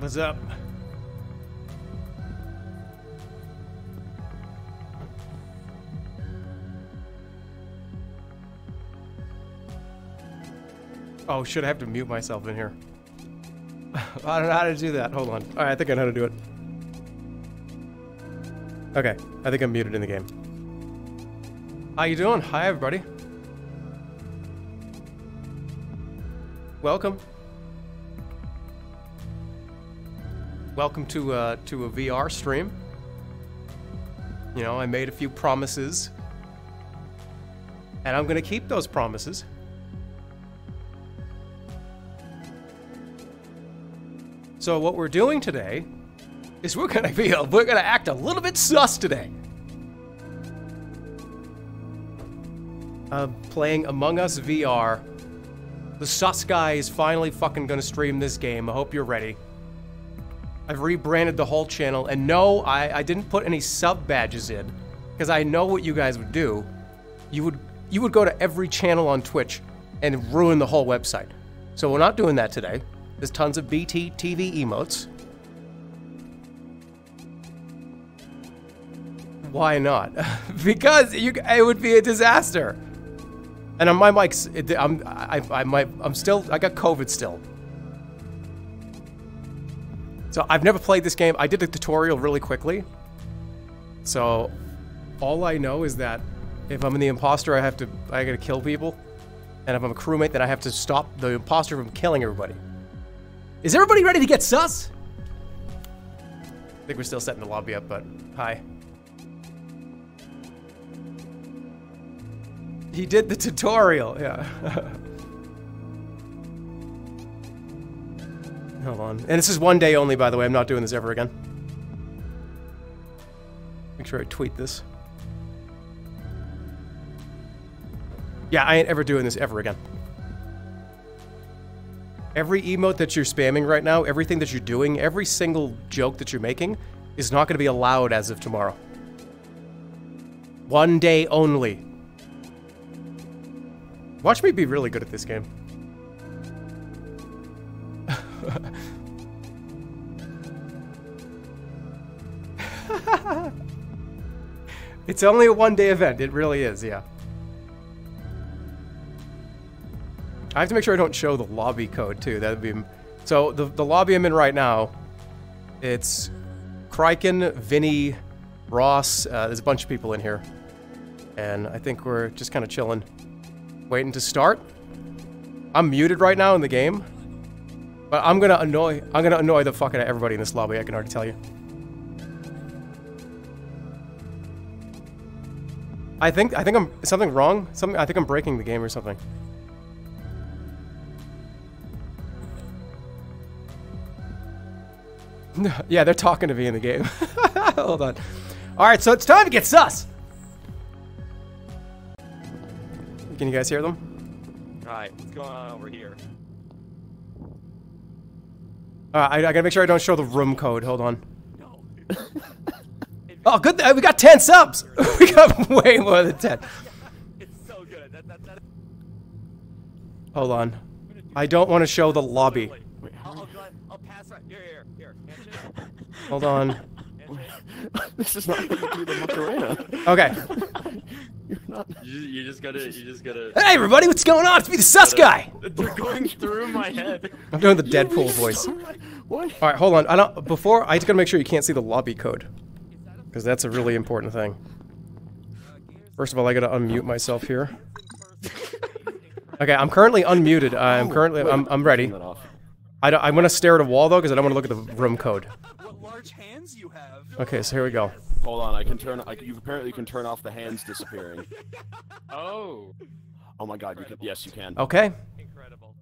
What's up? Oh, should I have to mute myself in here? I don't know how to do that. Hold on. Alright, I think I know how to do it. Okay, I think I'm muted in the game. How you doing? Hi, everybody. Welcome. Welcome to uh, to a VR stream. You know, I made a few promises, and I'm gonna keep those promises. So what we're doing today is we're gonna be we're gonna act a little bit sus today. Uh, playing Among Us VR. The sus guy is finally fucking gonna stream this game. I hope you're ready. I've rebranded the whole channel, and no, I, I didn't put any sub badges in, because I know what you guys would do. You would you would go to every channel on Twitch and ruin the whole website. So we're not doing that today. There's tons of BTTV emotes. Why not? because you, it would be a disaster. And on my mic's, I'm, I, I, I'm still, I got COVID still. So I've never played this game. I did the tutorial really quickly. So all I know is that if I'm in the imposter, I have to, I gotta kill people. And if I'm a crewmate, then I have to stop the imposter from killing everybody. Is everybody ready to get sus? I think we're still setting the lobby up, but hi. He did the tutorial, yeah. Hold on. And this is one day only, by the way. I'm not doing this ever again. Make sure I tweet this. Yeah, I ain't ever doing this ever again. Every emote that you're spamming right now, everything that you're doing, every single joke that you're making is not going to be allowed as of tomorrow. One day only. Watch me be really good at this game. it's only a one day event. It really is, yeah. I have to make sure I don't show the lobby code too. That would be so the the lobby I'm in right now. It's Criken, Vinny, Ross. Uh, there's a bunch of people in here, and I think we're just kind of chilling, waiting to start. I'm muted right now in the game, but I'm gonna annoy I'm gonna annoy the fuck out of everybody in this lobby. I can already tell you. I think I think I'm something wrong. Something I think I'm breaking the game or something. yeah, they're talking to me in the game. Hold on. All right, so it's time to get sus. Can you guys hear them? All right, what's going on over here? Uh, I, I gotta make sure I don't show the room code. Hold on. oh, good. th- We got 10 subs. we got way more than 10. It's so good. That, that, that, Hold on. I don't want to show the lobby. Wait, I'll, I'll, go ahead- I'll pass right here, here, here. Hold on. This is not how you do the Macarena. Okay. You're not. You, you just gotta, you just gotta. Hey, everybody, what's going on? It's me, the sus guy. They're going through my head. I'm doing the Deadpool voice. What? All right, hold on. I don't. Before I just gotta make sure you can't see the lobby code, because that's a really important thing. First of all, I gotta unmute myself here. Okay, I'm currently unmuted. I'm oh, currently. I'm. I'm ready. Turn that off. I don't, I'm gonna stare at a wall though, because I don't want to look at the room code. What large hands you have. Okay, so here we go. Hold on, I can turn. I, you apparently can turn off the hands disappearing. Oh, Oh my god, you can. Yes, you can. Okay. incredible.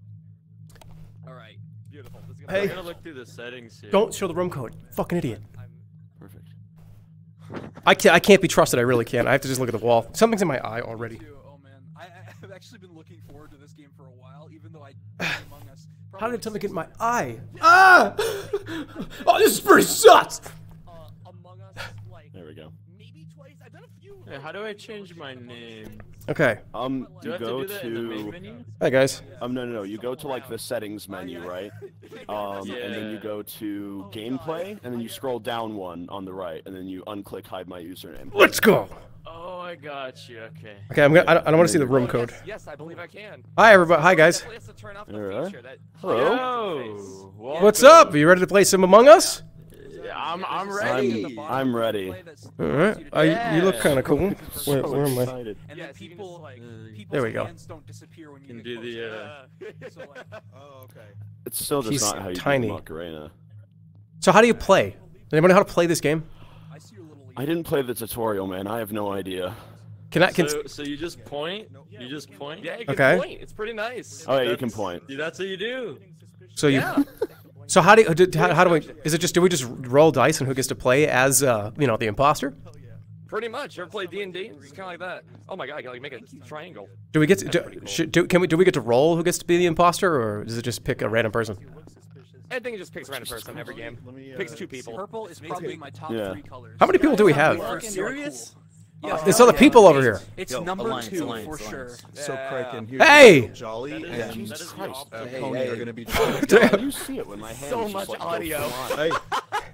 All right. Beautiful. This is Hey. I gotta look through the settings here. Don't show the room code. Fucking idiot. I'm, Perfect. I can't. I can't be trusted. I really can't. I have to just look at the wall. Something's in my eye already. Oh man, I, I've actually been looking forward to this game for a while, even though I Among Us. How probably did like something six get in my eye? Ah! Oh, this is pretty sus. uh, Among Us, like There we go. maybe twice. I've done a few Hey, how do I change my name? Okay. Um, Do I you have to go do that in the main to menu? Hi guys. um no no no you go to like the settings menu right, um and then you go to gameplay and then you scroll down one on the right and then you unclick hide my username. Let's go. Oh, I got you. Okay. Okay, I'm gonna. I don't, don't want to see the room code. Yes, yes, I believe I can. Hi everybody. Hi guys. Definitely has to turn off the Alright. that- Hello. Yo. What's up? Are you ready to play some Among Us? I'm I'm I'm ready. I'm ready. All right. Uh, you- you look kind of cool. Where, So where am I? And Yeah, then people, like- There we go. hands don't disappear when you Can do the, uh, So like, oh, okay. It's still just He's not how you tiny. Macarena. So how do you play? Does anybody know how to play this game? I see. I didn't play the tutorial, man. I have no idea. Can I? Can So, so you just point? You just point? yeah, good Okay. point. It's pretty nice. Oh yeah, you can point. Yeah, That's what you do. so you? Yeah. So how do you, do, how, how do we? Is it just do we just roll dice and who gets to play as uh you know the imposter? Pretty much. You ever play D and D? It's kind of like that. Oh my god, I can like make a triangle. Do we get to do, cool. should, do can we do we get to roll who gets to be the imposter or does it just pick a random person? I think it just picks a random person every game. Picks two people. Purple is probably my top Yeah. three colors. How many people do we have? Are serious? Yeah, There's other people over here. It's Yo, number Alliance, two Alliance, for sure. Alliance. So Yeah. Criken, here's Hey! Jolly That is, and that Jesus is the Christ. uh, Hey, Coney hey. are gonna be Damn, you see it when my hands So just, much like, audio. flying. Hey,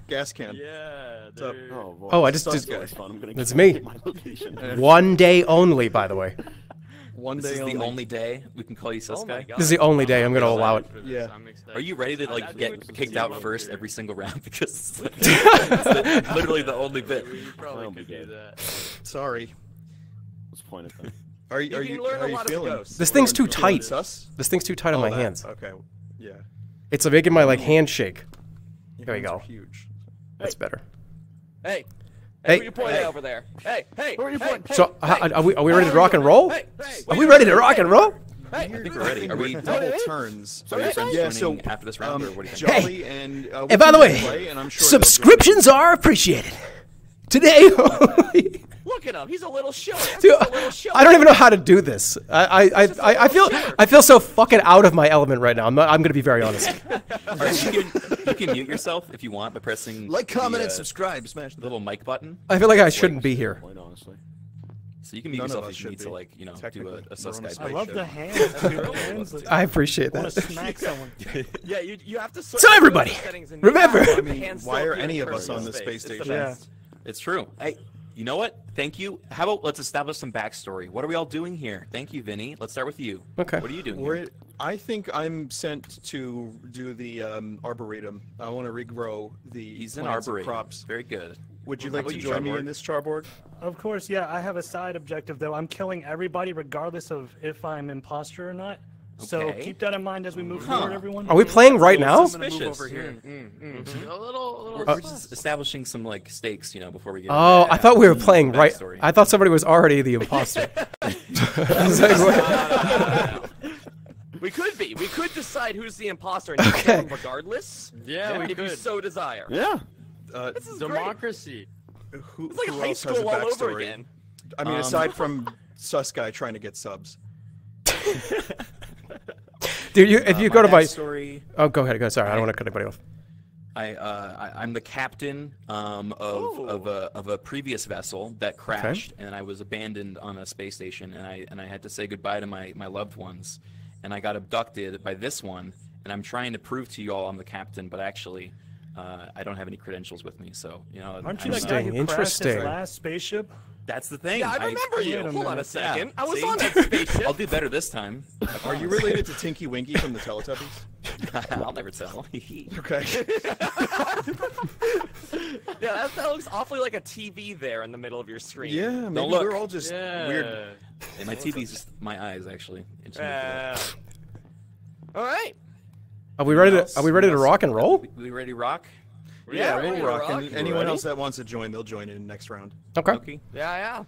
gas can. Yeah. up? Oh, boy. Oh, I just That's did- fun. I'm gonna That's me. get My location. One day only, by the way. One This day is only. the only day we can call you sus Oh guy. This is the only day I'm gonna allow it. Yeah. Are you ready to like get kicked out first every single round because it's literally the only bit. We probably could do that. Sorry. Let's point at them. Are you? You Are can you? learn how a you feeling? This thing's too tight. Sus? This thing's too tight on Oh, my that. hands. Okay. Yeah. It's making my like handshake. Your There you hands go. Huge. That's better. Hey. Hey. Hey, who you pointing Hey. over there? Hey, hey, Where are you hey, pointing? hey, So hey, are we are we ready to rock and roll? Hey, hey, Are we ready to rock and roll? I think we're ready. Are we? Double turns. Are your friends Yeah, so, after this round, Um, or what do you think? Jolly and. Uh, And by the way, play, and I'm sure subscriptions are appreciated. Today, Look at him. He's a little short. Dude, a little short. I don't even know how to do this. I I, I, I, I feel I feel so fucking out of my element right now. I'm not, I'm gonna be very honest. All right, you can you can mute yourself if you want by pressing Like, comment, the, and uh, subscribe. Smash the the little mic button. I feel like I shouldn't be here. Point, honestly. So you can mute None yourself if you should need to like you know do technically. a, a sus We're on a guy. spaceship. I love the hands. dude. hands I appreciate want to that. smack someone. Yeah, you, you have to. So of go to everybody, the settings and remember- I mean, why are any of us on personal this space station? Yeah. best. It's true. Hey, you know what? Thank you. How about let's establish some backstory. What are we all doing here? Thank you, Vinny. Let's start with you. Okay. What are you doing? We're, Here? I think I'm sent to do the um, arboretum. I want to regrow the He's an plants and arboretum. crops. Very good. Would you How like to you, join me Charborg? in this charborg? Of course, yeah. I have a side objective though. I'm killing everybody regardless of if I'm imposter or not. So keep that in mind as we move Huh. forward, everyone. Are we playing right now? I'm gonna move Suspicious. over. Mm, mm, mm. Mm-hmm. A little, a little. We're, we're just establishing some like stakes, you know, before we get. Oh, I thought we were the playing right. backstory. I thought somebody was already the imposter. I was like, wait. We could be. We could decide who's the imposter and kill Okay. him regardless. Yeah, we if you could. so desire. Yeah. Uh, This is great. Democracy. who, It's like who high else has a school all over backstory? again. I mean, Um, aside from sus guy trying to get subs. Dude, you, if Uh, you go to my. story, Oh, go ahead. Go. Sorry, I don't want to cut anybody off. I, uh, I I'm the captain um, of of a of a previous vessel that crashed, and I was abandoned on a space station, and I and I had to say goodbye to my my loved ones, and I got abducted by this one, and I'm trying to prove to you all I'm the captain, but actually. Uh, I don't have any credentials with me, so you know. Aren't you I'm, that guy Interesting, who crashed his interesting. last spaceship? That's the thing. Yeah, I remember you. wait a Hold on a minute. second. I was see? on that spaceship. I'll do better this time. Are you related to Tinky Winky from the Teletubbies? I'll never tell. Okay. Yeah, that, that looks awfully like a TV there in the middle of your screen. yeah, maybe look. we're all just Yeah. weird. and my TV's just my eyes actually. Uh, all right. Are we ready to? Are we ready to rock and roll? we ready to rock? Yeah, we'll rock. rock. And anyone Ready? else that wants to join, they'll join in next round. Okay. Okay. Yeah, yeah.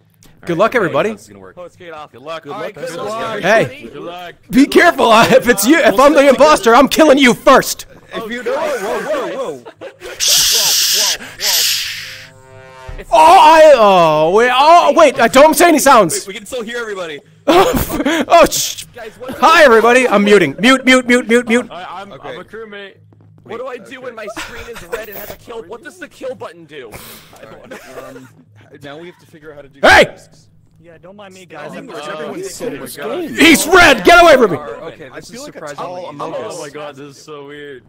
Good luck, everybody. This is gonna work. Oh, let's get off. Good luck. All right, luck, good guys. luck. Hey. Good luck. Be careful. uh, If it's you, if I'm the imposter, I'm killing you first. If you know, whoa, whoa, whoa, Oh, I. Oh, wait. Oh, wait. I don't say any sounds. We can still hear everybody. oh, shh. Guys, Hi, everybody. I'm muting. Mute, mute, mute, mute, mute. I, I'm, I'm a crewmate. What do I do when my screen is red and has a kill? What does the kill button do? Um, now we have to figure out how to do. Hey! tasks. Yeah, don't mind me, guys. Why I'm is just- everyone sitting? He's red! Get away from me! Okay, I this is feel like surprisingly towel Oh us. my god, this is so weird.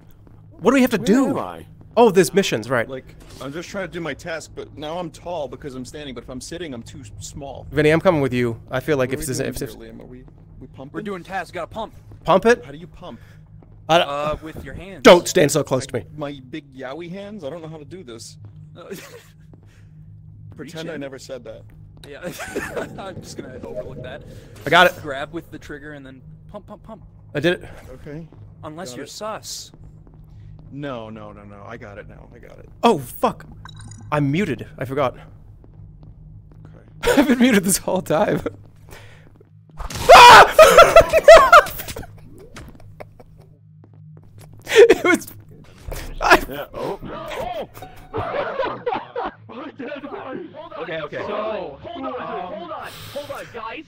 What do we have to Where do? am I? Oh, there's missions, right. Like, I'm just trying to do my task, but now I'm tall because I'm standing. But if I'm sitting, I'm too small. Vinny, I'm coming with you. I feel like What if this doing if, if here, Liam? Are we we pumping? We're doing tasks. Gotta pump. pump it, How do you pump? I, Uh, with your hands. don't stand so close to me. My big yowie hands. I don't know how to do this. Pretend I never said that. yeah. I'm just gonna overlook that. I got it. Grab with the trigger and then pump, pump, pump. I did it. Okay. Unless Got you're it. sus. No, no, no, no. I got it now. I got it. Oh fuck! I'm muted. I forgot. Okay. I've been muted this whole time. Ah! it was. I, Yeah. Oh. Okay, okay. So, hold on, hold on, hold on, guys.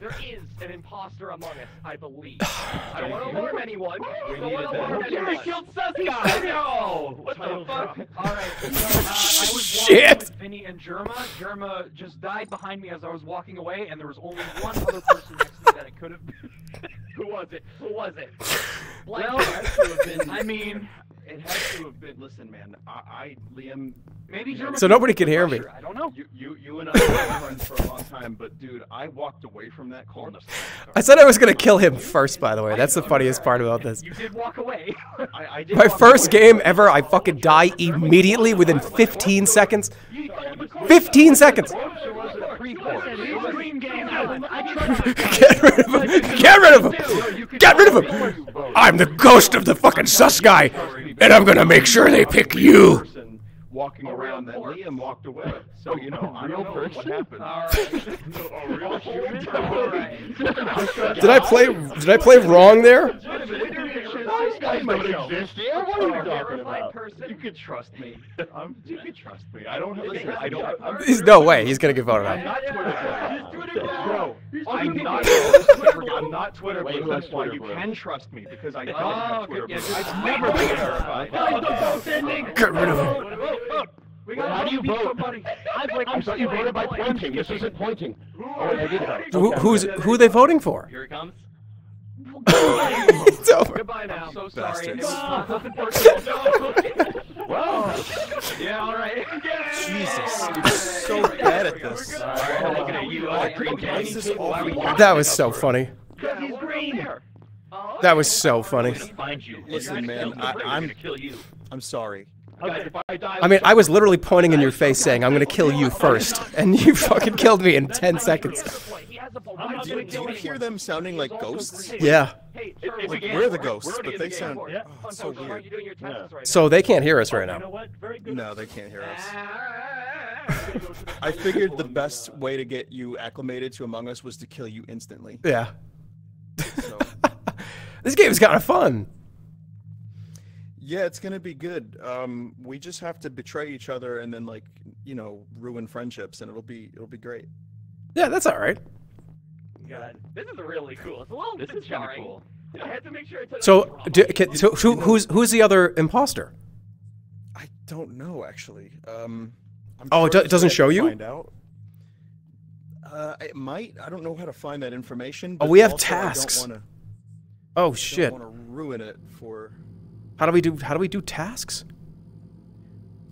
There is an imposter among us, I believe. I don't want to alarm anyone. I don't want to alarm anyone. killed sus guy. No. What the fuck? All right. So, uh, I was Shit. And Jerma. Jerma just died behind me as I was walking away, and there was only one other person next to me that it could have been. Who was it? Who was it? Well, it has to have been. I mean, it has to have been. Listen, man. I, I Liam. maybe Jerma. So nobody can hear me. I don't know. You, you, you and I have been friends for a long time, but dude, I walked away from that corner. I said I was gonna kill him first. By the way, that's the funniest part about this. You did walk away. I, I did My first away. game ever, I fucking die immediately within 15 seconds. 15 seconds. Get rid of him! Get rid of him! Get rid of him! I'm the ghost of the fucking sus guy, and I'm gonna make sure they pick you. Person walking around that Liam walked away. So you know, I don't know what happened. Did I play? Did I play wrong there? This might exist. Yeah, what are you talking about? You could trust me. Um, you could trust me. I don't have. Listen, I don't. I'm, There's no way he's gonna get voted I'm out. not Twitter. Bro, I'm not. I'm not Twitter. But that's why you can trust me because I don't have Twitter. okay, I've never been verified. Get rid of him. We got How do you vote? I thought you voted by pointing. This isn't pointing. Oh, wait, I did vote. Who, who's who are they voting for? Here it comes. it's over. Goodbye now. I'm so sorry. Bastards. was nothing personal. well, yeah, all right. Jesus, you're so bad at this. Looking at you, I green Why this awful? That was so funny. He's green. That was so funny. Listen, man, I, I'm. I'm sorry. Guys, if I die, I mean, I was literally pointing in your face saying, I'm gonna kill you first, and you fucking killed me in 10 seconds. He has. Do, do you hear them sounding like ghosts? Yeah. Hey, Like we're the ghosts, but they sound oh, so weird. you doing your tests right So they can't hear us right now. what? Very good. No, they can't hear us. I figured the best way to get you acclimated to Among Us was to kill you instantly. Yeah. So This game is kind of fun. Yeah, it's gonna be good. Um, we just have to betray each other and then like you know ruin friendships, and it'll be it'll be great. Yeah, that's all right. God, this is really cool. It's a little This bit is kinda jarring. cool. I had to make sure I took So, do, can, so who, who's who's the other imposter? I don't know actually. Um, I'm Oh, it sure do- it doesn't show you? Find out. Uh, it might. I don't know how to find that information. Oh, we have also tasks. I don't Oh want to ruin it for. How do we do? How do we do tasks?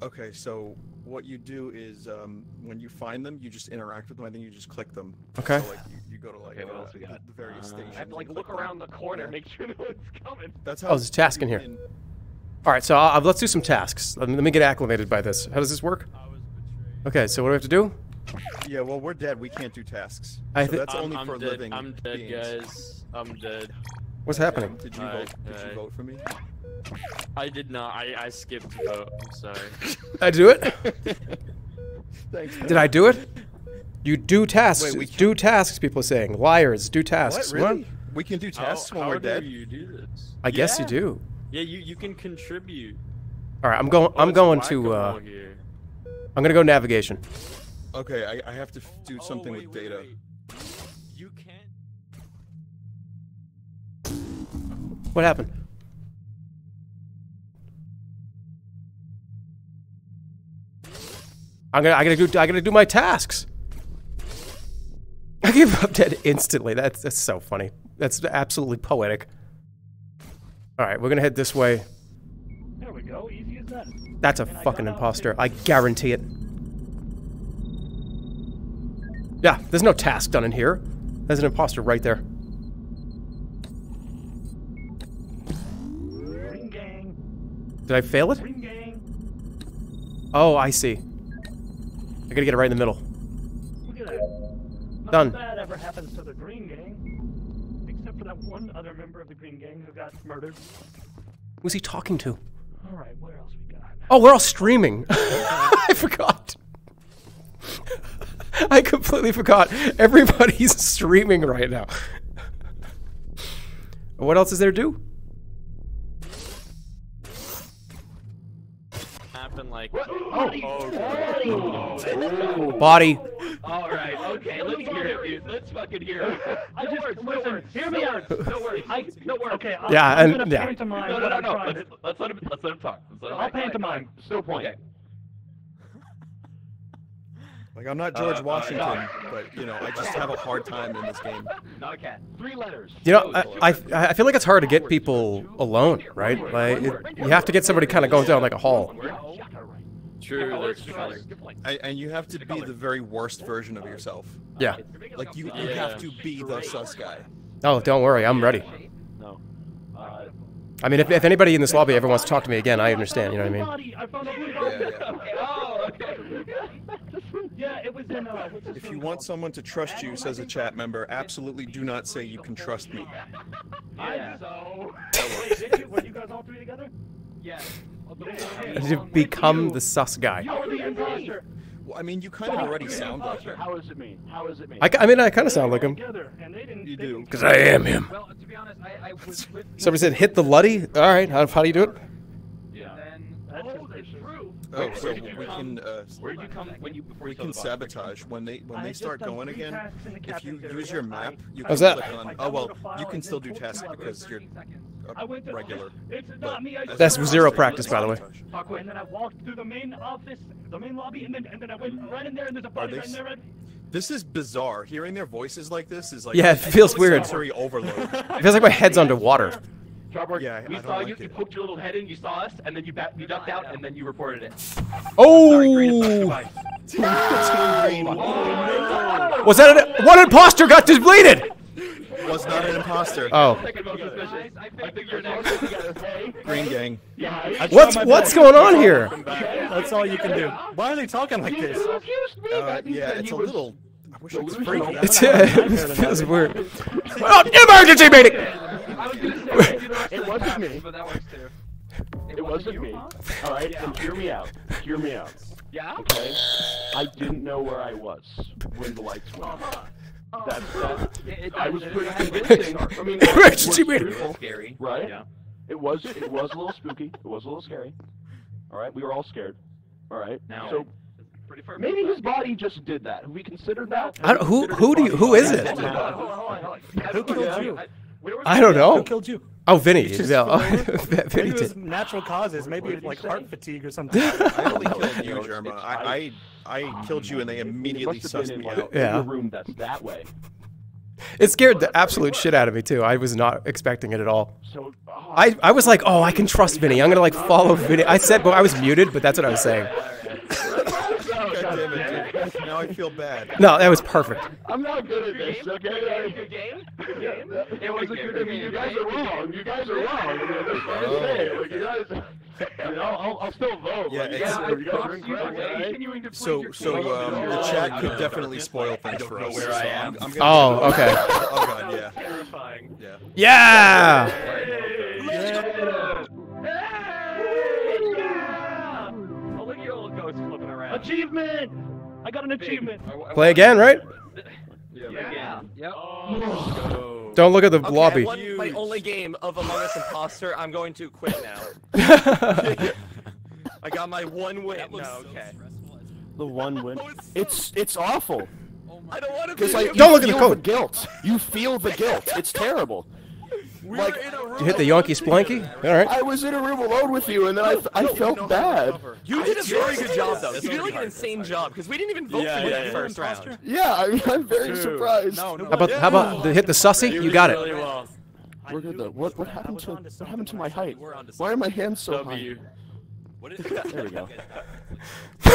Okay, so what you do is um, when you find them, you just interact with them. I think you just click them. Okay. So like you, you go to like Okay, what uh, else we got? the various Uh, stations. I have to like look click them. around the corner, Yeah. make sure no one's coming. That's how. Oh, there's a task in here. All right, so I'll, let's do some tasks. Let me, let me get acclimated by this. How does this work? Okay, so what do we have to do? Yeah, well, we're dead. We can't do tasks. I so that's I'm, only I'm for dead. living I'm dead, beings. guys. I'm dead. What's happening? Did you Alright, vote? Did you alright. vote for me? I did not. I, I skipped vote. I'm sorry. I do it. Thanks. Did I do it? You do tasks. Wait, we do tasks. People are saying liars do tasks. What? Really? We can do tasks how, when how we're do dead. you do this? I guess you do. Yeah, you, you can contribute. All right, I'm going. Oh, I'm going to. Uh, here. I'm gonna go navigation. Okay, I, I have to f- do something oh, wait, with wait, data. wait. You can't. What happened? I'm gonna I gotta do I gotta do my tasks. I gave up dead instantly. That's that's so funny. That's absolutely poetic. All right, we're gonna head this way. There we go. Easy as that. That's a fucking imposter. I guarantee it. Yeah, there's no task done in here. There's an imposter right there. Did I fail it? Oh, I see. I gotta get it right in the middle. Look at that. Nothing Done. bad ever happens to the Green Gang, except for that one other member of the Green Gang who got murdered. Who's he talking to? All right, what else we got? Oh, we're all streaming. I forgot. I completely forgot. Everybody's streaming right now. What else is there to do? Happened like. Oh, Body. All right, okay, let's hear it, dude. Let's fucking hear it. I No just worries, no listen. worries, Hear no me worries, out. No worries. I, no worries. Okay, I, Yeah, I'm and- gonna yeah. pantomime No, no, what no, no. Let's, let's let him. Let's let him talk. Let's let him I'll talk. pantomime. Still point. Okay. Like I'm not George Uh, uh, Washington, no. but you know I just have a hard time in this game. Not a cat. Three letters. You know, I, I, I feel like it's hard to get people alone, right? Like, it, you have to get somebody kind of going down like a hall. True, that's true. And, and you have to be the very worst version of yourself. Yeah. Like you, you have to be the sus guy. Oh, don't worry, I'm ready. No. I mean, if, if anybody in this lobby ever wants to talk to me again, I understand. You know what I mean? I found a blue body. Oh. Yeah, it was in. Uh, If you want someone to trust you, says a chat member, absolutely do not say you can trust me. Yeah. So. Wait, did you? Were you guys all three together? Yes. To become the sus guy. You were the imposter. Well, I mean, you kind of already sound like him. How is it me? How is it me? I, I mean, I kind of sound like him. Together, and they didn't. You do. Because I am him. Well, to be honest, I, I was with. Somebody said hit the Luddy. All right, how, how do you do it? Oh, Where so did we come- can uh, Where did you come when you before we you can the sabotage when they when I they start going again. tasks in the If you captain's use your map, you How's can that? click on. Oh well, download a file you can still do pull tasks because you're I went to regular. It's not me. I That's zero imposter, practice, by the way. and then I walked through the main office, the main lobby, and then and then I went right in there, and there's a body right there. This is bizarre. Hearing their voices like this is like Yeah, it feels weird. Sensory overload. It feels like my head's underwater. Charborg, Yeah, we I saw like you. You poked your little head in. You saw us, and then you back, you ducked out, and then you reported it. Oh! Sorry, green is goodbye. Was that an, one imposter got depleted? Was not an imposter. Oh, Second most suspicious. I think you're next. Green gang. what's what's going on here? That's all you can do. Why are they talking like this? Uh, yeah, it's a little. I wish I could freak It's, it feels weird. Oh, emergency meeting. It wasn't me. But that works too. It wasn't me. All right, and hear me out. Hear me out. Yeah. Okay. I didn't know where I was when the lights went. Oh. That's uh-huh. that. It- it- I was pretty convincing. I mean, it Emergency was meeting. truthful, Scary. Right? Yeah. It was. It was a little spooky. It was a little scary. All right. We were all scared. All right. Now- So Pretty maybe his body just did that. Have we considered that? I don't, who who do you who is it? Hold on, hold on, hold on. Who killed you? Where was I don't know. Who killed you? Oh, Vinny. just Yeah, fell oh, over? Vinny Maybe it was natural causes. Maybe it's like heart fatigue or something. I only killed you, It's- Jerma. I, I I oh, killed you and they immediately must have sussed been in, me like, out. Yeah. a room that's that way. It scared the absolute shit out of me too. I was not expecting it at all. Oh, I, I was like, oh, I can trust Vinny. I'm gonna like follow Vinny. I said, but I was muted, but that's what I was saying. God damn it, dude. Now I feel bad. No, that was perfect. I'm not good at this. Okay. Good game. Good game. It was a good. I mean, you guys are wrong. You guys are wrong. I mean, there's nothing to say. Like, you guys. You know, I'll, I'll still vote. Yeah, Like, you it's- guys are, you guys are incredible, right? Continuing to plead So your so case. um, the chat could definitely spoil things for us. where I so am. I'm, I'm gonna Oh, okay. Oh god, yeah, Terrifying. yeah. Yeah. Oh, look at your little ghost flipping around. Achievement! I got an achievement. Play again, right? Yeah. Yep. Oh. Don't look at the Okay, lobby. I won my only game of Among Us Imposter. I'm going to quit now. I got my one win. No, okay. The one win. It's it's awful. I don't want to be. Because like Don't you look at the feel code. guilt. You feel the guilt. It's terrible. Like You hit the Yankee Splanky? All right. I was in a room alone with you, and then I, I felt bad. You did a very good job, though. You did like an insane job because we didn't even vote Yeah, for you yeah, the yeah. first round. Yeah, I, I'm very surprised. How about how about the hit the sussy? You got it. We're good though. What what happened to what happened to my height? Why are my hands so high? What is There we go.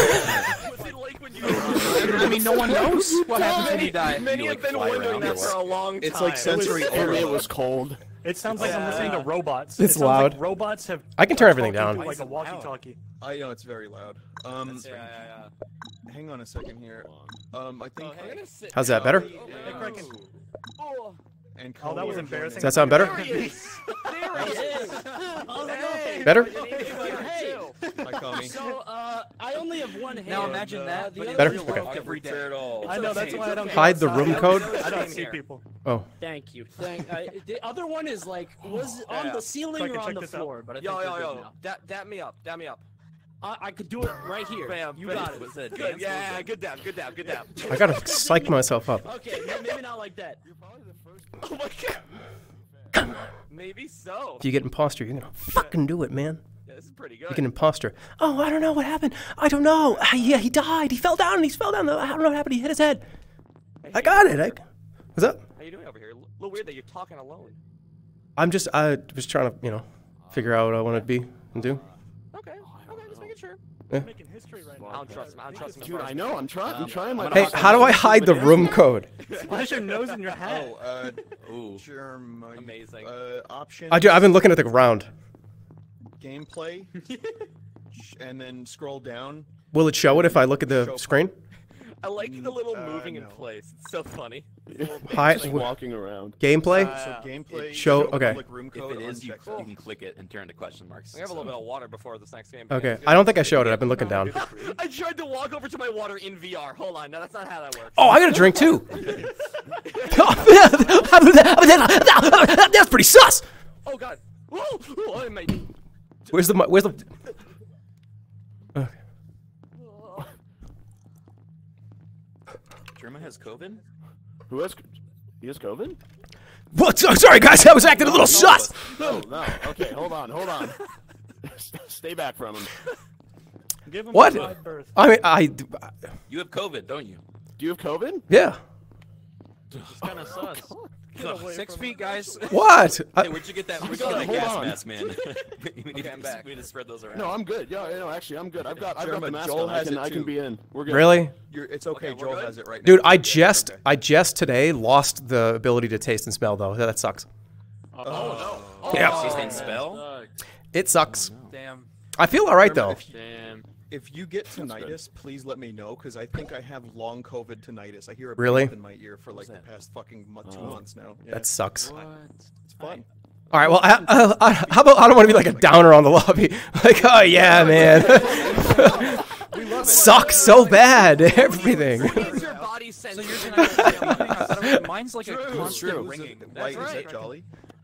I mean, no one knows what happens when you die. Many have been wondering that for a long time. It's like sensory For me, it was cold. It sounds like I'm listening to robots. It's it loud. Like robots have. I can turn are everything talking down. Like a walkie-talkie. I know it's very loud. Um, Yeah, yeah, yeah. hang on a second here. Um, I think. I'm How's that better? Oh, And Oh, that was embarrassing. Does that sound better? there he is. There he is. Hey, Better? Hey. Hi, So, uh, I only have one hand. Now imagine that. The Better? Okay. every day. at all. I know that's why I don't. Hide the room code. I don't see people. Oh, Thank you. Thank. I, the other one is like was on Yeah. the ceiling So or on the this out? floor, but I think Yo, yo, yo. now. Dap, dap me up. Dap me up. I, I could do it right here. Bam. You got it. Was that Good. dance? Yeah, good dap. Good dap. Good dap. I gotta psych myself up. Okay, no, maybe not like that. You're probably the first. Oh my god. Maybe so. If you get imposter, you're gonna fucking do it, man. Yeah, this is pretty good. You good. get imposter. Oh, I don't know what happened. I don't know. Ah, Yeah, he died. He fell down. And he fell down. I don't know what happened. He hit his head. I got it. I, what's up? How you doing over here? A little weird that you're talking alone. I'm just I was trying to you know figure out what I want to be and do. Okay. Okay, just making sure. Making history right I don't trust him. I don't trust him. Dude, I know. I'm trying. I'm trying my Hey, how do I hide the room code? Why is your nose in your hat? Oh, uh, Ooh. germ. Amazing. Uh, option. I do. I've been looking at the ground. gameplay. And then scroll down. Will it show it if I look at the Show- screen? I like the little Uh, moving in place. It's so funny. Hi, Just walking around. gameplay. So Uh, gameplay. show- okay. public Room If it is, you, you can click it and turn to question marks. We have a little bit of water before this next game. Okay. I don't think I showed it. I've been looking down. I tried to walk over to my water in VR. Hold on, no, that's not how that works. Oh, I got a drink too. That's pretty sus. Oh god. Whoa! Oh, I made. Where's the where's the? Okay. Jerma has COVID? Who has? He has COVID? What? So- Sorry, guys. I was acting a little sus. No, oh, no. Okay, hold on, hold on. Stay back from him. Give him What? a wide berth. I mean, I. You have COVID, don't you? Do you have COVID? Yeah. It's kind of oh, sus. Six feet, guys. What? Hey, where'd you get that? Where'd you Hold get that gas on. mask, man? we, need Okay, I'm to, back. we need to spread those around. No, I'm good. Yeah, no, actually, I'm good. I've got, I've got the mask Joel on. I can, it I can be in. We're good. really? You're, it's okay. Okay, Joel has it right now. Dude, I just okay. I just today lost the ability to taste and smell though. That sucks. Uh, oh no. Oh, yeah. Taste and spell? It sucks. Damn. I feel all right though. Damn. If you get tinnitus, please let me know because I think I have long COVID tinnitus. I hear a Really? in my ear for like the past fucking mo- two oh. months now. Yeah, That sucks. What? it's fun. All right. Well, I, I, I, how about I don't want to be like a downer on the lobby. Like, oh yeah, man. Sucks so bad. Everything. Needs your body So you're gonna. Mine's like a True. constant True. ringing. Why is right. that jolly?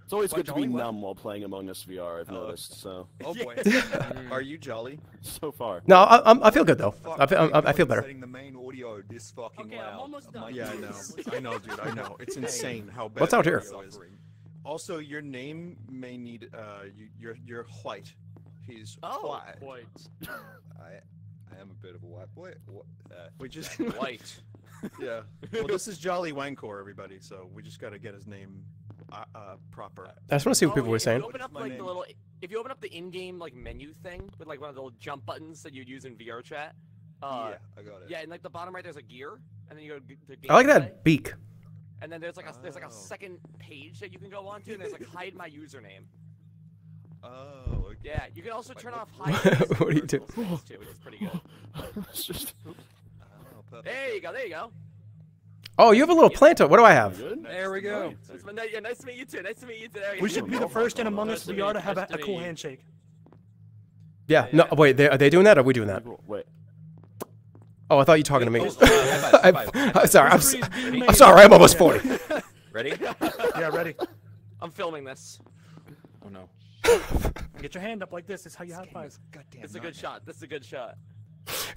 It's always good to be what? numb while playing Among Us VR. I've noticed. So Oh boy. Are you jolly? so far. No, I, I'm- I feel good though. I feel, I, I feel better. Setting the main audio this fucking Okay, I'm loud. almost done. Yeah, I know. I know, dude. I know. It's insane how bad. What's out here? Also, your name may need. Uh, you, you're you're white. He's Oh, white. I, I am a bit of a white boy. What, uh, We just White. yeah. Well, this is Jolly Wangcore, everybody. So we just got to get his name uh, uh, proper. I just want to see what Oh, people yeah, were saying. Open up like the little, if you open up the in-game like menu thing with like one of the little jump buttons that you'd use in VR chat. Uh, yeah, I got it. yeah, and like the bottom right, there's a gear, and then you go to the I like gameplay, that beak. And then there's like a there's like a Oh. second page that you can go onto, and there's like hide my username. Oh, okay. Yeah, you can also turn off hide. What do you do? personal Too, which is pretty good. it's just Oh. There you go. There you go. Oh, you have a little planter. What do I have? There we go. It's nice to meet you too. Nice to meet you too. We should be the first in Among Us Nice to VR to have a, a cool handshake. Yeah. No. Wait. They, are they doing that? Or are we doing that? Wait. Oh, I thought you were talking to me. High five, high I'm, five. I'm sorry. I'm, sorry. I'm almost forty. Ready? Yeah, ready. I'm filming this. Oh no. Get your hand up like this. It's how you high five. Goddamn This is a good shot. This is a good shot.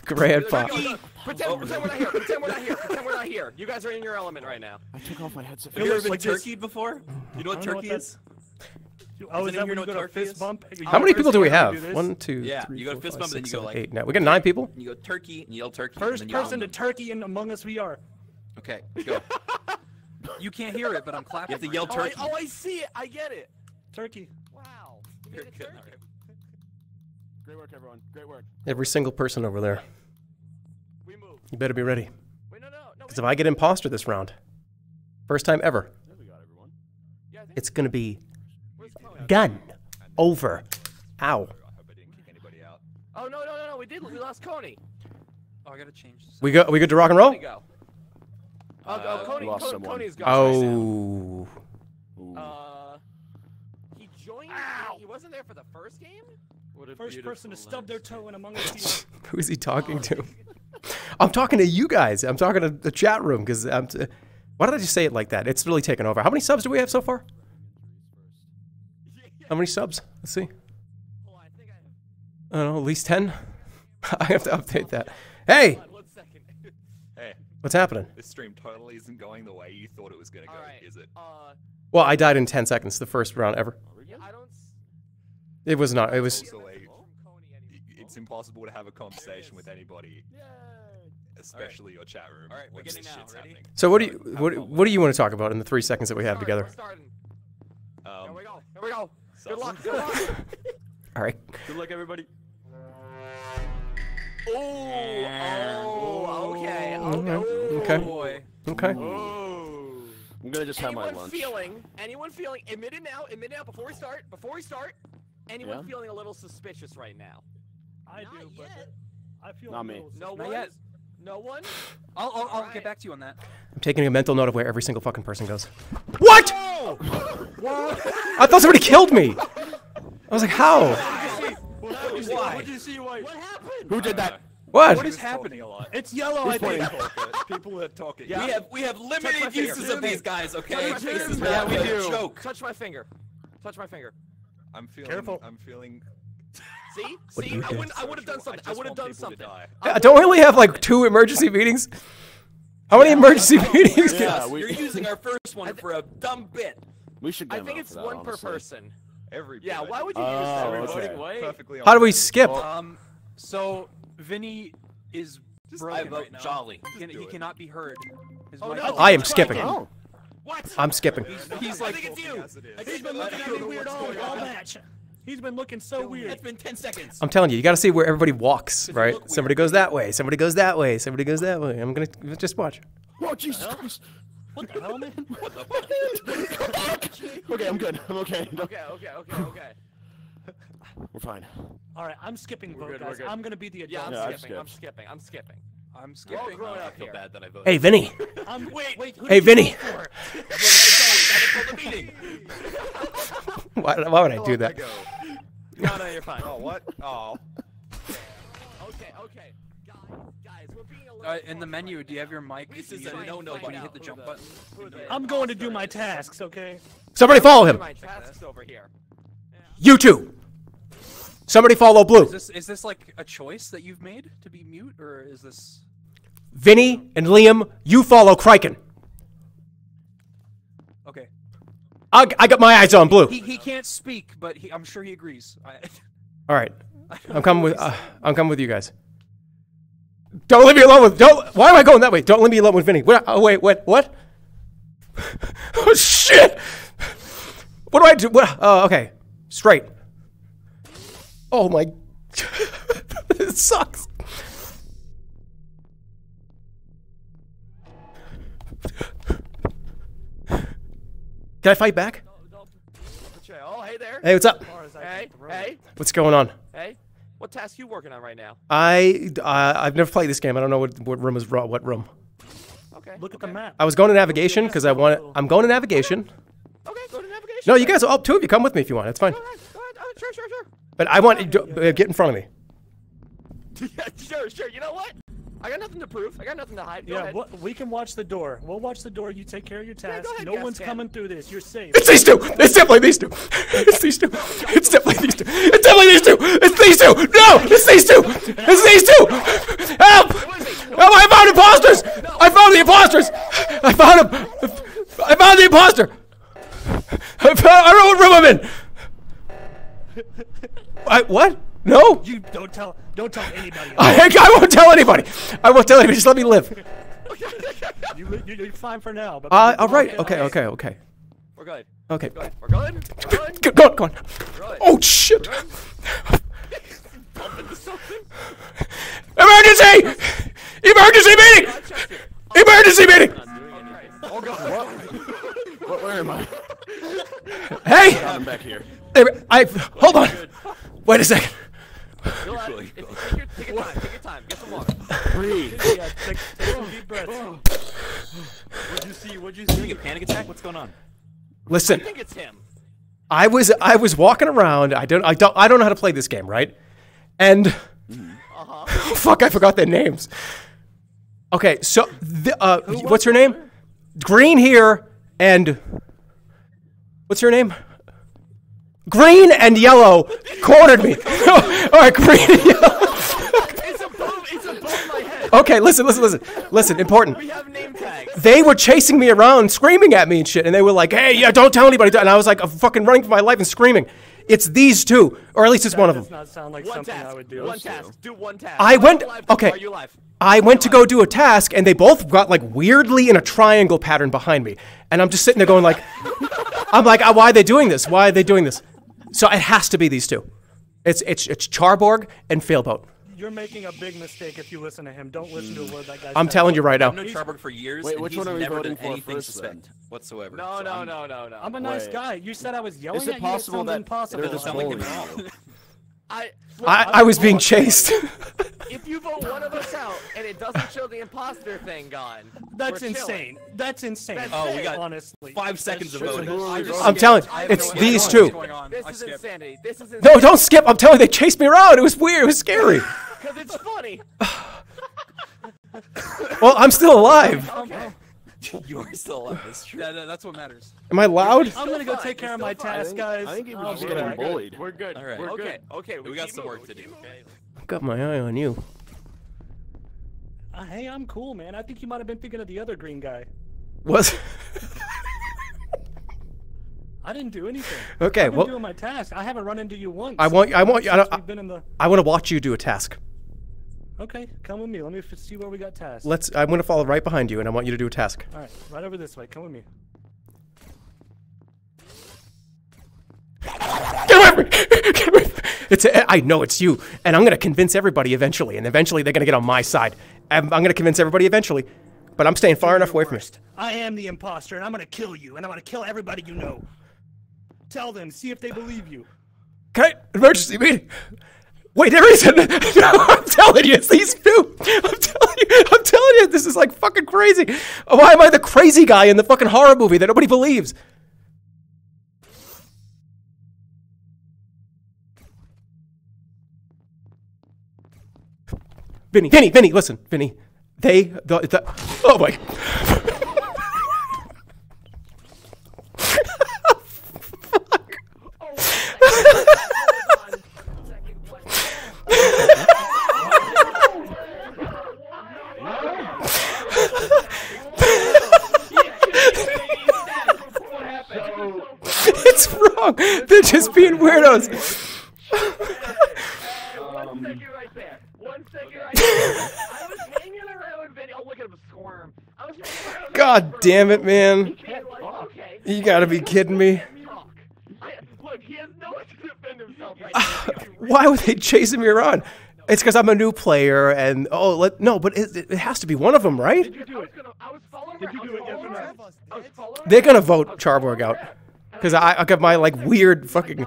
Grandpa. Pretend, pretend we're not here. Pretend we're not here. Pretend we're not here. You guys are in your element right now. I took off my headset. Have you ever been like turkeyed before? You know what I know turkey what is? Oh, is that when you go to fist bump? How many people do we have? do. One, two, Yeah, three, you go four, fist five, bump, then you go seven, like- eight. Now we got nine people. You go turkey and yell turkey. and First then person to turkey in Among Us we are. Okay, go. You can't hear it, but I'm clapping. You clapping. have to yell Oh turkey. oh, I see it. I get it. Turkey. Wow. You made You're it good, turkey. Alright. Great work, everyone. Great work. Every single person over there. We move. You better be ready. Wait, no, no, no. Because if I get imposter this round, first time ever, There we got everyone. Yeah, I think it's gonna be done. Over. Ow. I hope I didn't kick anybody out. Oh no, no, no, no. We did. We lost Coney. Oh, I gotta change this. We go. We good to rock and roll. Coney go. Oh, Uh, oh Coney, lost Coney, Coney's gone. Oh. Ooh. Uh, he joined. He wasn't there for the first game. What a First person to stub their toe in Among Us Who is he talking to? I'm talking to you guys. I'm talking to the chat room because I'm. T- why did I just say it like that? It's really taken over. How many subs do we have so far? How many subs? Let's see. Oh, I think I have. I don't know, at least 10? I have to update that. Hey! Hold on One second. Hey, What's happening? this stream totally isn't going the way you thought it was gonna go, All right. is it? Uh, Well, I died in 10 seconds, the first round ever. yeah, I don't. It was not. It was. Also, a, From Coney anymore. It's impossible to have a conversation with anybody, especially your chat room. All right, we're this getting now. shit's Ready? happening. So, what do you what, what do you want to talk about in the three seconds that we have together? We're starting. Here Um, we go. Here we go. Good luck. Good luck. All right. Good luck, everybody. oh, oh, okay. Okay. Okay. boy. Okay. I'm gonna just have my lunch. Anyone lunch. feeling? Anyone feeling? Admit it now. Admit it now. Before we start. Before we start. Anyone Yeah? feeling a little suspicious right now? I Not do, but. I feel Not me. No suspicious. one. yet. No one. I'll, I'll, I'll Alright. get back to you on that. I'm taking a mental note of where every single fucking person goes. What? I thought somebody killed me. I was like, how? What did you see? What happened? Who did that? What? What is happening? a lot. It's yellow, I think. People are talking. We have we have my limited finger. uses of these guys. Okay, Touch my finger. Yeah, we do. joke. Touch my finger. Touch my finger. I'm feeling. Careful. I'm feeling. See? What See? I do? wouldn't. I would have done something. I just would have done something. die. Uh, Don't we only have like two emergency meetings? How many emergency meetings? Yeah, Yes, we- you're using our first one for a dumb bit. We should. Get I think it's that, one per honestly. person. Every. Yeah. bit. Why would you Oh, use that? okay. Way. Perfectly. How do we honest. skip? Um, so Vinny is I broken vote right now. jolly. He, can, he cannot be heard. His Oh, no. I am skipping. Oh, What? I'm skipping. He's I like, think it's you. Yes, it is. He's been looking at me weird all, all match. He's been looking so weird. It's been 10 seconds. I'm telling you, you got to see where everybody walks, right? Somebody goes that way. Somebody goes that way. Somebody goes that way. I'm gonna just watch. oh Jesus Christ! What the hell, man? What the fuck? okay, I'm good. I'm okay. Okay. Okay. Okay. Okay. We're fine. All right, I'm skipping vote, good, we're guys. good. I'm gonna be the Yeah. I'm adult. Yeah, I've skipping. I'm skipping. I'm skipping. I'm skipping. all growing I up feel here. bad that I voted. Hey, Vinny. I'm, wait, wait. Who Hey, did you Vinny. vote for? Why, why would I do that? Go. No, no, you're fine. Oh what? Oh. Okay. Okay. Guys, guys, we're being a little. Uh, in the menu, do you have your mic? This is you- a no-no when button. you hit the jump button. I'm going to do my tasks, okay? Somebody follow him. My tasks over here. You two. Somebody follow Blue. Is this is this like a choice that you've made to be mute, or is this? Vinny and Liam, you follow Criken. Okay. I, I got my eyes on Blue. He, he can't speak, but he, I'm sure he agrees. I, All right. I'm coming with. Uh, I'm coming with you guys. Don't leave me alone with. Don't. Why am I going that way? Don't leave me alone with Vinny. What? Oh wait. What? What? oh shit! What do I do? What? Oh, okay. Straight. Oh my. this sucks. Can I fight back? Oh, hey there. Hey, what's up? Hey, hey, What's going on? hey. What task you working on right now? I uh, I've never played this game. I don't know what what room is what room. Okay. Look at the map. I was going to navigation because I want. I'm going to navigation. Okay, go to navigation. No, you guys, all two of you, come with me if you want. It's fine. All right, all right, all right, sure, sure, sure. But I want you to uh, get in front of me. sure, sure. You know what? I got nothing to prove. I got nothing to hide. Go Yeah, ahead. wha- we can watch the door. We'll watch the door. You take care of your go tasks. ahead, no one's Can. coming through this. You're safe. It's these two. It's definitely these two. It's these two. It's definitely these two. It's definitely these two. It's these two. No, it's these two. It's these two. Help! Help! I found imposters. I found the imposters. I found him. I found the imposter. I, found, I don't know what room I'm in. Don't tell Don't tell anybody. I, I won't tell anybody. I won't tell anybody. Just let me live. you, you, you're fine for now. But Uh, all right. Okay. Okay. Okay. We're good. Okay. We're good. We're good. We're good. Go, go on. Go on. Oh shit! Bump into. Emergency! Emergency meeting! Emergency meeting! Oh god. What, where am I? Hey! I'm back here. I hold on. Wait a second. You'll have- if- if- Take your, take your time. Take your time. Get some water. Breathe. yeah, take, take some deep breaths. What'd you see? What'd you see? Doing a panic attack? What's going on? Listen, I think it's him. I was I was walking around. I don't I don't I don't know how to play this game, right? And Uh-huh. fuck, I forgot their names. Okay, so the, uh, what's her name? Green here and what's her name? Green and yellow cornered me. All right, green and yellow. It's above. It's above my head. Okay, listen, listen, listen, listen. Important. We have name tags. They were chasing me around, screaming at me and shit, and they were like, "Hey, yeah, don't tell anybody." And I was like, I'm fucking running for my life and screaming. It's these two, or at least it's one of Does them. not sound like One something task. I would do. One task. Do one task. I went. Okay. Are you alive? I went to go do a task, and they both got like weirdly in a triangle pattern behind me, and I'm just sitting there going like, I'm like, "Ah, why are they doing this? Why are they doing this? So it has to be these two. It's it's it's Charborg and Failboat. You're making a big mistake if you listen to him. Don't listen to a word that guy I'm says. telling you right now. I've known Charborg for years, Wait, and which he's one are we never voting done for anything first, then? suspect whatsoever. No, so no, I'm- no, no, no. I'm a nice Wait. guy. You said I was yelling Is it at you. It possible sounded that impossible. they're Doesn't sound like him at. I. I, I was being chased. If you vote one of us out and it doesn't show the imposter thing gone, That's we're chilling. insane. That's insane. That's Oh, we it. got honestly. five seconds of true. voting. Who are we I'm telling you, it's no these two. going on. This is insanity. This is No, don't skip. I'm telling you, they chased me around. It was weird. It was scary. Because it's funny. Well, I'm still alive. Okay. you are still alive. That's true. Yeah, that- that's what matters. Am I loud? I'm gonna go fine. take care of my still fine. task, guys. I think he was I'll just be getting back. bullied. We're good. All right. We're Okay. good. Okay. We got some keep work to do. keep moving. I've got my eye on you. Uh, hey, I'm cool, man. I think you might have been thinking of the other green guy. Was I didn't do anything. Okay, I've been well- doing my task. I haven't run into you once. I want I want you. I, Since don't- we've been in the. I want to watch you do a task. Okay, come with me. Let me f- see where we got tasks. Let's. I'm to follow right behind you, and I want you to do a task. All right, right over this way. Come with me. Get away from me! Get away from me! It's. A, I know it's you, and I'm going to convince everybody eventually, and eventually they're going to get on my side. I'm, I'm going to convince everybody eventually, but I'm staying far enough away from you. I am the imposter, and I'm gonna kill you, and I'm gonna kill everybody you know. Tell them. See if they believe you. Okay, emergency meeting. Wait, there isn't. I'm telling you, it's these two. I'm telling you, I'm telling you, this is like fucking crazy. Why am I the crazy guy in the fucking horror movie that nobody believes? Vinny, Vinny, Vinny, listen, Vinny. They, the, the oh my. Wrong. They're just being weirdos. One second right there. One second right there. I was hanging around with Oh, look at him squirm. I was hanging around God Vinny for a damn it, man. He can't, like, okay. You gotta be kidding me. Talk. I, look, he has no way to defend himself right now. Why were they chasing me around? It's because I'm a new player, and oh, let, no, but it, it has to be one of them, right? Did you do it? I was following Did you do it? Yes or no? I was following They're gonna vote Charborg out because I, I got my like weird fucking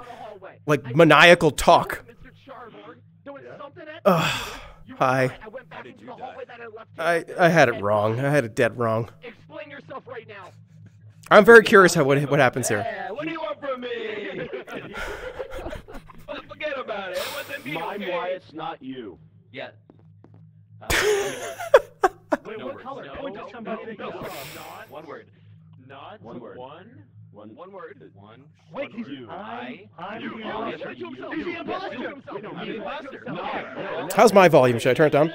like maniacal talk. Mr. Charborg. There was something at Ugh. Hi. I went back into the hallway that I left. I I had it wrong. I had it dead wrong. Explain yourself right now. I'm very curious how what what happens here. Yeah, what do you want from me? Forget about it. It wasn't me. I'm okay? Wyatt's, not you. Yeah. Wait, No what words. color? No, Point to no, somebody no, that no. you saw. Not. One word. Not. One word. One. One. One word. One. Wait, one you. I. I'm you. the Oh, imposter. you. You. He's the imposter. You. himself. No, He's the the imposter. imposter. How's my volume? Should I turn it down?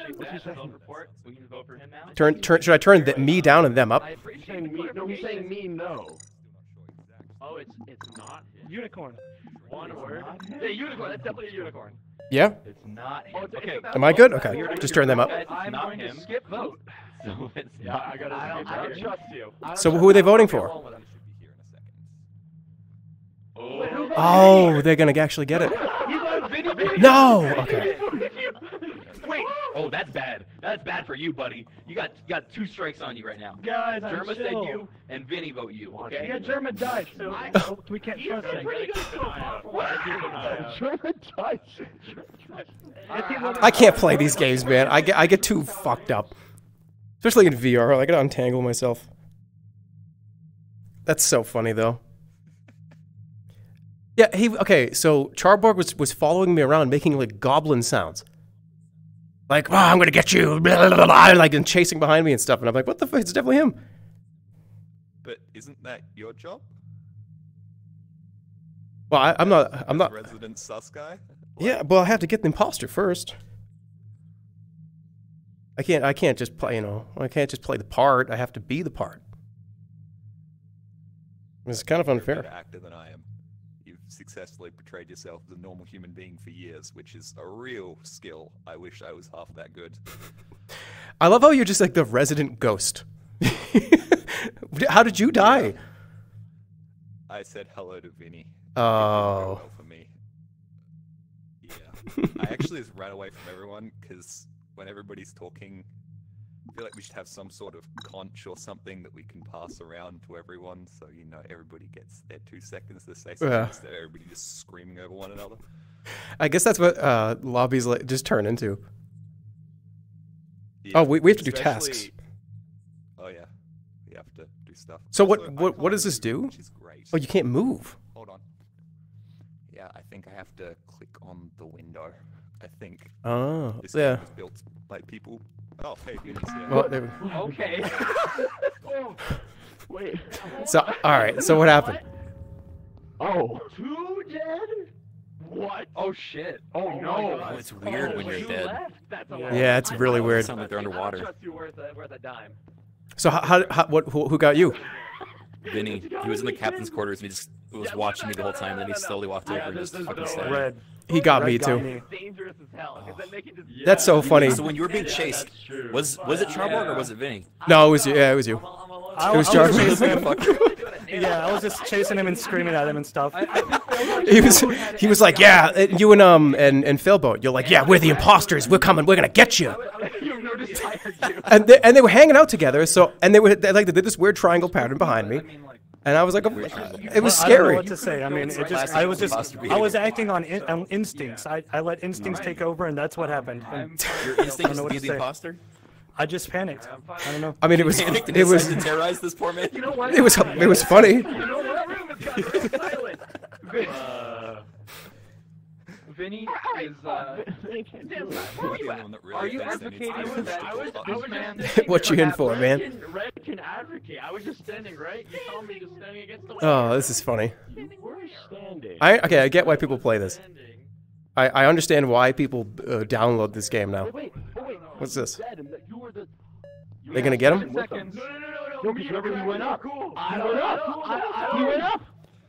report. We can vote for him now. Turn turn. Should I turn the, me down and them up? I He's appreciate saying me. No, he's saying me. No. Oh, it's it's not. Unicorn. One word. Yeah, unicorn. That's definitely a unicorn. Yeah? It's not him. Oh, okay. Am I good? Okay, just turn them up. I'm going to skip vote. So it's not. I, gotta I don't, I don't trust you. I So trust who are they you. voting I'll for? Roll with him. Oh, they're gonna actually get it. No. Okay. Wait. Oh, that's bad. That's bad for you, buddy. You got you got two strikes on you right now. Guys, I'm Jerma said chill. you, and Vinny vote you. Okay. Yeah, German died, so we can't trust him. German dice. I can't play these games, man. I get I get too fucked up, especially in VR. I gotta untangle myself. That's so funny though. Yeah, he okay. So Charborg was was following me around, making like goblin sounds, like "Oh, I'm gonna get you," blah, blah, blah, like and chasing behind me and stuff. And I'm like, "What the fuck? It's definitely him." But isn't that your job? Well, I, I'm not. I'm not. Resident sus guy? Yeah, well, I have to get the imposter first. I can't. I can't just play. You know, I can't just play the part. I have to be the part. It's kind of unfair. actor than I am. Successfully portrayed yourself as a normal human being for years, which is a real skill. I wish I was half that good. I love how you're just like the resident ghost. how did you die? I said hello to Vinny. Oh. For me. Yeah. I actually just ran away from everyone because when everybody's talking, I feel like we should have some sort of conch or something that we can pass around to everyone so, you know, everybody gets their two seconds to say something Yeah. instead of everybody just screaming over one another. I guess that's what uh, lobbies like just turn into. oh, we, we have to do tasks. Oh yeah, we have to do stuff. So what Also, what what does this do? Which is great. Oh, you can't move. Hold on. Yeah, I think I have to click on the window. I think. Oh, this yeah. was built by people. Oh, hey, Vinny's here. Uh, well, there we- Okay. Wait. So all right. So what happened? Oh. Two dead? What? Oh shit. Oh, oh my no. Oh, it's weird when you're Two dead. That's Yeah. it's really weird. I Sound like they're underwater. trust you worth a, worth a dime. So how, how, how what who, who got you? Vinny, he was in the captain's quarters and he just was watching me the whole time. Then he slowly walked over and just fucking stabbed me. Red. He got Red me too. Dangerous as hell. 'cause then they That's so funny. So when you were being chased, was was it Charborg or was it Vinny? No, it was you. Yeah, it was you. I, It was I Jarvis. chasing him. yeah, I was just chasing him and screaming at him and stuff. He was he was like, yeah, and you and um and and Failboat, you're like, yeah, we're the imposters. We're coming. We're gonna get you. you noticed I heard you. And they, and they were hanging out together. So and they were they, like they did this weird triangle pattern behind me. And I was like, it was Well, I don't know scary. what to say. I mean, it just I was just I was acting on, in, on instincts. I, I let instincts take over, and that's what happened. And Your I don't instinct to be the say. imposter? I just panicked. I don't know. I mean, it was Panicked it was to terrorize this poor man. You know what? it was it was funny. You know what? Room has got very silent. Vin- Vinny is uh. Are you at? that Are really you thinks they need advocating to that I was, I was button. just What you in for, man? Red can, red can advocate. I was just standing right. You saw me just standing against the wall. Oh, this is funny. You were standing. I okay, I get why people play this. I, I understand why people uh, download this game now. What's this? Dead, and that you were the. you They were gonna get him? them. No, no, no, no, no. No, remember he went up. Cool. He went up. I, I, He went up.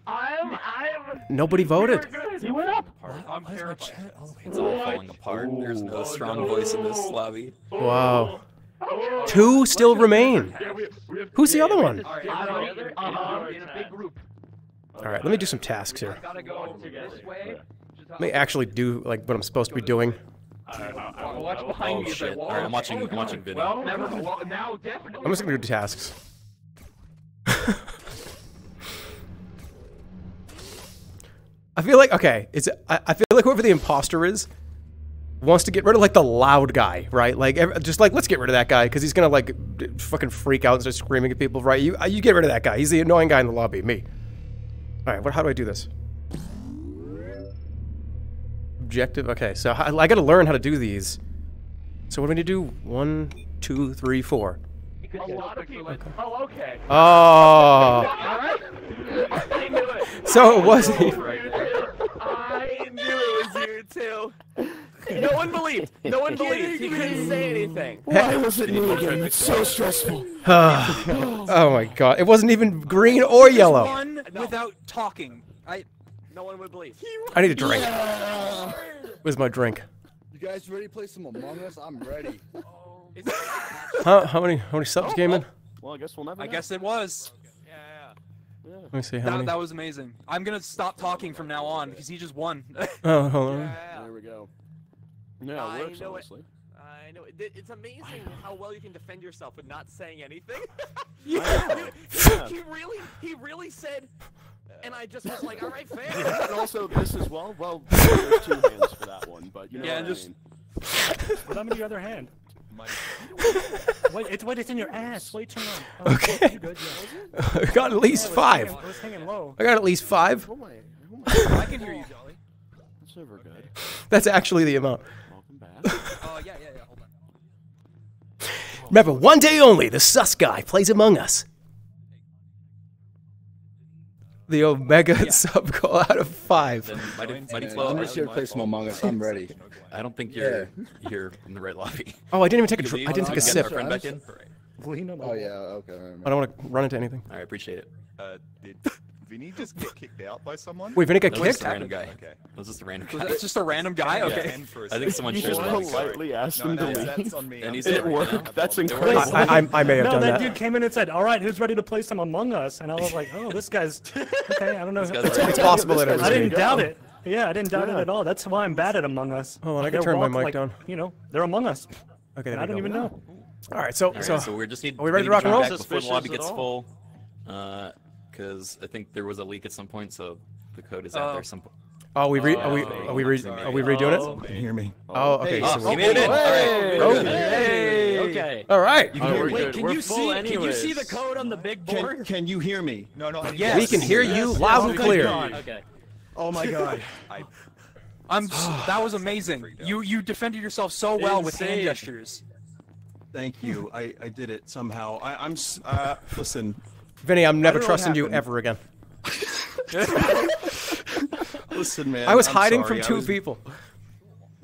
I'm, I'm. Nobody voted. He went up. I'm terrified. Oh, it's all falling oh, apart. There's no oh, strong voice in this lobby. Wow. Two still remain. Who's the other one? All right, I'm together uh, in a big group. All right, let me do some tasks here. Gotta go this way. Let me actually do like what I'm supposed to be doing. Watch behind Oh me as I shit! walk. All right, I'm watching. I'm watching Vinny. Well, never. Well, now definitely. I'm just gonna do tasks. I feel like okay, it's I, I feel like whoever the imposter is wants to get rid of like the loud guy, right? Like just like let's get rid of that guy because he's gonna like fucking freak out and start screaming at people, right? You you get rid of that guy. He's the annoying guy in the lobby, me. All right, what? How do I do this? Objective. Okay, so I, I got to learn how to do these. So what do we need to do? One, two, three, four. A lot of people. Ah. Oh, okay. Oh. All right. I knew it. So it wasn't. I knew it was you too. No one believed. No one believed. He couldn't say anything. Why was it me again? It's so stressful. oh my god! It wasn't even green or yellow. One without talking. I. No one would believe. I need a drink. Where's my drink? You guys ready to play some Among Us? I'm ready. Huh? How many how many subs oh, came in? Well, I guess we'll never. I know. guess it was. Let me see how That, many. that was amazing. I'm gonna stop talking from now on because he just won. Oh, hold on. There we go. Yeah, I it works know it. I know. It, it's amazing how well you can defend yourself with not saying anything. Yeah. he really, he really said, and I just was like, all right, fair. and also this as well. Well, there's two hands for that one, but you know Yeah, what just- I mean. What happened to your other hand? My- Wait, it's wait, it's in your ass. Wait, turn on. Oh, Okay. good, yeah. I got at least Yeah, five. hanging- It was hanging low. I got at least five. Oh my, oh my. I can hear you, Jolly. That's never good. That's actually the amount. Welcome back. Oh yeah, yeah, yeah. Hold on. Remember, one day only, the sus guy plays Among Us. The Omega sub call out of five. Then Mighty, Mighty Yeah, I'm just here to play some Among Us. I'm ready. I don't think you're you're in the right lobby. Oh, I didn't even take a. You Dr- I didn't take a sip. Our friend back in. Lean on the Oh yeah. Okay. I don't want to run into anything. All right, appreciate it. Uh, did Vinny just get kicked out by someone? Wait, Vinny got That was kicked? just a random guy. Okay. That was just a random guy. that just a random guy? Yeah, Okay. and for think someone You shared just politely asked No, him no, to leave. that's on me. And I'm he's sorry. in. It worked. That's incredible. I, I, I may have No, done that No, that. dude came in and said, "All right, who's ready to play some Among Us?" And I was like, "Oh, this guy's okay. I don't know." This who- guy's ready. It's possible that I was I didn't doubt it. Yeah, I didn't doubt it at all. That's why I'm bad at Among Us. Hold on, I can They're turn my mic like, down. You know, they're Among Us. Okay, I don't go. even know. All right, so All right, so so we just need. are we ready to rock and roll? Before the lobby gets at full, because I think there was a leak at some point, so the code is out Oh. there. Some. po- Oh, we re- are we are we re- are we redoing Oh. it? Can you hear me? Oh, okay. Oh, so you we- made it in. All right. Oh. Hey, okay. All right. You can hear me. Wait, Good. can We're you full see? Can you see the code on the big Can, board? can you hear me? No, no, Yes. We can hear you loud and clear. Okay. Oh my god. I, I'm. that was amazing. You you defended yourself so well with hand gestures. Thank you. I, I did it somehow. I, I'm. Uh, listen. Vinny, I'm never don't know what trusting you ever again. Listen, man. I was I'm hiding sorry. from I two was- people.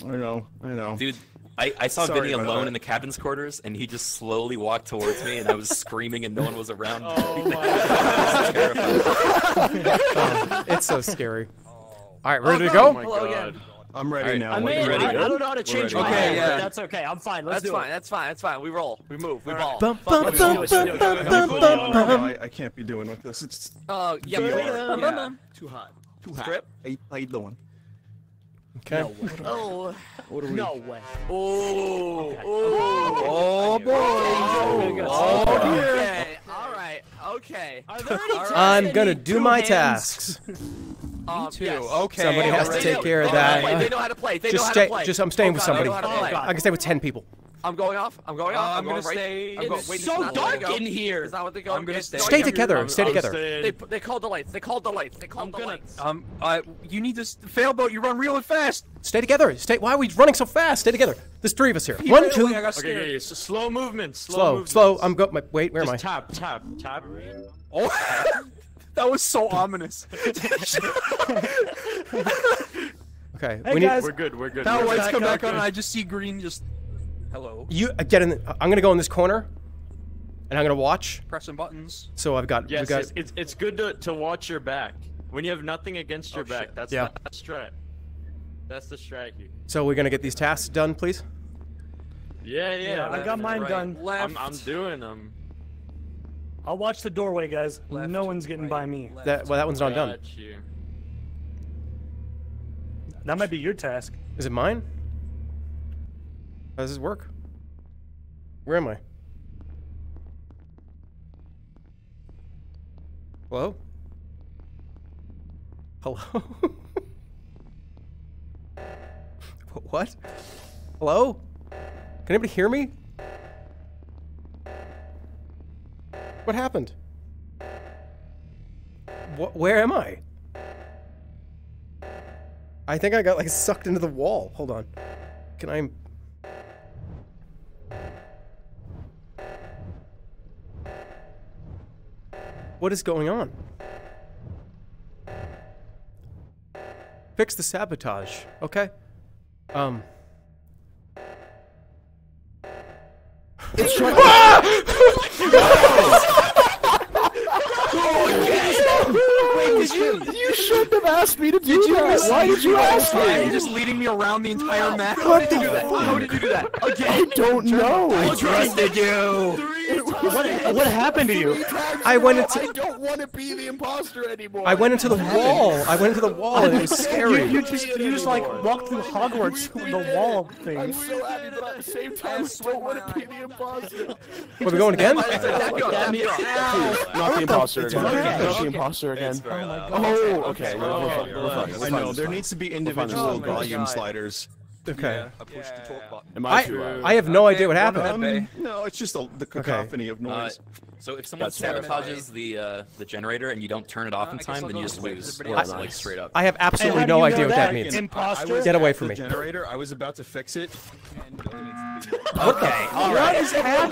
I know. I know. Dude, I, I saw Sorry Vinny alone that. in the captain's quarters, and he just slowly walked towards me, and I was screaming, and no one was around. Oh my Terrified. It's so scary. All right, ready to Oh go? Hello again. I'm ready Alright, now. I What mean, you ready? I, I don't know how to change my Okay, hand, yeah. but that's okay. I'm fine. Let's That's do fine. it. That's fine. That's fine. We roll. We move. We ball. No, no, I, I can't be doing with this. It's Uh, yeah. Too yeah. Too hot. too hot. Strip? How, you- how you doing? Okay. Oh. What are we? No way. Oh. Oh boy. Oh. Okay. All right. Okay. Are there any I'm gonna do my tasks. Um, too. yes. Okay. Somebody has to take know- care of they know how to that. play. They know how to play. They Just know how stay. to play. Just I'm staying Oh, with somebody. They know how to play. God. I can stay with ten people. I'm going off. I'm going Uh, off. I'm I'm going gonna right. stay- I'm going, It's wait, so not dark go. in here. Is that what they go? I'm gonna stay- dark. Stay together. I'm- Stay I'm together. staying. They they called the lights. They called the lights. They called I'm the gonna- lights. Um. Uh. You need this failboat. You run real fast. Stay together. Stay. Why are we running so fast? Stay together. There's three of us here. He One, two. away, I got Okay, scared. okay, okay, so slow movements. Slow, Slow, movements. slow. I'm go. My, wait, where am I? Just tap, tap, tap. Oh. that was so ominous. Okay. Hey we need. guys, We're good. We're good. now lights back come back on, and I just see green. Just hello. You uh, get in. The, I'm gonna go in this corner, and I'm gonna watch. Pressing buttons. So I've got. Yes, we got. it's, it's it's good to, to watch your back. When you have nothing against your Oh, back, shit. that's Yeah. the strat. That's the strategy. So we're gonna get these tasks done, please. Yeah, yeah. Yeah, I got mine right. done. I'm, I'm doing them. I'll watch the doorway, guys. Left, no one's getting right, by me. left. That well, that one's not done. You. That might be your task. Is it mine? How does this work? Where am I? Hello? Hello? what? Hello? Can anybody hear me? What happened? Wh- where am I? I think I got like sucked into the wall. Hold on. Can I? What is going on? Fix the sabotage. Okay. Um. It's trying Wait, did you? You shouldn't have asked me to do that. Why did you ask Why are you me? just leading me around the entire map? What the How did you do that? I don't know. I trusted you. What, what happened to you? I went into- I don't want to be the imposter anymore. I went into the wall. I went into the wall it was scary. You, you just you just like walked through Hogwarts with the wall I'm thing. so happy, but at the same time, I don't want to be the imposter. Are we going again? Tap you off, tap you off. Not the imposter again. Not the imposter again. It's very oh loud. Oh, okay. We're, we're fine. We're fine. We're I know there needs to be individual Oh volume God. sliders. Okay. I pushed the talk button. Am I I? I have no idea what happened. Um, no, it's just a, the cacophony of Uh, noise. so if someone That's sabotages the uh, the generator and you don't turn it off in time, then you just with lose. everybody Like, straight up. I have absolutely no idea know what that that? means. Imposter? Get away from the me. generator. I was about to fix it. Okay, all right.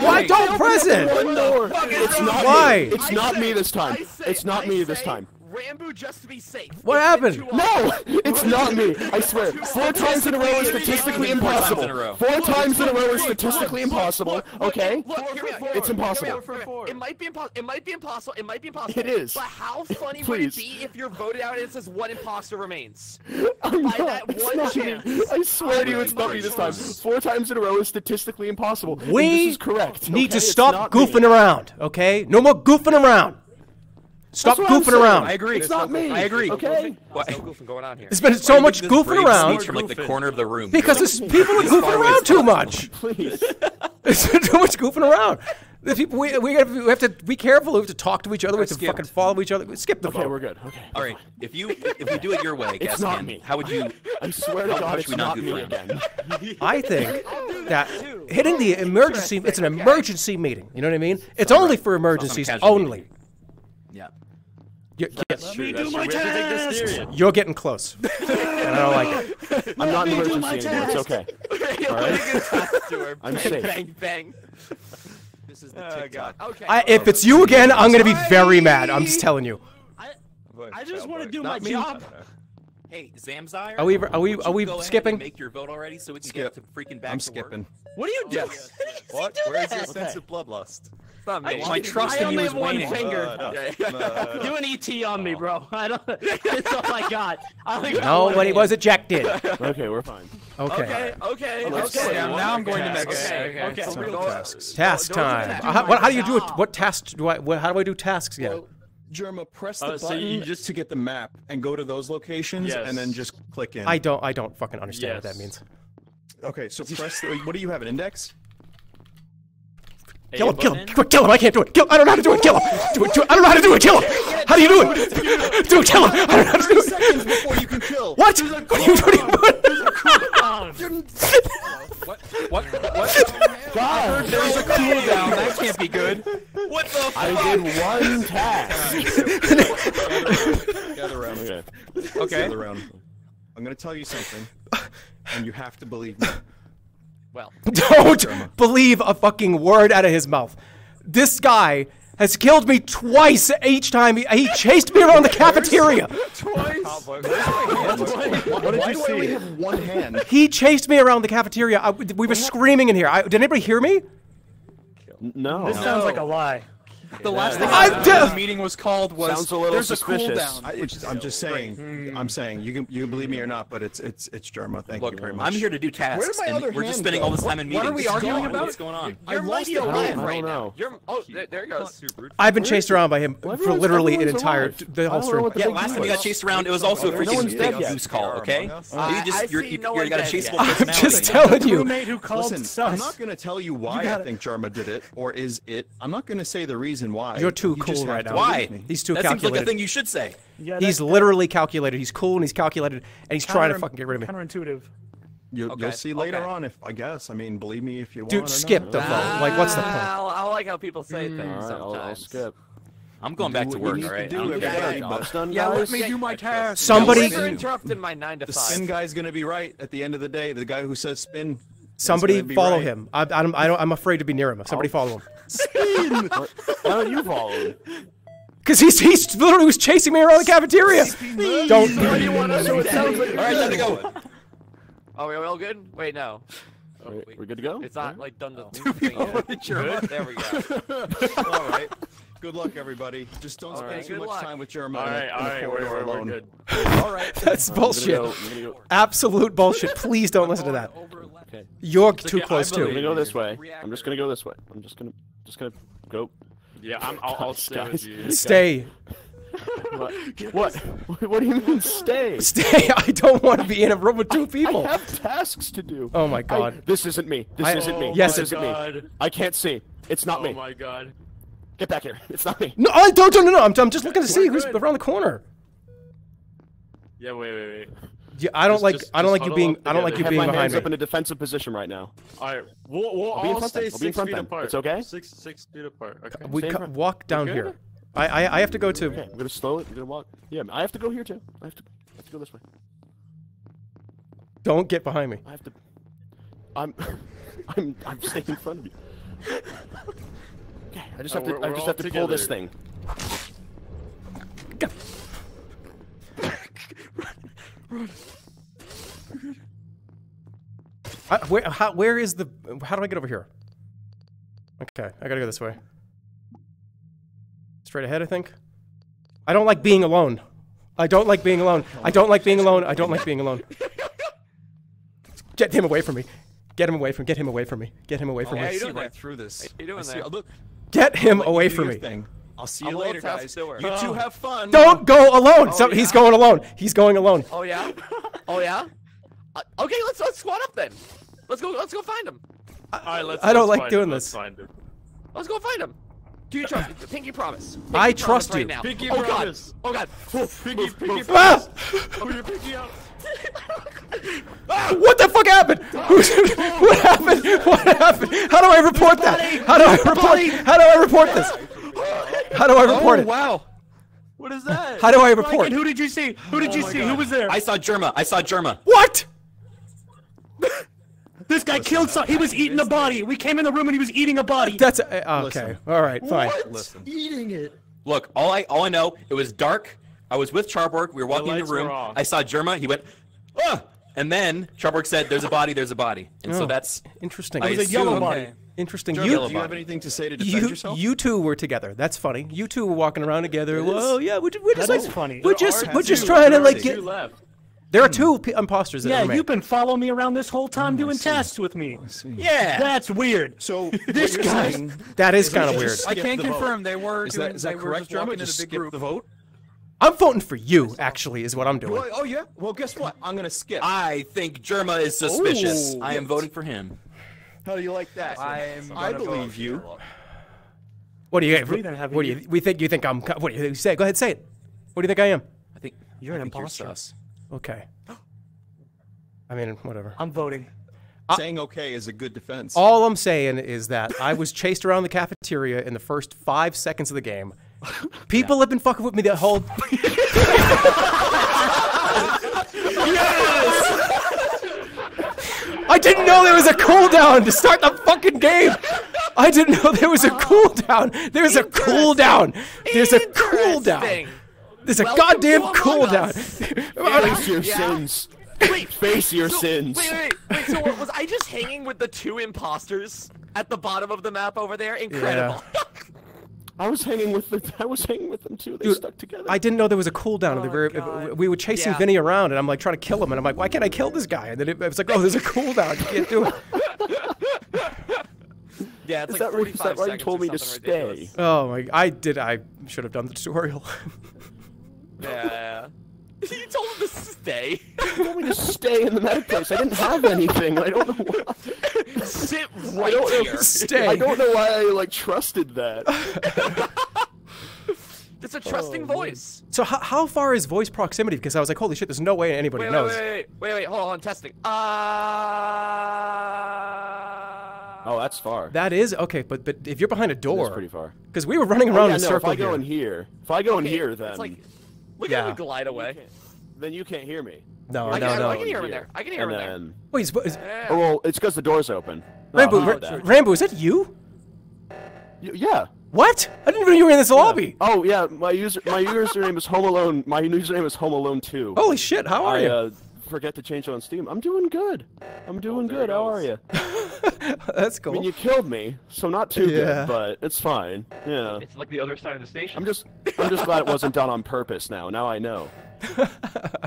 Why don't press it? One door. It's not Why? me. It's not me this time. It's not me this time. Rambo just to be safe. What It's happened? No, it's not me. I swear. Four times in a row is statistically impossible. in a row. Four times in a row is statistically impossible. Okay? Look, hear me out, hear me It's impossible. hear me out, hear me out. It might be impossible. It might be impossible. It might be impossible. It is. But how funny would it be if you're voted out and it says one imposter remains? I'm By not. that one chance. I swear to you, it's not me this time. Four times in a row is statistically impossible. and this We is correct. need okay? to stop goofing me. around, okay? No more goofing around. Stop That's what I'm goofing around. I agree. It's not me. I agree. Okay? What's no goofing going on here? There's been so much goofing around speech from like the corner of the room. because this, people are goofing around too much. Please. There's too much goofing around. The people we, we, have, we have to be careful. We have to talk to each other. We have to fucking follow each other. Skip the Okay, vote. we're good. Okay. All right, if you if we do it your way, It's Gaskin, not me. how would you? I swear to God, it's not not me again. I think that hitting the emergency, it's an emergency meeting. You know what I mean? It's only for emergencies only. Yeah. You, That's true. That's true. We have to take this serious. you're getting close. and I don't like it. I'm not in emergency anymore. It's okay. All right? I'm safe. Bang bang. This is the Oh TikTok. god. Okay. I, if it's you again, I'm gonna be very mad. I'm just telling you. I just want to do Not my me. job. Hey, Zamzire. Are we- are we- are we skipping? Make your vote already, so we can Skip. get to freaking back I'm to work? skipping. What are you doing? What? Where is your sense of bloodlust? It's not me. My trust I in you only is have one waning. finger. Uh, Do an ET on me, bro. I don't. That's all I got. I only got No, one what he hand. was ejected. Okay, we're fine. Okay. Okay. Okay. Let's okay. go. Yeah, now I'm going to next. Okay. Okay. Some okay. real tasks. Task Don't- don't time. Uh, how, what, how do you do it? What tasks do I? What, how do I do tasks again? Well, Jerma, press the Uh, so button you just to get the map and go to those locations, Yes. and then just click in. I don't. I don't fucking understand what that means. Okay, so press. The, what do you have? An index? Hey, Kill him! Kill him! Quick, kill him! I can't do it. Kill! I don't know how to do it. Kill him! Do it! Do it! I don't know how to do it. Kill him! How do you do it? Do it! Kill him! I don't know how to do it. Seconds before you can kill. What? What are you doing? What? What? What? God, There's a cooldown. That can't be good. What the? Fuck? I did one task. Gather around. Okay. Okay. Gather around. I'm gonna tell you something, and you have to believe me. Well. Don't believe a fucking word out of his mouth. This guy has killed me twice each time he, he chased me around the cafeteria. Twice. what did you see? have one hand? He chased me around the cafeteria. I, we were screaming in here. I, did anybody hear me? No. This sounds like a lie. The last thing I I did- the meeting was called was Sounds a little there's suspicious. a cooldown. I, it's, I'm just saying. I'm saying you can you can believe me or not, but it's it's it's Jerma. Thank Look, you very much. I'm here to do tasks, Where my and other we're just spending go? all this time in meetings. what are we arguing What's about? going on? You're lost mighty it. alive right now. You're oh there, there goes. I've been chased around by him Well, for literally an entire the whole stream. Yeah, last time you got chased around, it was also a No freaking one's dead fake goose call, okay? You just I you're, see you, no you're, one you got a dead chaseable yet. I'm just telling you. Roommate who called Listen, I'm not going to tell you why I think Jerma did it or is it. I'm not going to say the reason why. You're too You cool right to now. Why? believe me. He's too that seems like a thing you should say. Yeah, He's literally calculated. He's cool and he's calculated, and he's trying to fucking get rid of me. Counterintuitive. You, Okay, You'll see later okay. on if I guess. I mean, believe me if you want. To. Dude, skip the vote. Like, what's the point? I like how people say mm, things All right, sometimes. I'll, I'll skip. I'm going back to work, need all to right? do I'm every getting day, my job. Job's done, Yeah, guys. let me do my task. Somebody, You're interrupting my nine to five. The five. spin guy's going to be right at the end of the day. The guy who says spin. somebody follow right. him. I, I don't, I don't, I'm afraid to be near him. Somebody follow him. Why don't you follow him? Cause he's he's literally was chasing me around the cafeteria. Don't. So it sounds like All right, time to go. Oh, are we all good? Wait, no. Oh, wait, we're good to go? It's not like done the oh. two thing oh, yet. Good? There we go. All right. Good luck, everybody. Just don't spend right, too good much luck. time with Jeremiah. All in the- right, in all the right, corridor we're, we're, we're good. All right. That's bullshit. go- go- Absolute bullshit. Please don't listen to that. Okay. You're too okay, I close I'm too. gonna go this way. I'm just gonna go this way. I'm just gonna just gonna go. Yeah, I'm, I'll, I'll Gosh, stay with you. Stay. What? what? What do you mean stay? Stay. I don't want to be in a room with two people. I have tasks to do. Oh my I- god. this isn't me. This I- isn't me. Yes, this it- isn't me. Oh I can't see. It's not Oh me. Oh my god. Get back here. It's not me. No, I don't. No, no, no. I'm, I'm just looking to see We're who's good. around the corner. Yeah, wait, wait, wait. Yeah, I don't Just- like. just- I don't like you being. I don't like you being my behind hands me. up in a defensive position right now. All right, we'll, we'll I'll be in all stay then. I'll be in six feet then. apart. It's okay? Six six feet apart. Okay. We Stay walk down here. I, I I have to go to. Okay, I'm gonna slow it. I'm gonna walk. Yeah, I have to go here too. I have to. I have to go this way. Don't get behind me. I have to. I'm. I'm. I'm staying in front of you. Okay, I just have to. we're- I we're just have to pull this together. Thing. I, where how, where is the? How do I get over here? Okay, I gotta go this way. Straight ahead, I think. I don't like being alone. I don't like being alone. I don't like being alone. I don't like being alone. Get him away from me. Get him away from. Get him away from me. Get him away from Oh, me. how you see doing right through this. How you doing I see, there? oh, look, Get him away from me. thing. I'll see I'm you later, guys. doer. You two have fun. Don't go alone. so Oh, he's going alone. He's going alone. Oh yeah. Oh yeah. Uh, okay, let's let's squat up then. Let's go. Let's go find him. All right, let's. I don't let's like find doing him, this. Let's find him. Let's go find him. Do you trust? Pinky promise. Pinky I promise trust right you. Now. Pinky oh promise. god. Oh god. Pinky, pinky, Ah! Oh, you're picking up. What the fuck happened? Who's, what happened? What happened? How do I report that? How do I report? How do I report this? How do I report it? wow. What is that? How do I report? And who did you see? Who did you see? Who was there? I saw Jerma. I saw Jerma. What? this guy killed some. He was eating a body. We came in the room and he was eating a body. That's uh, okay. All right, fine. Listen. Eating it. Look, all I all I know, it was dark. I was with Charborg. We were walking in the room. I saw Jerma. He went, ah! And then Charborg said, "There's a body. There's a body." And Oh. so that's Interesting. I It was a yellow assume- body. Interesting. Jeremy, You, do you have anything to say to defend you, yourself? you two were together. That's funny. You two were walking around together. Whoa, yeah, we're, we're just That like, is funny. We're There just we're two. just trying to like get. left. There are two p- imposters that Yeah, remain. you've been following me around this whole time oh, doing tasks with me. Oh, yeah. That's weird. So This guy- That is is kind of weird. I skip can the vote. confirm they were Is doing. that, is that they were correct, just Jeremy? walking in a Just big skip group. the vote? I'm voting for you. Actually, is what I'm doing. Well, oh yeah. Well, guess what? I'm gonna skip. I think Jerma is suspicious. Ooh. I am voting for him. How do you like that? I'm I believe you. What do you? breathe and have What do you- you? We think you think I'm? What do you say? Go ahead, say it. What do you think I am? I think You're an I think you're imposter. Okay. I mean, whatever. I'm voting. Saying okay is a good defense. All I'm saying is that I was chased around the cafeteria in the first five seconds of the game. People have been fucking with me the whole. I didn't know there was a cooldown to start the fucking game. I didn't know there was a oh. cooldown. There's a cooldown. There's a cooldown. Interesting. There's a goddamn cooldown. Face your sins. Wait, Face your so- sins. Wait, wait, wait. So was I just hanging with the two imposters at the bottom of the map over there? Incredible. I was hanging with the, I was hanging with them too. They Dude, stuck together. I didn't know there was a cooldown. They Oh, were- God. we were chasing Yeah. Vinny around, and I'm like trying to kill him, and I'm like, why can't I kill this guy? And then it, it was like, oh, there's a cooldown. You can't do it. yeah, it's Is like that right? Is that why you told me to something stay? ridiculous. Oh my! I did. I should have done the tutorial. Yeah, yeah. you told him to stay. You told me to stay in the medic place. I didn't have anything. I don't know why. Sit I right don't know. here. Stay. I don't know why I like trusted that. It's a trusting voice. so how, how far is voice proximity? Because I was like, holy shit, there's no way anybody Wait, wait, knows. wait, wait, wait, wait, hold on, testing. Uh. Oh, that's far. That is okay, but but if you're behind a door, That's pretty far. because we were running Oh, around yeah, in a no, circle if I go here. in here, if I go in here, then It's like, look Yeah. at him glide away. then you can't hear me. No, I no, can, no. I can hear him in there. I can hear him and in there. Wait, is, is, Yeah. oh, well, it's because the door's open. Rambo, I'll Ra- Rambo, is that you? Y- yeah. What? I didn't even know you were in this lobby. Oh yeah, my user my username is Home Alone. My username is Home Alone Two. Holy shit! How are I you? uh, forget to change it on Steam. I'm doing good. I'm doing good. How are you? That's cool. I mean, you killed me, so not too Yeah. good, but it's fine. Yeah. It's like the other side of the station. I'm just, I'm just glad it wasn't done on purpose. Now, now I know.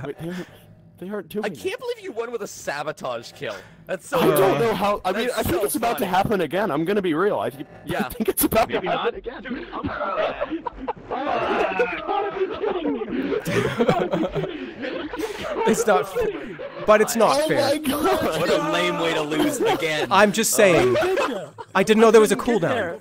Wait, they aren't, they aren't doing I can't believe you won with a sabotage kill. That's so. I don't know how. I mean, That's I think so it's about to happen again. I'm gonna be real. I, think- Yeah. I think it's about Maybe to not. happen again. Dude, I'm It's not, but it's not Oh fair. my god! What a lame way to lose again. I'm just saying. Oh, I didn't know there was a cooldown.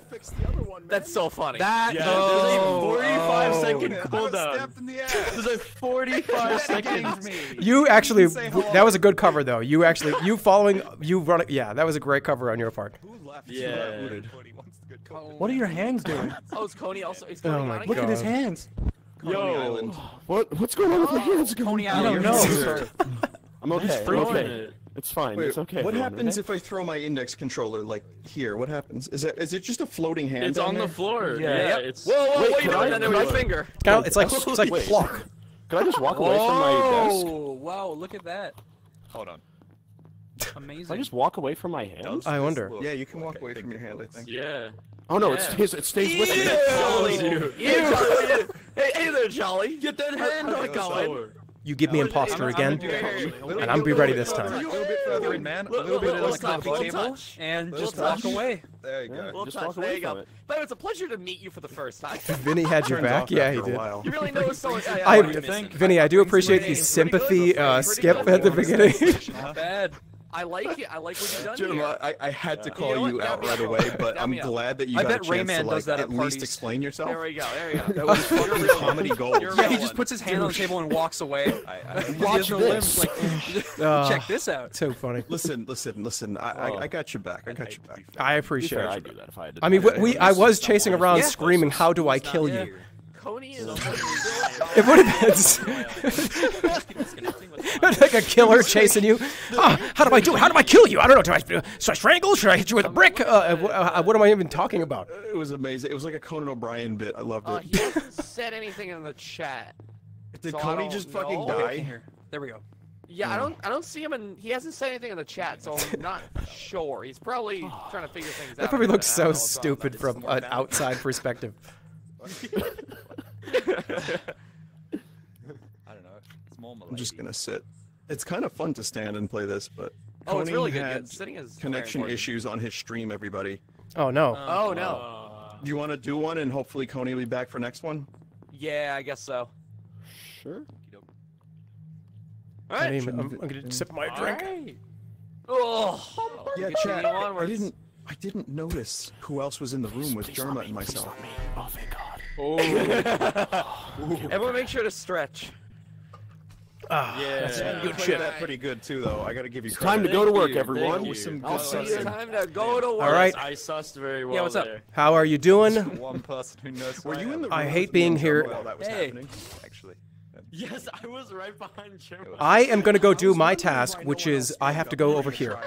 That's so funny. That Yeah, oh, there's a oh, 45 oh. second cooldown. stabbed in the ass. There's a 45 seconds. You actually, say that was a good cover though. You actually, you following, you run, yeah, that was a great cover on your part. Who left? Yeah. Cody wants to go cover. What are your hands doing? Oh, is Coney also? Is Oh my mounting Look at his God. Hands. Yo, What? What's going on with my oh, hands? Coney I don't know. I'm okay. I'm okay. It's fine. Wait, it's okay. what happens if I throw my index controller like here? What happens? Is that is it just a floating hand? it's down on the floor. Yeah. Yeah, Yep. it's. Whoa, whoa, Wait, what are you can I- there with can finger? Kind of, it's like, it's like Wait. flock. Can I just walk away from my desk? Oh, wow, look at that. Hold on. Amazing. Can I just walk away from my hands? I wonder. Yeah, you can walk away from your hand. I think. Yeah. Oh no, Yeah. it stays. It stays with me. Jolly. you. Yeah, Hey, hey there, Jolly. Get that hand How's on it going? You give me imposter again, and I'm be ready this time. A little bit further in, man. A little bit look, on the touch, coffee table, and just walk away. There you go. Just walk away from it. But it's a pleasure to meet you for the first time. Vinny had your back. Yeah, he did. You really know so. Yeah, yeah, I, what are you missing? Vinny, I do appreciate the sympathy pretty uh, good. skip at the beginning. Not bad. I like it. I like what you've done Jim, here. I, I had to You call know you out right up. away, but I'm glad that you I got bet a chance Rayman to like, does that at at least explain yourself. There we go. There you go. That was You're fucking comedy gold. You're Yeah, he just one. puts his hand on the table and walks away. I, I, Watch has no limbs. this. Like, Uh, check this out. So funny. Listen, listen, listen. I, I, I got your back. I got your back. I appreciate it. I'd do that if I had to. I mean, we, it. I was chasing around screaming, "How do I kill you?" Coney is. It would have been like a killer chasing you. Ah, how do I do it? How do I kill you? I don't know. Do I, should I strangle? Should I hit you with a brick? Uh, uh, wh- uh, what am I even talking about? It was amazing. It was like a Conan O'Brien bit. I loved Uh, it. he hasn't said anything in the chat. Did so I Coney don't just fucking know. die? Here. There we go. Yeah, I don't. I don't see him, and he hasn't said anything in the chat, so I'm not sure. He's probably trying to figure things out. That probably looks so stupid from an outside perspective. I don't know. It's more I'm just gonna sit. It's kind of fun to stand and play this, but Oh, it's really good. Yeah, sitting is connection issues on his stream. Everybody, Oh no. Oh no. Oh, do you want to do one and hopefully Coney will be back for next one? Yeah, I guess so. Sure. All I right. mean, I'm, I'm gonna sip my drink. Oh. Yeah, Continue chat. I didn't. I didn't notice who else was in the room with Jerma and myself. Oh thank God. Everyone, make sure to stretch. Ah, Yeah. that's some You good shit. that pretty good too, though. I gotta give you It's credit. time to go to work, you, everyone. With you. some good see you. sussing. Time to go to work. All right. I sussed very well Yeah, what's up? there. How are you doing? One person who knows. Were I you in the room I hate being here. Jerma that was Hey. happening? Actually. Yes, I was right behind Jim. I am gonna go do my task, which is I have to go over here.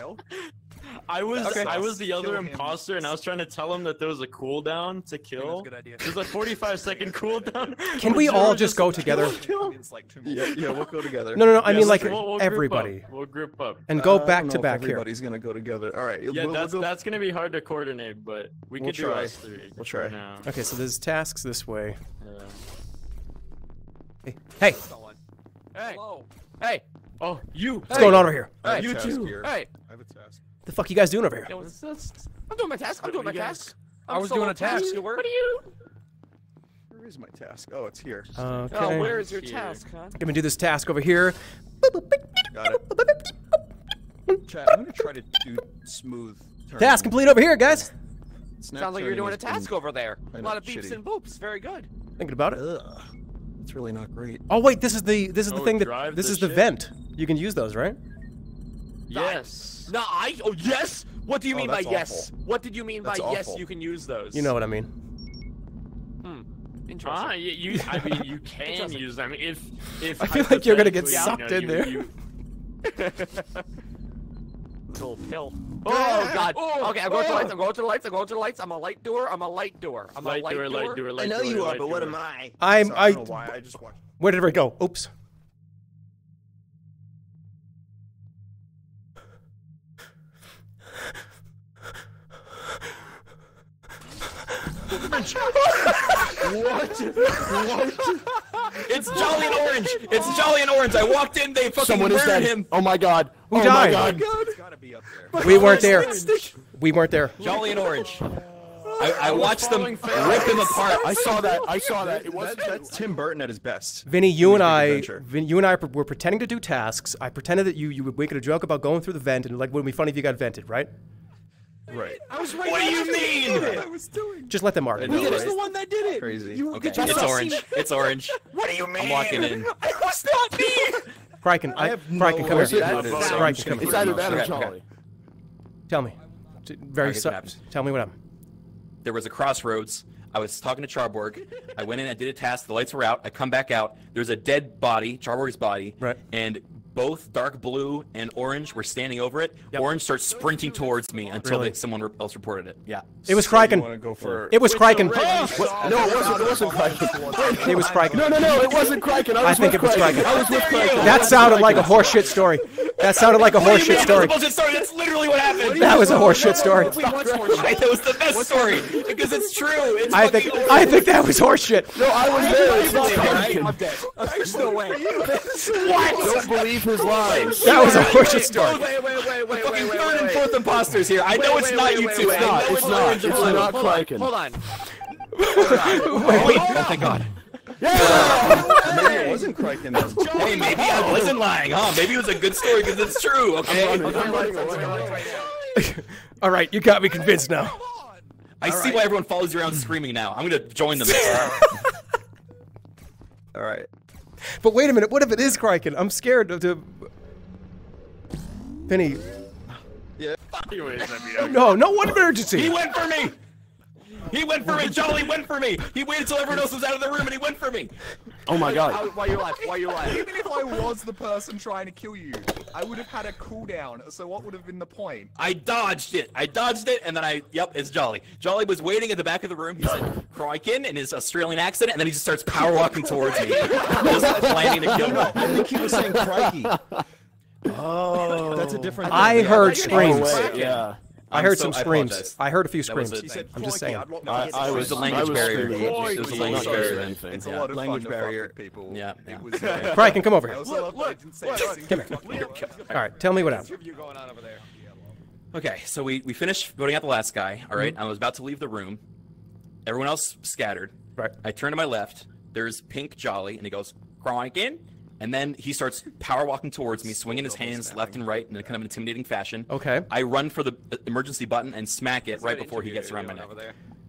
I was Okay. I was the other imposter, and I was trying to tell him that there was a cooldown to kill. good idea. There's a 45 second cooldown. Can we all just go together? It's like two more. Yeah, yeah, we'll go together. Uh, No, no, no. I Yeah, mean like we'll- we'll group everybody, We'll group up. and go Uh, back to know if back here. Everybody's gonna go together. All right. Yeah, we'll, we'll that's go- that's gonna be hard to coordinate, but we We'll could do try. us three. We'll try. now. Okay, so there's tasks this way. Yeah. Hey, hey, Hey. Hello. Hey. Oh, you. what's going on over here? I have Hey. You too. here. Hey. I have a task. The fuck you guys doing over here? Yo, what's this? I'm doing my task. I'm doing my guys- task. I I'm was solo doing a task. task. What are you? Where is my task? Oh, it's here. Oh, okay, Oh, where is your Here. task, huh? gonna do this task over here. Got it. Chat, I'm gonna try to do smooth. turning. Task complete over here, guys. Snap Sounds like you're doing a has been task over there. A lot of of beeps shitty. and boops. Very good. Thinking about it. Ugh. It's really not great. Oh wait, this is the this is the Oh, thing that this the is the ship. vent. You can use those, right? Yes. No, I. Oh, yes. What do you Oh, mean by that's yes? What did you mean That's by yes? You can use those. You know what I mean. Hmm. Interesting. Ah, you, you. I mean, you can use them if if. I feel like you're gonna get hypothetically, you know, sucked in you- there. you- Little pill. Oh God. Oh, okay, I'm going to the lights. I'm going to the lights. I'm going to the lights. I'm a light doer. I'm a light doer. I'm Light a light doer, Light doer. light doer, light I know doer, you are, light but what am I? I'm So I. I don't know why. I just watched. Where did it go? Oops. Orange! what? What? It's Jolly and Orange! It's Jolly and Orange! I walked in, they fucking Someone is murdered dead. him! Oh my god. Who oh died? Oh my god. It's gotta be up there. We weren't there. We weren't there. Jolly and Orange. I, I watched them rip him apart. I saw that. I saw that. It was That, that's Tim Burton at his best. Vinny, you and I, Adventure. Vin, you and I were pretending to do tasks. I pretended that you you would make a joke about going through the vent, and like, would it be funny if you got vented, right? Right. I was right. What do you mean? I was doing. Just let them argue. know, was right? the one that did it. Crazy. You, Okay, you it's orange. see- It's orange. What do you mean? I'm walking in. I was not me. Criken, I, I have Criken, no come here. idea it is, so I'm Criken, just come gonna here. It's either that or Okay, okay. Tell me. Very Okay, su- Tell me what happened. There was a crossroads. I was talking to Charborg. I went in, I did a task. The lights were out. I come back out. There's a dead body, Charborg's body. Right. And both dark blue and orange were standing over it. Yep. Orange starts sprinting towards me until Really? they, someone else reported it. Yeah. It was So you Criken. wanna go for? It was Criken. What? No, it wasn't. It wasn't Criken. It was Criken. No, no, no. It wasn't Criken. I I think it was Criken. I was with Criken. That sounded like a horseshit story. That sounded like a What do you horseshit mean it was story. a story? That's literally what happened. That was a horseshit story. Right, that was the best story because it's true. It's I think fucking I think that was horseshit. No, I was there. It's not Right? Criken. There's no way. What? Don't believe his lies. That was a horseshit story. Wait, wait, wait, wait, fucking wait, third wait, and wait. fourth imposters here. I know Wait, it's not wait, you two. wait. I know not. it's It's not. It's not Hold on, hold on. Wait, wait. Oh, thank God. Maybe it wasn't Criken. then. Hey, maybe I wasn't lying, huh? Maybe it was a good story because it's true. Okay. I'm running away. All right, you got me convinced now. I see why everyone follows you around screaming now. I'm gonna join them. All right. But wait a minute, what if it is Criken? I'm scared of the. Penny. Yeah. No, no one emergency. he went for me. He went for me. Jolly went for me. He waited till everyone else was out of the room and he went for me. Oh my god. How- Why you alive? Why you alive? Even if I was the person trying to kill you, I would have had a cooldown. So what would have been the point? I dodged it. I dodged it, and then I, yep, it's Jolly. Jolly was waiting at the back of the room. He said, Croykin in his Australian accent, and then he just starts power walking towards me. just planning to kill me. I think he was saying crikey. Oh, that's a different. I thing. heard screams. wait, yeah. I heard so- some screams. apologize. I heard a few screams. the thing. I'm just saying. I, I It was was the language was barrier. screaming. It was the language not barrier. anything. It's a lot of Language fun barrier. with people. Yeah, It yeah. was. Uh, Criken, come over here. also love that I didn't say anything Come here. All right, tell me what happened. you going on over there? Okay, so we, we finished voting out the last guy, all right? I was about to leave the room. Everyone else scattered. Right. I turn to my left. There's Pink Jolly, and he goes, Croykin. And then he starts power walking towards me, swinging his hands left and right in a kind of intimidating fashion. Okay. I run for the emergency button and smack it right before he gets around my neck.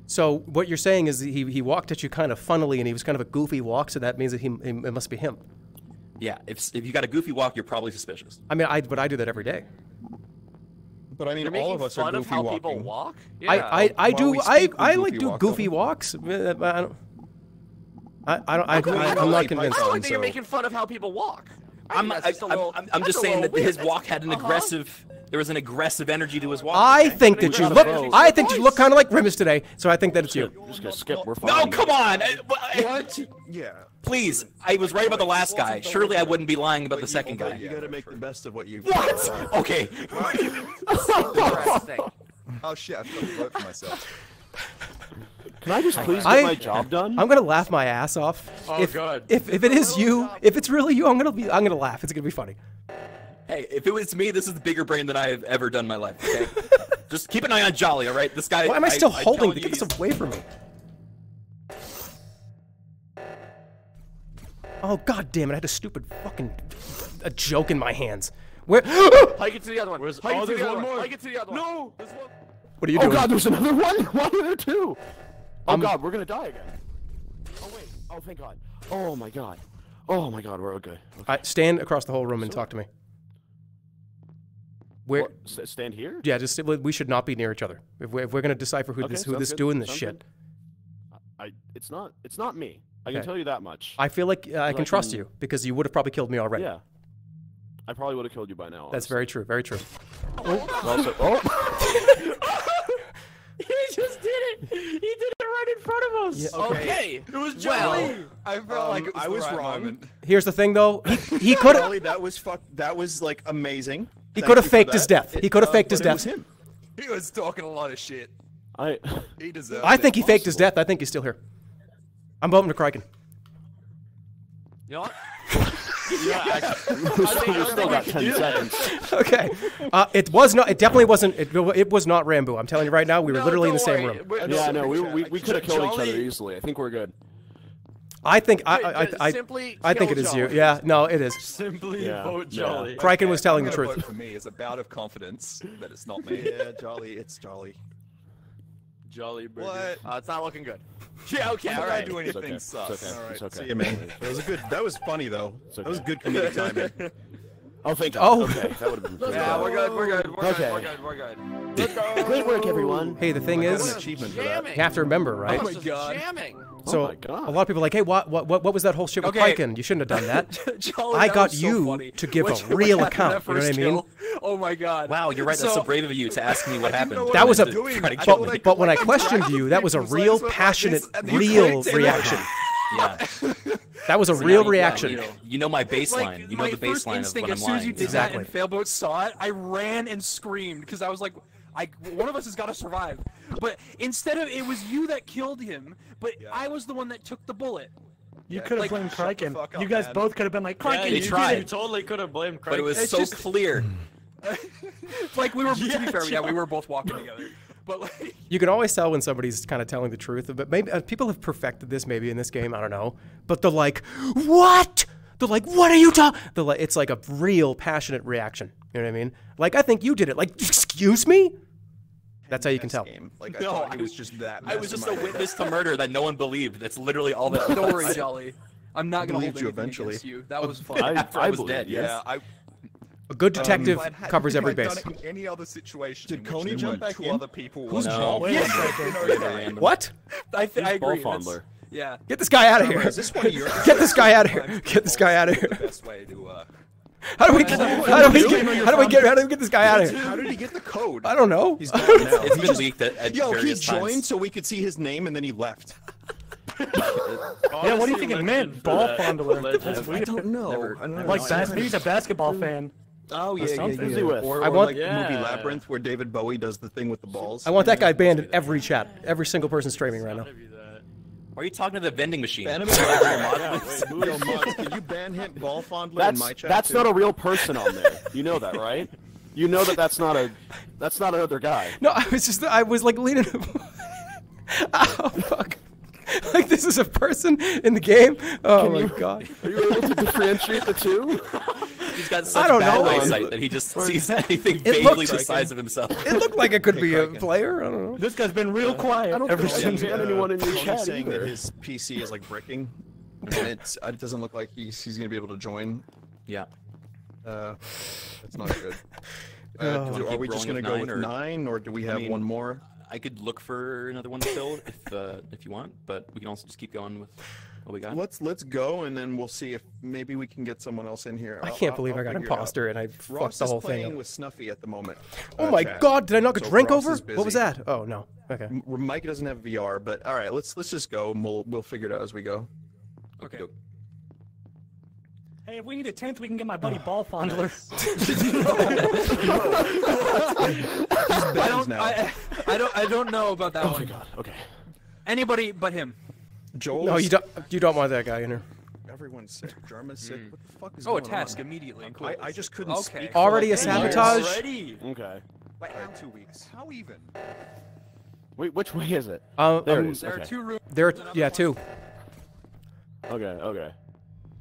So what you're saying is he he walked at you kind of funnily, and he was kind of a goofy walk. So that means that he, he it must be him. Yeah, if, if you got a goofy walk, you're probably suspicious. I mean, I but I do that every day. But I mean, You're all of us are fun of goofy how walking. people walk? I I, I do I I like do goofy don't walks. I don't. I, I don't. I, How come I, you I'm don't not like convinced. I don't think that you're making fun of how people walk. I I'm, think I, that's just a I'm, little- I'm, I'm that's just a saying that his weird. walk had an Uh-huh. aggressive. There was an aggressive energy to his walk. I okay? think that you look. vote. I think you look kind of like Grimace today. So I think that it's you. Just gonna skip. We're fine. No, come on! I- I- What? Yeah. Please, I was right about the last guy. Surely I wouldn't be lying about the second guy. You gotta make the best of what you've. What? Okay. Interesting. Oh shit! I forgot to vote for myself. Can I just please get I- my job done? I'm gonna laugh my ass off. Oh, if, God. If if it is you, if it's really you, I'm gonna be. I'm gonna laugh. It's gonna be funny. Hey, if it was me, this is the bigger brain than I have ever done in my life. Okay. Just keep an eye on Jolly, all right? This guy. Why am I still I'm holding? telling to you, Get this he's- away from me. Oh god damn it! I had a stupid fucking a joke in my hands. Where? Hike it to the other one. Where's- Hike oh, to the other one one. more. Hike it to the other one. No! There's one. What are you Oh doing? god, there's another one. Why are there two? Oh Um, god, we're gonna die again. Oh wait. Oh thank god. Oh my god. Oh my god, we're okay. okay. All right, stand across the whole room and talk to me. Where? What, s- stand here? Yeah, just we should not be near each other. If we're, if we're gonna decipher who Okay, this who this good, doing this sounds shit, good. I. It's not. It's not me. I can tell you that much. I feel like uh, I I can trust can- you because you would have probably killed me already. yeah. I probably would have killed you by now. That's very true. Very true. honestly. Also, oh. He just did it. He did it right in front of us. Yeah. Okay. It was Well, I felt Um, like it was I was right wrong. moment. Here's the thing, though. He, he could have Charlie, that was fuck. That was like amazing. he could have faked his that. death. He could have uh, faked his but it was him. He was talking a lot of shit. I. He deserved I it. think he faked his death. I think he's still here. I'm voting to Criken. You know what? okay. Uh, it was not. It definitely wasn't. It, it was not Ranboo. I'm telling you right now. We were No, literally in the same worry. room. We're- Yeah, no, no, we we, we could have killed each other easily. I think we're good. I think. I. Wait, I. I, simply I think it is kill is you. Yeah. No, it is. Simply Yeah, vote yeah. Jolly. Criken was telling the I'm gonna truth. Vote for me is a bout of confidence that it's not me. Yeah, Jolly. It's Jolly. Jolly burger. What? Uh, it's not looking good. Yeah. Okay. I'm All not right. do It's anything okay. sus. It's okay. All right. It's okay. See you, man. That was a good. That was funny though. That was good comedic timing. Oh, thank God. Oh. Okay, that would have been. Yeah, we're good. We're good. We're Okay. good. We're good. We're good. Let's go. Great work, everyone. Hey, the thing That's is, achievement for that. You have to remember, right? Oh my god. Jamming. Oh so Oh my God. a lot of people are like, hey, what, what, what what was that whole shit with Okay. Criken? You shouldn't have done that. Jolly, I that got was so you funny. to give a What- what real account, that you know what I mean? kill? Oh my god. Wow, you're right. That's so, brave of you to ask me what happened. That was a, To doing? try to I kill thought me. I- but when I questioned you, that was a people's real legs like passionate, this, real reaction. Yeah. That was a So real you- reaction. You know, you know my baseline. Like, you know my the first baseline of instinct, when as I'm soon as lying. you did Exactly. that and Failboat saw it, I ran and screamed because I was like, I one of us has got to survive. But instead of it was you that killed him, but I was the one that took the bullet. You Yeah, could have like, blamed Criken. up, You guys man. both could have been like, Criken, they you you tried. You totally could have blamed Criken. but Criken. it was It's so just- clear. like we were to be fair, yeah, we were both walking together. But like, You can always tell when somebody's kind of telling the truth, but maybe uh, people have perfected this maybe in this game. I don't know, but they're like, "What?" They're like, "What are you talking?" They're like, it's like a real passionate reaction. You know what I mean? Like, I think you did it. Like, excuse me. That's how you can tell. Game. Like I No, thought I was just that. I was just a witness to murder that no one believed. That's literally all that. don't worry. Jolly. I'm not gonna hold believed you eventually. you. That was fun. I, After I was believe dead, you. yes. Yeah, I. A good um, detective if covers every I'd done base. it in any other situation, Did in Coney jump back two in? other people. Who's on No. the Wait a boat, second. you know, Random. What? I, th- I Ball agree. that's- fondler. Yeah. Get this guy out of here. Is this one of your Get this guy out of here. Get this guy out of the here. best way to. Uh, How do we get? How do we get? How do we get? How do we get this guy out of here? How did he get the code? I don't know. He's gone now. It's He been leaked at, at Yo, he joined times. so we could see his name and then he left. Yeah, what do you think it meant? Ball fondler. That's I don't know. Never- I don't know. Like No, maybe he's a basketball fan. Oh yeah, yeah, something. yeah. Easy with. Or, I want- like the movie Labyrinth where David Bowie does the thing with the balls. I want that guy banned in every chat. Every single person streaming right now. Are you talking to the vending machine? Ban him in Yo, Muggs, can you ban him ball fondler That's in my chat? that's too? not a real person on there. You know that, right? You know that that's not a that's not another guy. No, I was just I was like leaning. oh fuck! Like this is a person in the game. Oh my god! Are you able to differentiate the two? He's got such I don't bad know. eyesight that he just sees anything It vaguely the like size of himself. It looked like it could be a player. I don't know. This guy's been real quiet I don't ever think I since. can ban anyone in your chat saying either. that his PC is like bricking, and it's it doesn't look like he's he's gonna be able to join. Yeah. Uh, that's not good. Oh. Uh, Do do- are we just gonna with go nine, with or- nine, or do we have mean- one more? I could look for another one to fill if uh, if you want, but we can also just keep going with what we got. Let's let's go, and then we'll see if maybe we can get someone else in here. I I'll- can't I'll- believe I'll I got figure it out. imposter and I Ross fucked the is whole thing playing up. with Snuffy at the moment. Oh uh, my chat. god! Did I knock a drink Ross over? What was that? Oh no. Okay. M- Mike doesn't have VR, but all right, let's let's just go, and we'll we'll figure it out as we go. Okay. Hey, if we need a tenth, we can get my buddy Ball Fondler. I don't. I, I don't. I don't know about that Oh my one. god. Okay. Anybody but him. Joel. No, you don't. You don't want that guy in here. Everyone's sick. Jerma's sick. What the fuck is Oh, a going task on? immediately. I, I just couldn't Okay. speak. for Already a like two years. sabotage? Already. Okay. like how two weeks? How even? Wait, which way is it? Uh, There um, it is. There are Okay. two rooms. There, are- yeah, two. Okay. Okay.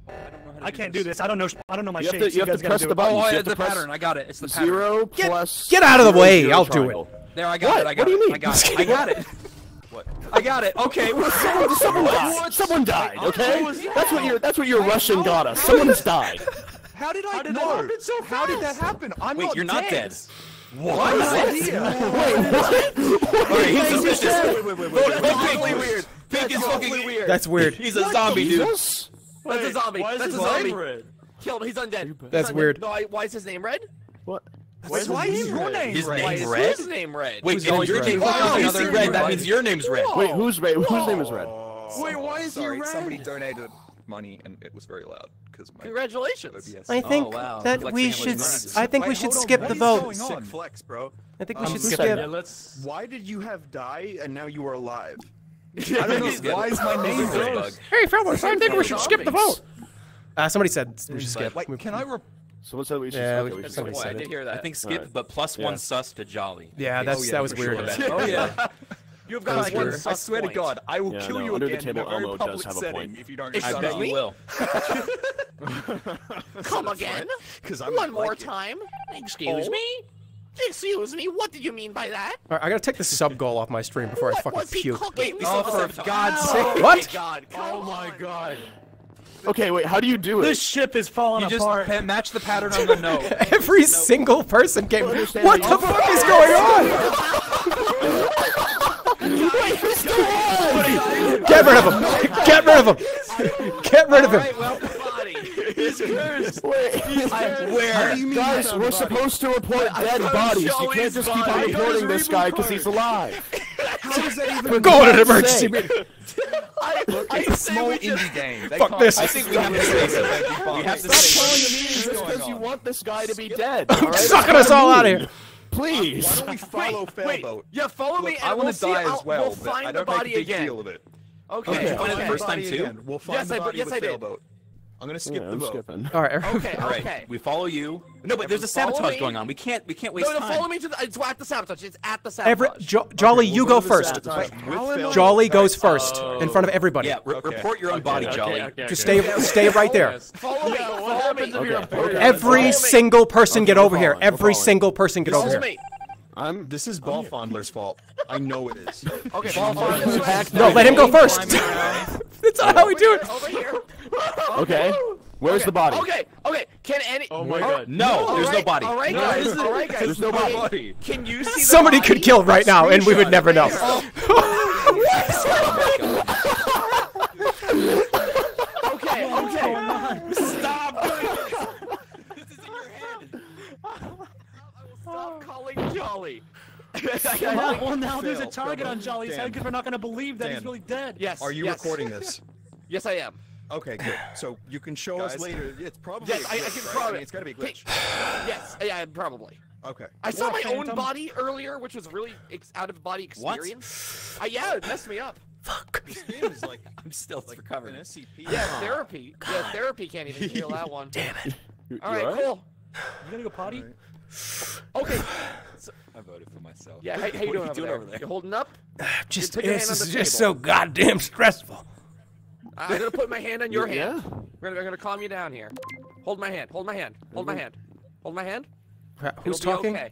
I don't know how to I can't do this. I don't know. I don't know my You have shapes. to- you have to press the button. Oh, I, have it's the pattern. I got it. It's the pattern. Zero plus. Get out of the way, I'll do it. There, I got What? it. I got What do you mean? I got it. I got it. What? I got it. Okay. well, Someone, someone died. Someone died. Okay. That's what your that's what your Russian got us. Someone's died. How did I How did that know? happen so How did that happen? I'm not sure. Wait, not you're not dead. dead. What? I'm here. Okay, he's suspicious. Wait, wait, wait, wait, wait. That's really weird. Pink is fucking weird. That's weird. He's a zombie, dude. Jesus? That's a zombie. Why is That's a zombie. name red? Killed. He's undead. He's That's undead. weird. No, I, why is his name red? What? That's why is your name His red? Why name's is red? his name red? Wait, Who's if your red? name Wow, is he's red, red. that means your name's red. Wait, who's red? Whose name is red? Wait, why is he red? Sorry, somebody donated money and it was very loud because my Congratulations. OBS. I think wow. that Flexing we should. his s- nerves. I think we should hold on, skip the vote. Sick flex, bro. I think we Um, should skip. said let's. Why did you have die and now you are alive? I I don't know. Why is my name there? Hey, fellas, I think we should skip the vote. Uh, somebody said we should skip. Wait, can I? Re- Someone said we should. Yeah, okay, we- we should somebody skip. I did hear that. I think skip, Alright. but plus Yeah. one sus to Jolly. Yeah, that's yeah, that was weird. sure. Oh yeah. You've got Like, one I sus swear to. God, I will Yeah, kill no, you under the again in table, a very Elmo does public have a setting point. if you don't It's I bet up. you will. Come again? Because I One more time. Excuse me? Excuse me, what did you mean by that? All right, I gotta take the sub goal off my stream before I What fucking was he puke. cooking? Oh, for God's Oh, sake! What? God, Oh my God! Okay, wait. How do you do it? This ship is falling You just apart. pa- match the pattern on the note. Every single person came. What the fuck is going on? Get rid of him! Get rid of him! Get rid of him! Alright, well, body. He's cursed. Wait, How do you mean guys, we're on supposed to report dead I'm bodies. You can't his just keep on reporting this guy because he's alive. How is that even? We're going to an emergency meeting. I, I It's a small we just- indie game. They Fuck can't- this. I I think we have to say something. We have to Stop calling the meetings just because you want this guy to be dead. I'm sucking us all out of here. Please. Why don't we follow Wait, Failboat? yeah, follow me and I want to see. die I'll- as well, we'll find I the don't make a body big again. deal of it. Okay. Did you find it the first time too? again. We'll find Yes, the I- body yes, with I did. Failboat. I'm gonna skip Yeah, the I'm vote. skipping. All right. Okay. All right, Okay. we follow you. No, but there's a sabotage me. going on. We can't. We can't waste No, no, time. follow me to the. It's at the sabotage. It's at the sabotage. Every jo- Jolly, Okay, you we'll go to the first. sabotage. Jolly goes Right. first in front of everybody. Yeah, re- Okay. report your own Okay, body, okay, Jolly. Just stay, stay right there. Follow me. Follow me. Okay, okay. Every single person get over here. Every single person get over here. Me. I'm. This is Ball Fondler's fault. I know it is. Okay. Follow me. No, let him go first. That's not how we do it. Over here. Okay. Where's the body? Okay. Okay. Can any? Oh my All- God. No, all there's no body. All right, No, guys. there's All right, guys. There's no Can- body. Can you see the Somebody body? could kill right now, and we would never know. Okay. Okay. Oh Stop doing this. This is in your head. I will Stop calling Jolly. Yeah, well, now there's a target Phil, on Jolly's Dan. head because we're not going to believe that he's really dead. Yes. Are you yes. recording this? Yes, I am. Okay, good. So you can show us later. It's probably Yes, a I- I glitch, can right? probably- mean, it's got to be a glitch. Yes. Yeah, probably. Okay. I saw What, my own body earlier, which was really ex- out of body What? experience. Uh, yeah, it messed me up. Fuck. This game is like I'm still like recovering. an SCP. Yeah, therapy. Yeah, therapy can't even heal that one. Damn it. You- All you right, alright? cool. You gonna go potty? Okay. I voted for myself. Yeah, how, how you doing, over, there? You holding up? Just, put this is just table. so goddamn stressful. I'm gonna put my hand on your Yeah. hand. We're gonna, we're gonna calm you down here. Hold my hand. Hold my hand. Hold my mm-hmm. hand. Hold my hand. Uh, who's It'll talking? Okay.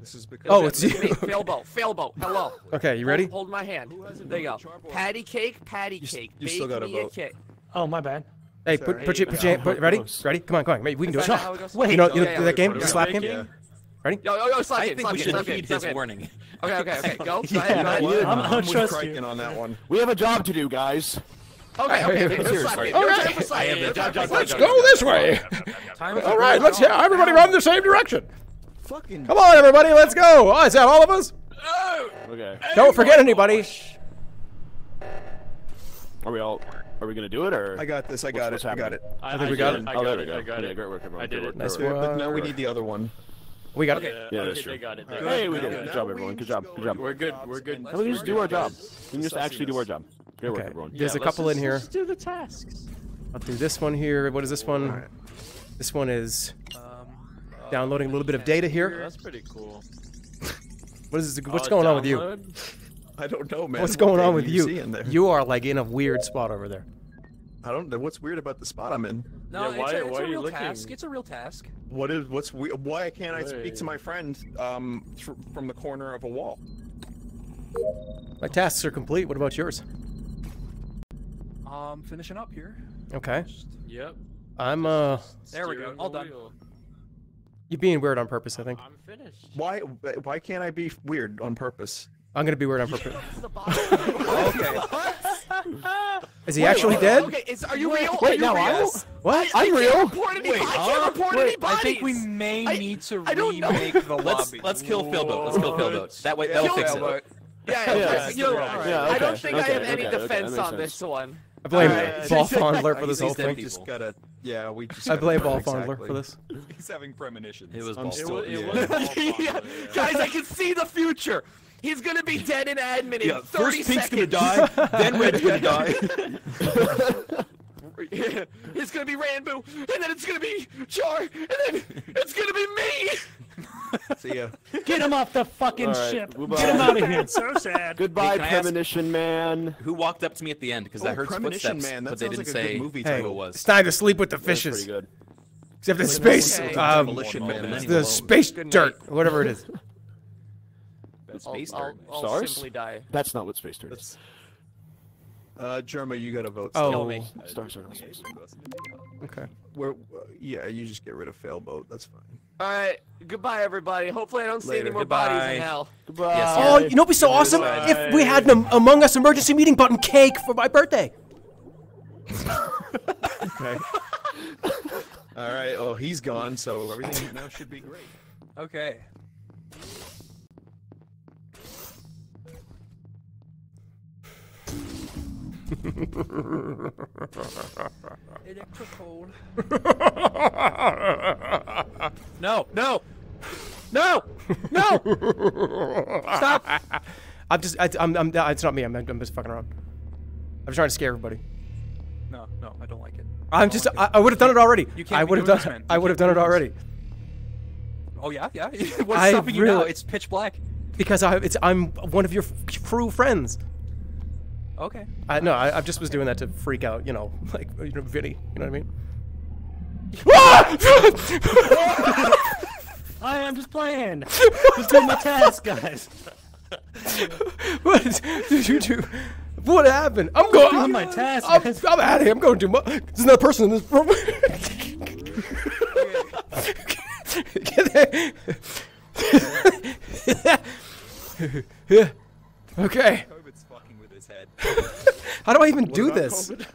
This is because. Oh, it's you. Me, Failboat. Failboat. Hello. Okay, you ready? Hold, hold my hand. There you go. Patty cake. Patty s- cake. you still gotta a vote. cake. Oh, my bad. Hey, put, put your, put your, put, ready? Ready? Come on, come on. Mate, we can do Is it. that how it goes? You know, you know Yeah, yeah, that game? yeah. The slap game? Yeah. Ready? Yo, yo, yo, slap I it, think slap we should slap heed slap his warning. Okay, okay, okay. Go. Go Yeah, ahead, go ahead. I'm, I'm I'm trust you. on that one. We have a job to do, guys. Okay, okay, okay. Seriously. Slap it. All No right. time for slap it. No time Let's go this way. All right, let's yeah, everybody run in the same direction. Fucking. Come on, everybody, let's go. Oh, is that all of us? Okay. Don't forget anybody. Are we all? Are we gonna do it or? I got this. I got what's it. I got it. I, think we oh, got did it. Oh, there we go. I got Okay, it. great work, everyone. I did Good it. work, Nice good work. But now we need the other one. We got it. Yeah, Yeah, that's true. They got it. They Hey, we Now- did it. Good job, everyone. Good job. Good job. We're good. We're good. Let me just do our job. We can just actually do our job. Great work, Okay. everyone. There's a couple in here. Let's do the tasks. I'll do this one here. What is this one? This one is um, downloading a little bit of data here. That's pretty cool. What is this, uh, what's Oh, going on with you? Download? I don't know, man. What's going game on with you you? there? You are like in a weird spot over there. I don't know what's weird about the spot I'm in. No, Yeah, why- it's a, it's why a are you real looking? task. It's a real task. What is what's we, why can't I speak to my friend um thr from the corner of a wall? My tasks are complete. What about yours? Um, finishing up here. Okay. Yep. I'm uh There we go. All done. wheel. you're being weird on purpose, I think. I'm finished. Why why can't I be weird on purpose? I'm gonna be weird on purpose. okay. Is he actually dead? Okay, is, are you real? Wait, are now? I'm- What? I I'm real. report any, Wait, I can't report wait, any bodies. I think we may I- need to I don't know. remake the Let's let's kill Failboat. Let's kill Failboat. That way that'll Kill fix Failboat. it. Yeah, yeah, Yeah, yeah. You know, yeah, I don't okay, think I have any okay, okay, defense that makes on this one. I blame Uh, Ball Fondler for this whole thing. Just gotta, yeah, we just. I blame Ball exactly. Fondler for this. He's having premonitions. It was I'm Ball still- Fondler. yeah. Yeah. yeah. Guys, I can see the future. He's gonna be dead in admin in Yeah, 30 first Pink's gonna die, then Red's gonna die. Yeah, it's gonna be Ranboo, and then it's gonna be Char, and then it's gonna be me. See ya. Get him off the fucking All right, ship. goodbye. Get him out of here. So sad. Goodbye, Hey, can I ask- premonition man. Who walked up to me at the end? Because I Oh, heard Premonition footsteps, Man, that but they didn't like a good say movie who Hey, it was. it's time to sleep with the That's fishes. pretty good. Except the space, Okay. um, Man. The space dirt, whatever it is. That's I'll, space I'll. I'll Stars? simply die. That's not what space dirt is. Uh, Jerma, you gotta vote. Oh. Kill me. Stars are not space. Okay. We're, uh, yeah, you just get rid of Failboat. That's fine. All right, goodbye, everybody. Hopefully, I don't see any Later. more bodies in hell. Goodbye. Yes, Oh, you know what'd be so awesome? If we had an Among Us emergency meeting button cake for my birthday. Okay. All right. Oh, he's gone, so everything now should be great. Okay. Electrical. No, no, no, no! Stop! I'm just, I, I'm, I'm, it's not me. I'm, I'm just fucking around. I'm trying to scare everybody. No, no, I don't like it. I'm just, I, I would have done it already. You can't I would have done, this, I would have done it already Oh yeah, yeah. What's I stopping you now? It's pitch black. because I, it's, I'm one of your f- true friends. Okay. I no, I, I just was doing that to freak out, you know, like you know, Vinny. You know what I mean? I am just playing. Just doing my task, guys. what did you do? What happened? I'm going. doing I'm, my task, I'm, guys. I'm out of here. I'm going to do my. There's another person in this room. okay. COVID's fucking with his head. How do I even do this? COVID?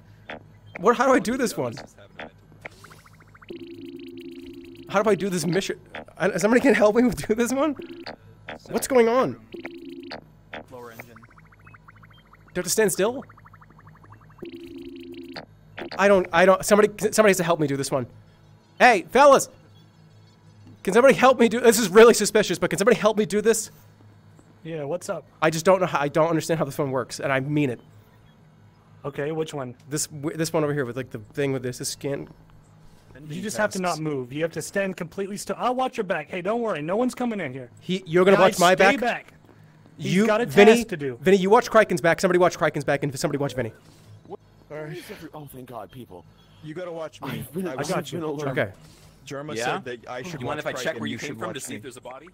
What? How do I do this one? Just having a mental How do I do this mission? I, somebody can help me with do this one. What's going on? Lower engine. Do I have to stand still? I don't. I don't. Somebody. Somebody has to help me do this one. Hey, fellas. Can somebody help me do? This is really suspicious, but can somebody help me do this? Yeah, what's up? I just don't know. How, I don't understand how this one works, and I mean it. Okay, which one? This this one over here with like the thing with this, this scan. You just have to not move. You have to stand completely still. I'll watch your back. Hey, don't worry. No one's coming in here. He, you're gonna Guys, watch my stay back. back. He's you, got a task to do. Vinny, you watch Criken's back. Somebody watch Criken's back, and somebody watch Vinny. Oh, thank God, people. You gotta watch me. I've been- I I've was- got you. Jerma- Okay. Jerma Yeah? said that I should You mind if I check where you came from to see me. if there's a body?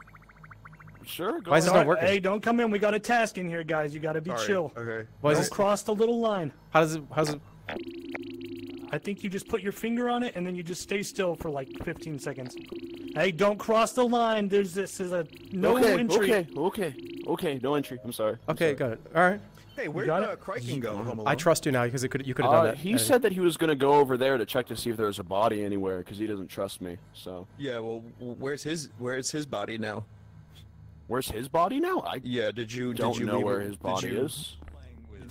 Sure. Go Why is this not working? Hey, don't come in. We got a task in here, guys. You got to be Sorry. chill. Okay. Why is don't this? cross the little line. How does it? How's it? I think you just put your finger on it and then you just stay still for like 15 seconds. Hey, don't cross the line. There's this is a no okay, entry. okay, okay, okay. No entry. I'm sorry. I'm Okay, sorry. got it. All right. Hey, where'd got uh, it? Go? I trust you now because it could you could have done Uh, that. he said that he was gonna go over there to check to see if there was a body anywhere because he doesn't trust me. So Yeah. Well, where's his Where's his body now? Where's his body now? I Yeah. Did you don't did you know where it- his body you- is.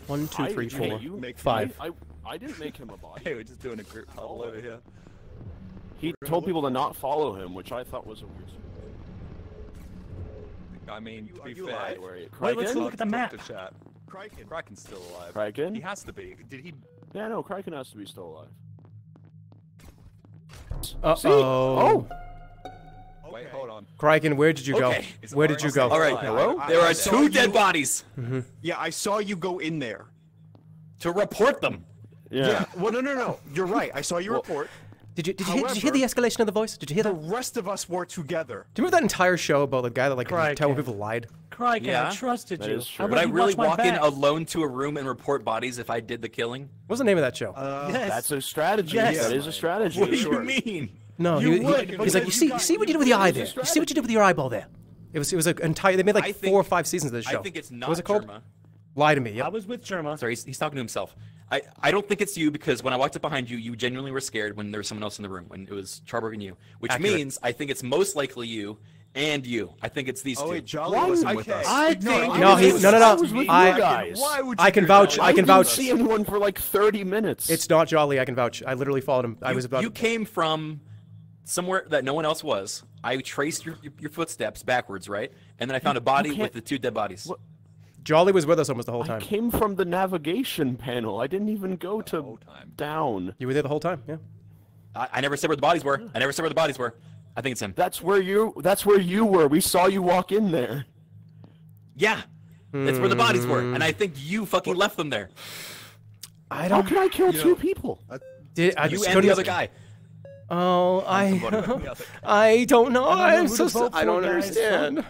one, two, I- four, you make- five. I, I didn't make him a body. Hey, we're just doing a group huddle over here. He told people to not follow him, which I thought was a weird. I mean, to be you fair, alive? Where he- Wait, let's look at the map. to chat. Criken. Criken's still alive. Criken? He has to be. Did he? Yeah, no, Criken has to be still alive. Uh See? oh. Wait, hold on. Criken, where did you go? Okay. Where did you go? Orange All right. alive? Hello? There I are saw two you- dead bodies Yeah, I saw you go in there. to report them. Yeah. yeah. Well, no, no, no. You're right. I saw your report. Did you did you, hear, did you hear the escalation of the voice? Did you hear The that? rest of us were together. Do you remember that entire show about the guy that like could Criken. tell when people lied? Crikey, Yeah, I trusted that you. is true. Would about I really watch my walk in alone to a room and report bodies if I did the killing? What's the name of that show? Uh, Yes. That's a strategy. Yes. That is a strategy. What do you Sure. mean? No, you he, he- he's because like, you you see, you got- see what you did with your eye there. You see what you did with your eyeball there. It was it was an entire. They made like I four or five seasons of this I show. think it's What was it called? Jerma. Lie to me. I was with Jerma. Sorry, he's, he's talking to himself. I, I don't think it's you because when I walked up behind you, you genuinely were scared when there was someone else in the room, when it was Charborg and you. Which Accurate. means I think it's most likely you, and you. I think it's these Oh two. wait, Jolly wasn't with us. I think- No, he- no, no, no. I was with I- you guys. Why would I can vouch. I can vouch. see anyone for like 30 minutes. It's not Jolly. I can vouch. I literally followed him. I was about. You came from somewhere that no one else was. I traced your, your, your footsteps backwards, right? And then I found a body with the two dead bodies. Jolly was with us almost the whole time. I time. came from the navigation panel. I didn't even go whole to time. down. You were there the whole time. Yeah. I, I never said where the bodies were. I never said where the bodies were. I think it's him. That's where you. That's where you were. We saw you walk in there. Yeah, that's where the bodies were, Hmm. and I think you fucking left them there. I How don't. can I kill two people? Did, I You just and the other guy. Oh, I. I don't know. I don't know I'm who so. I don't guys. understand.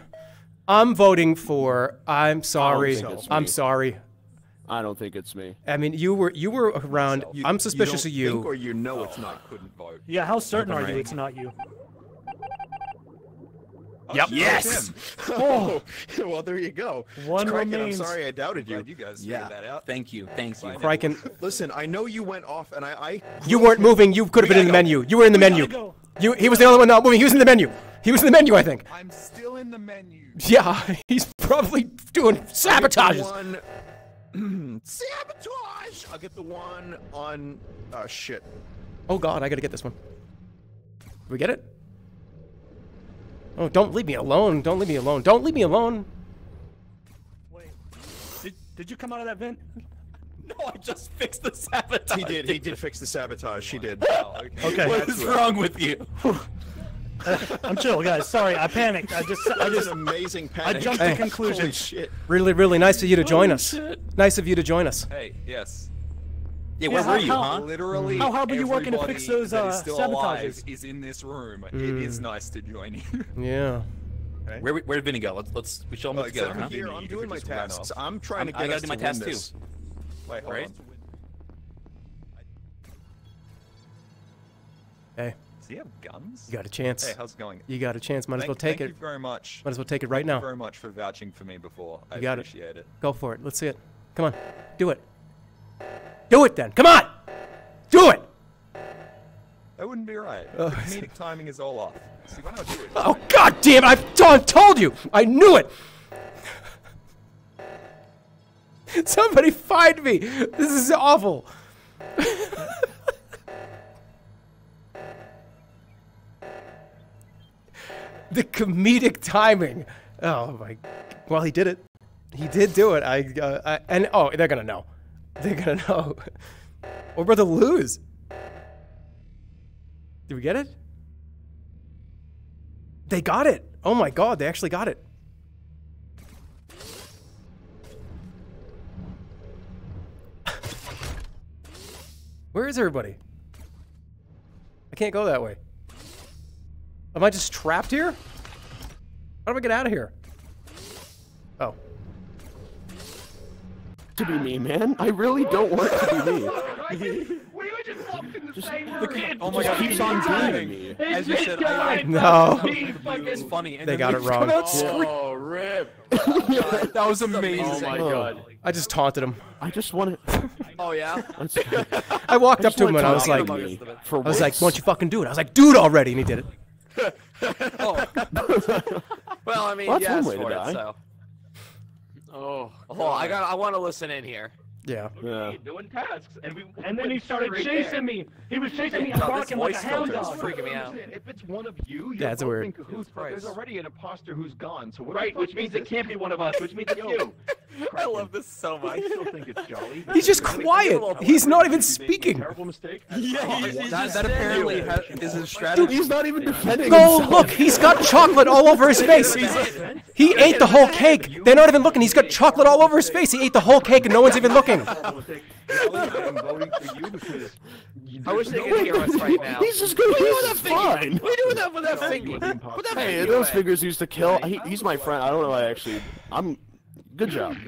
I'm voting for. I'm sorry. think it's I'm sorry. I don't think it's me. I mean, you were you were around. You- I'm suspicious you of don't Think or you. you know it's not. couldn't vote. Yeah, how certain are you it's not you? Yep. Yes. Oh, well, there you go. One Criken, I'm remains. sorry I doubted you. Glad you guys Yeah. figured that out. Thank you. Thank you. Criken, Listen, I know you went off, and I. I you weren't moving. You could have been in the menu. You were in the menu. go. You. He was the only one not moving. He was in the menu. He was in the menu. I think. I'm still in the menu. Yeah. He's probably doing sabotages. One... Sabotage! I'll get the one on. Uh, shit. Oh God, I gotta get this one. we get it? Oh, don't leave me alone. Don't leave me alone. Don't leave me alone. Wait, did, did you come out of that vent? No, I just fixed the sabotage. He did. He did fix the sabotage. She did. Oh, okay. Okay, What is wrong with you? I'm chill, guys. Sorry, I panicked. I just, I That was just, an amazing I jumped Hey. to conclusions. Holy shit. Really, really nice of you to join us. Nice of you to join us. Hey, yes. Yeah, where Yeah, were how- you, huh? Literally, How hard were you working to fix those, that is uh, still sabotages? alive is in this room. It is nice to join you. Yeah. Where where did Vinny go? Let's let's we show them Well, together, except huh? here, I'm doing my just tasks. I'm trying to I'm- I get gotta us do to my tasks win too. this. Wait, hold Right? on. Hey, Does he have guns? you got a chance. Hey, how's it going? You got a chance. Might as well take thank it. you very much. Might as well take it right Thank you now. very much for vouching for me before. I You got it. appreciate it. Go for it. Let's see it. Come on. Do it. Do it then. Come on. Do it. That wouldn't be right. Oh. The comedic timing is all off. See, when I do it, Oh God damn! it, I've t- told you. I knew it. Somebody find me. This is awful. the comedic timing. Oh my. Well, he did it. He did do it. I, uh, I and oh, they're gonna know. They're gonna know. We're about to lose. Did we get it? They got it. Oh my god, they actually got it. Where is everybody? I can't go that way. Am I just trapped here? How do I get out of here? To be me, man. I really don't want it to be me. We were just locked in the same room. oh my Just god, keeps on died. doing me. As you said, I No. It's funny. And They got it wrong. Oh, rip. That was amazing. Oh my oh. god. I just taunted him. I just wanted. Oh yeah. I walked up to him and I was like, me for I was like, why don't you fucking do it? I was like, "Dude, already, and he did it. oh. Well, I mean, Well, that's yes one way to for it, so. Oh, oh hold on, I got. I want to listen in here. Yeah. Yeah. doing tasks, and we And then he started right chasing there. me. He was chasing me and No, this barking like a hound dog. freaking me out. If it's one of you, you're That's both weird. in cahoots, there's already an imposter who's gone. So what right, which means it can't be one of us, which means it's you. I love this so much. I still think it's Jolly. He's just quiet. He's not even speaking. Terrible mistake. Yeah, he's, he's That, just that apparently there. ha- is his strategy. He's not even defending Go himself. look. He's got chocolate all over his face. He ate the whole cake. They're not even looking. He's got chocolate all over his face. He ate the whole cake and no one's even looking. I'm voting for you because I wish they could hear us right now. He's just gonna he's fine. What are you doing that with that finger? Hey, those away. figures used to kill. He, he's my friend. I don't know. I actually. I'm. Good job.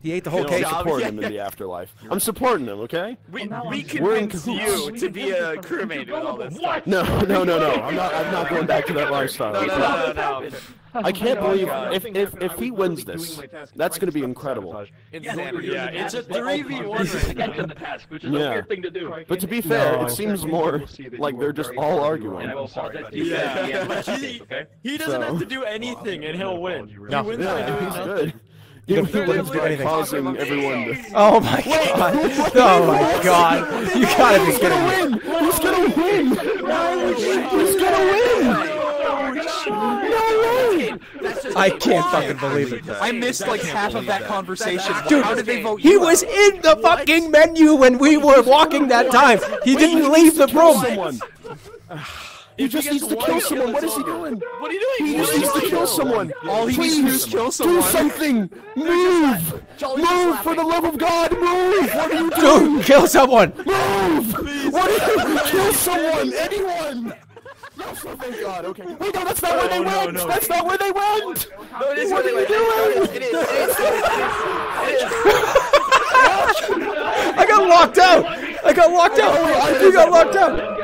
He ate the You whole know, cake. I'm supporting him in the afterlife. I'm supporting him. Okay. We, now we I'm- We're in convinced you to be a crewmate with all this stuff. No, no, no, no. I'm not. I'm not going back to that lifestyle. No, no, no, no, no. I can't Oh, believe God. if if if he wins this, that's going to be incredible. Yeah, it's a 3v1 right now. the task, which is a Yeah. weird thing to do. But to be fair, No. it seems more like they're just all arguing. And I will pause that to you. Yeah. Yeah, he, he doesn't So- have to do anything and he'll win. No. He wins by Yeah, doing he's nothing. good. You He don't wins do anything. causing everyone to. Oh my god. Oh my god. You gotta be He's kidding gonna me. win! He's gonna win! He's gonna win! No way! I can't fucking believe it. I missed like half of that conversation. Dude, How did they vote He was out? in the fucking menu when we were walking that time. He didn't leave the Kill room. someone. He just needs to kill someone. What is he doing? What are you doing? He just needs to kill someone. All he needs to do is Please, do something. Move. Move for the love of God. Move. What are you doing? Dude, kill someone. Move. Please. What are you? Doing? Kill someone. Anyone. Yes, oh, thank God. Okay. Wait, no, that's not where they oh, went. That's not where they went. No, it is What are they you went. doing? It is. It is. I got locked out. I got locked out. You got locked out.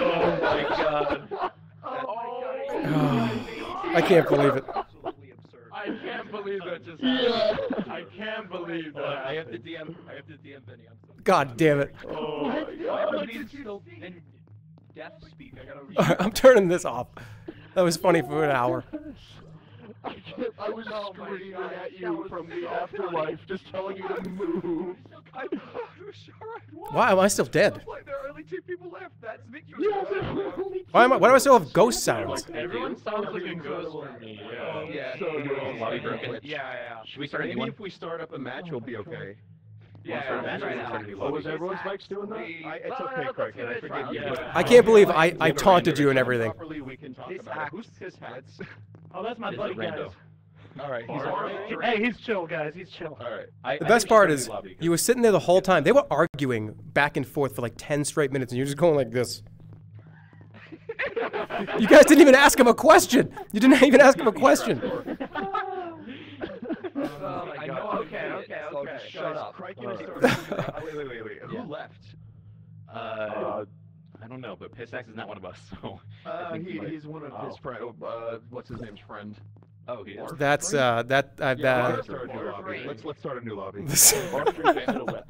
Oh my god. I can't believe it. I can't believe that just happened. I can't believe that. I have to DM. I have to DM Benny. I'm so God damn it. Oh my god. But still in death speak. I gotta read. I'm turning this off. That was funny for an hour. I, can't, I was oh screaming at you from the afterlife, just telling you to move. I was alright. Why am I still dead? Like there are only two people left. That's Mickey. Why am I? Why do I still have ghost sounds? Everyone sounds like a ghost to me. Yeah. Yeah, So so do do lobby I. broken. Yeah, yeah. Should we start Maybe if we start up a match, oh we'll be okay. Yeah, yeah, match right and now. start a new What was everyone's mics doing that? I, it's okay, Craig. give it I a forgive you. I can't believe I, I taunted you and everything. Properly, we can talk about it. Who's his hats? Oh, that's my Is buddy, rando? guys. All right, he's Hey, all right. Hey, he's chill, guys. He's chill. All right. The best part is you were sitting there the whole time. They were arguing back and forth for like 10 straight minutes, and you're just going like this. You guys didn't even ask him a question. You didn't even ask him a question. Oh my god. Okay, okay, okay. Shut up. Craig, can I start? Uh, wait, wait, wait, wait. Who left? Uh, I don't know, but Pissax is not one of us, so. Uh, he, he's one of his Oh. friend. Uh, what's his name's friend? Oh, he is. That's uh, that uh, Yeah, that. let's start a new lobby. Let's let's start a new lobby. This- just hit a whip.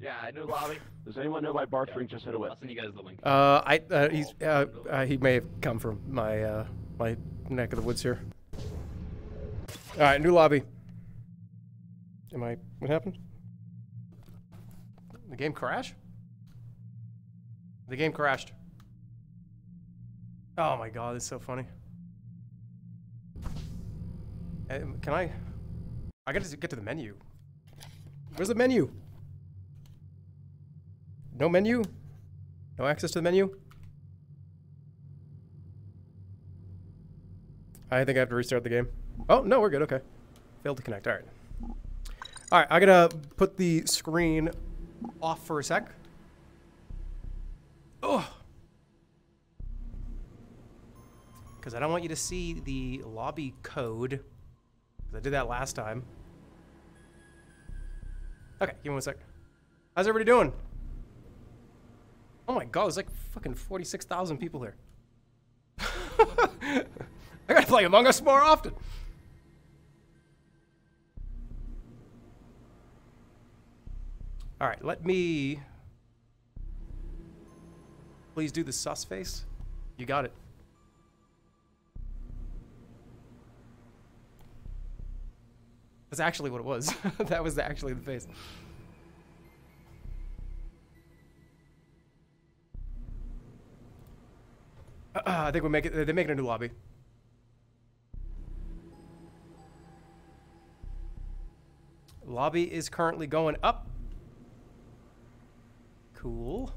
Yeah, I knew lobby. Does anyone know why Barstream just hit a whip? I'll send you guys the link. Uh, I uh, he's uh, uh, he may have come from my uh, my neck of the woods here. All right, new lobby. Am I? What happened? The game crash? The game crashed. Oh my god, it's so funny. Um, can I? I gotta get to the menu. Where's the menu? No menu? No access to the menu? I think I have to restart the game. Oh, no, we're good. Okay. Failed to connect. All right. All right, I gotta put the screen off for a sec. Oh. Because I don't want you to see the lobby code. I did that last time. Okay, give me one sec. How's everybody doing? Oh my god, there's like fucking 46,000 people here. I gotta play Among Us more often. Alright, let me. Please do the sus face. You got it. That's actually what it was. that was actually the face. Uh, I think we make it. They're making a new lobby. Lobby is currently going up. Cool.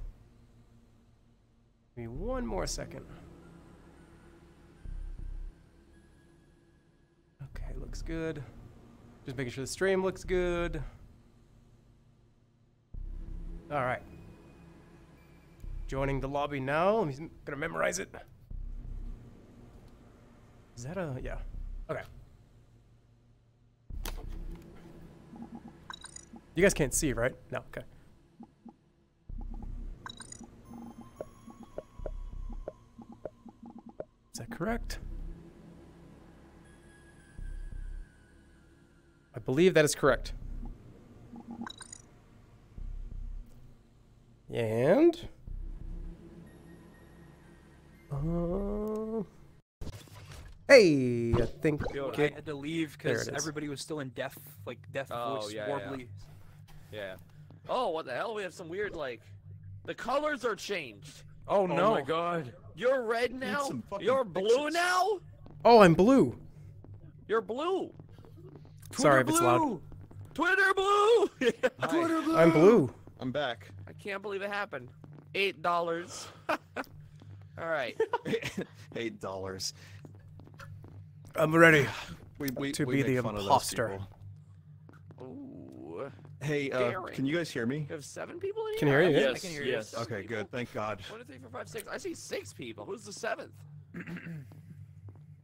Give me one more second. Okay, looks good. Just making sure the stream looks good. All right. Joining the lobby now. I'm gonna memorize it. Is that a yeah? Okay. You guys can't see, right? No. Okay. That correct? I believe that is correct. And uh, hey, I think Okay, I had to leave because everybody was still in deaf, like deaf Oh, voice, yeah, yeah. Yeah. Oh, what the hell? We have some weird like. The colors are changed. Oh, oh, no. Oh my god. You're red now. You're blue now. oh, I'm blue. You're blue. Sorry if it's loud. Twitter blue. Twitter blue. I'm blue. I'm back. I can't believe it happened. Eight dollars. All right. Eight dollars. I'm ready We, we, to we be the fun of those imposter. People. Ooh. Hey, uh, can you guys hear me? You have seven people in here. Can hear you, I yeah. I Yes, can hear yes. you. Seven Okay, people? good. Thank God. One, two, three, four, five, six. I see six people. Who's the seventh?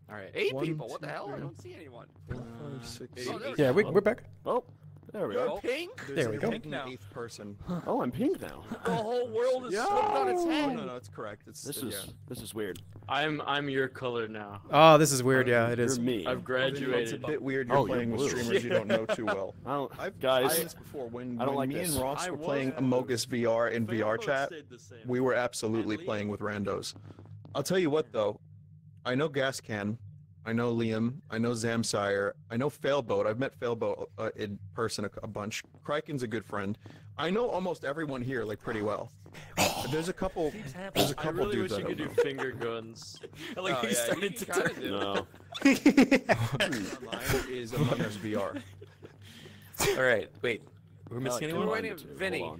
All right, eight One, people. What the two, hell? I don't see anyone. Five, six, Oh, there we Yeah, we, we're back. Oh, there we You're go. pink. There's There we go. pink now. eighth person. Oh, I'm pink now. The whole world is flipped on its head. no, no, it's correct. It's This uh, is yeah. this is weird. I'm I'm your color now. Oh, this is weird. Yeah, it is. You're me. I've graduated. It's a bit weird. You're Oh, you're playing with streamers you don't know too well. I don't, I've guys. seen this before. When, I don't when like me this. and Ross I were playing blue. Amogus VR in VR chat, stayed the same. we were absolutely playing with randos. I'll tell you what though, I know Gascan, I know Liam, I know Zamsire, I know Failboat. I've met Failboat uh, in person a, a bunch. Criken's a good friend. I know almost everyone here like pretty well. There's a couple. There's a couple really dudes wish I you don't could know. do finger guns. Like Oh, he yeah, started you to kinda turn. do. No. Mine is Among Us VR. All right, wait. We're missing like anyone? We're waiting the for two. Vinny.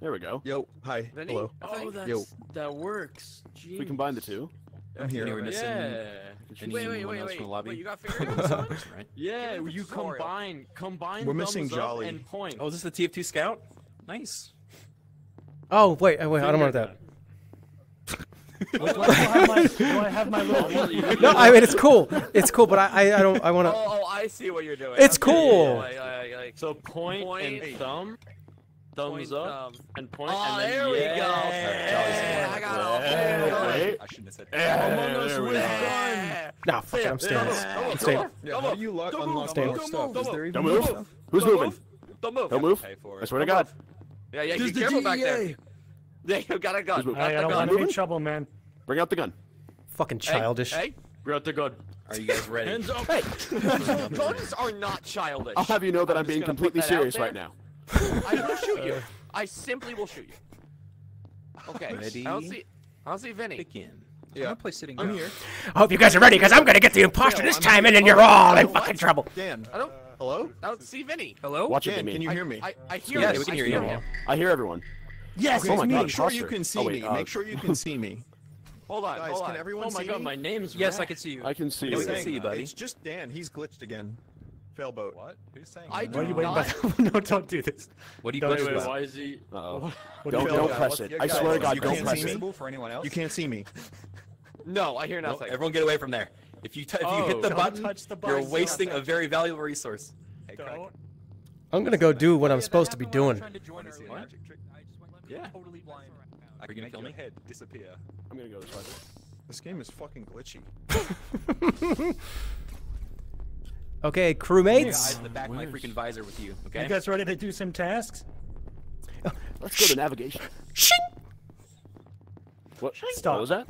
There we go. Yo, hi, Vinny? hello. Oh, that's Yo. that works. Jeez. We combine the two. I'm here. We're missing. Yeah. Any- Wait, wait, wait, wait. from the lobby? Wait, you got fingernails on? right. Yeah, Give you tutorial. combine combine. We're missing thumbs up Jolly. and point. Oh, is this the TF2 Scout? Nice. Oh wait, wait, I don't want that. do, I have my, do I have my little? No, I mean it's cool. It's cool, but I I, I don't I want Oh, to. oh, I see what you're doing. It's Okay, cool. Like, like, like, So point, Point. and thumb, thumbs point, up um, and point, Oh, and then there we go. yeah. Yeah, I got all Yeah, three. I shouldn't have said Yeah, there we go. Yeah. Nah, fuck it, I'm staying. I'm staying. Yeah, how do you lock, unlock Stay. more stuff? Is there even Don't move. stuff? Who's Don't moving? move. Don't move. Don't move. I swear to God. Yeah, yeah, be careful back there. Yeah, you got a gun. Who's Hey, I don't want any trouble, man. Bring out the gun. Fucking childish. Hey, We're at the gun. Are you guys ready? Hands up. Hey, guns are not childish. I'll have you know that I'm, I'm being completely serious right now. I will shoot you. I simply will shoot you. Okay. Ready? I don't see. I don't see Vinny. Begin. Yeah, I'm play sitting I'm here. I hope you guys are ready, because I'm gonna get the imposter this time, and then you're all in fucking trouble. Dan, I don't. hello? I don't see Vinny. Hello? Watch it Dan, be can you hear me? I, I hear Yeah, him. we can I hear you. him. I hear everyone. Yes, Okay, it's me. make sure you can see Oh, wait, me. uh, Make sure you can see me. Hold on. Guys, hold can on. everyone Oh my see god, me? my name's Yes, I can see you. I can see Yeah, you. we can see you, buddy. It's just Dan. He's glitched again. Failboat. What? Who's saying I that? do Why are you waiting not. by No, don't do this. What are you Don't glitch Wait, do wait, about? why is he? Uh-oh. What Don't, do you don't press it. I swear to God, you don't can't press see it. me? For anyone else? You can't see me. No, I hear No, nothing. everyone get away from there. If you, t- if you hit the Oh. button, touch the you're wasting a very valuable resource. Hey, Don't. I'm gonna go do what I'm supposed to be doing. wanna see a magic trick? Yeah. Totally blind. I Are you can gonna make kill me? head disappear. I'm gonna go this way. This game is fucking glitchy. Okay, Eyes crewmates. in the back of my freaking visor with you. Okay. You guys ready to do some tasks? Let's go to navigation. What? Stop. What was that?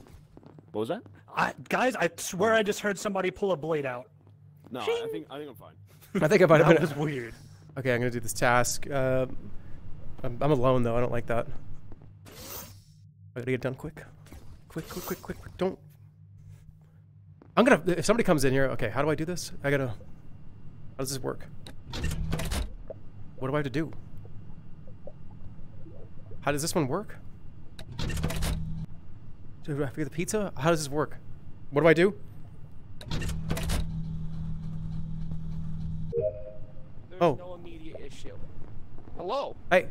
What was that? I, guys, I swear I just heard somebody pull a blade out. No, I think I think I'm fine. I think I might have That been. was weird. Okay, I'm gonna do this task. Uh, I'm, I'm alone though. I don't like that. I gotta get done quick. Quick, quick, quick, quick, quick. Don't. I'm gonna. If somebody comes in here, okay. How do I do this? I gotta. How does this work? What do I have to do? How does this one work? Do I have to get the pizza? How does this work? What do I do? There's Oh. no immediate issue. Hello. Hey,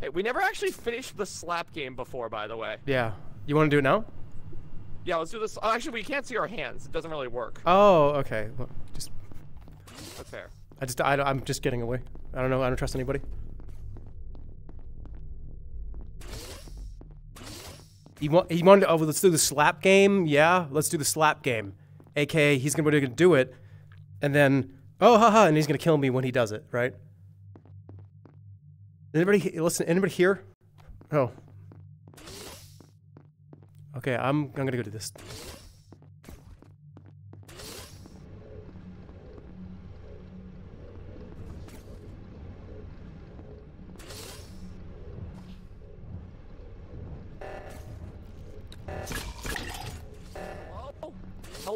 Hey, we never actually finished the slap game before, by the way. yeah. You want to do it now? Yeah, let's do this. Oh, actually, we can't see our hands. It doesn't really work. Oh, okay. That's fair. I just I, I'm just getting away. I don't know. I don't trust anybody. He, he wanted. Oh, let's do the slap game. Yeah, let's do the slap game. AKA, he's gonna, gonna do it, and then oh haha, and he's gonna kill me when he does it. Right? Anybody listen? Anybody here? Oh. Okay, I'm I'm gonna go do this.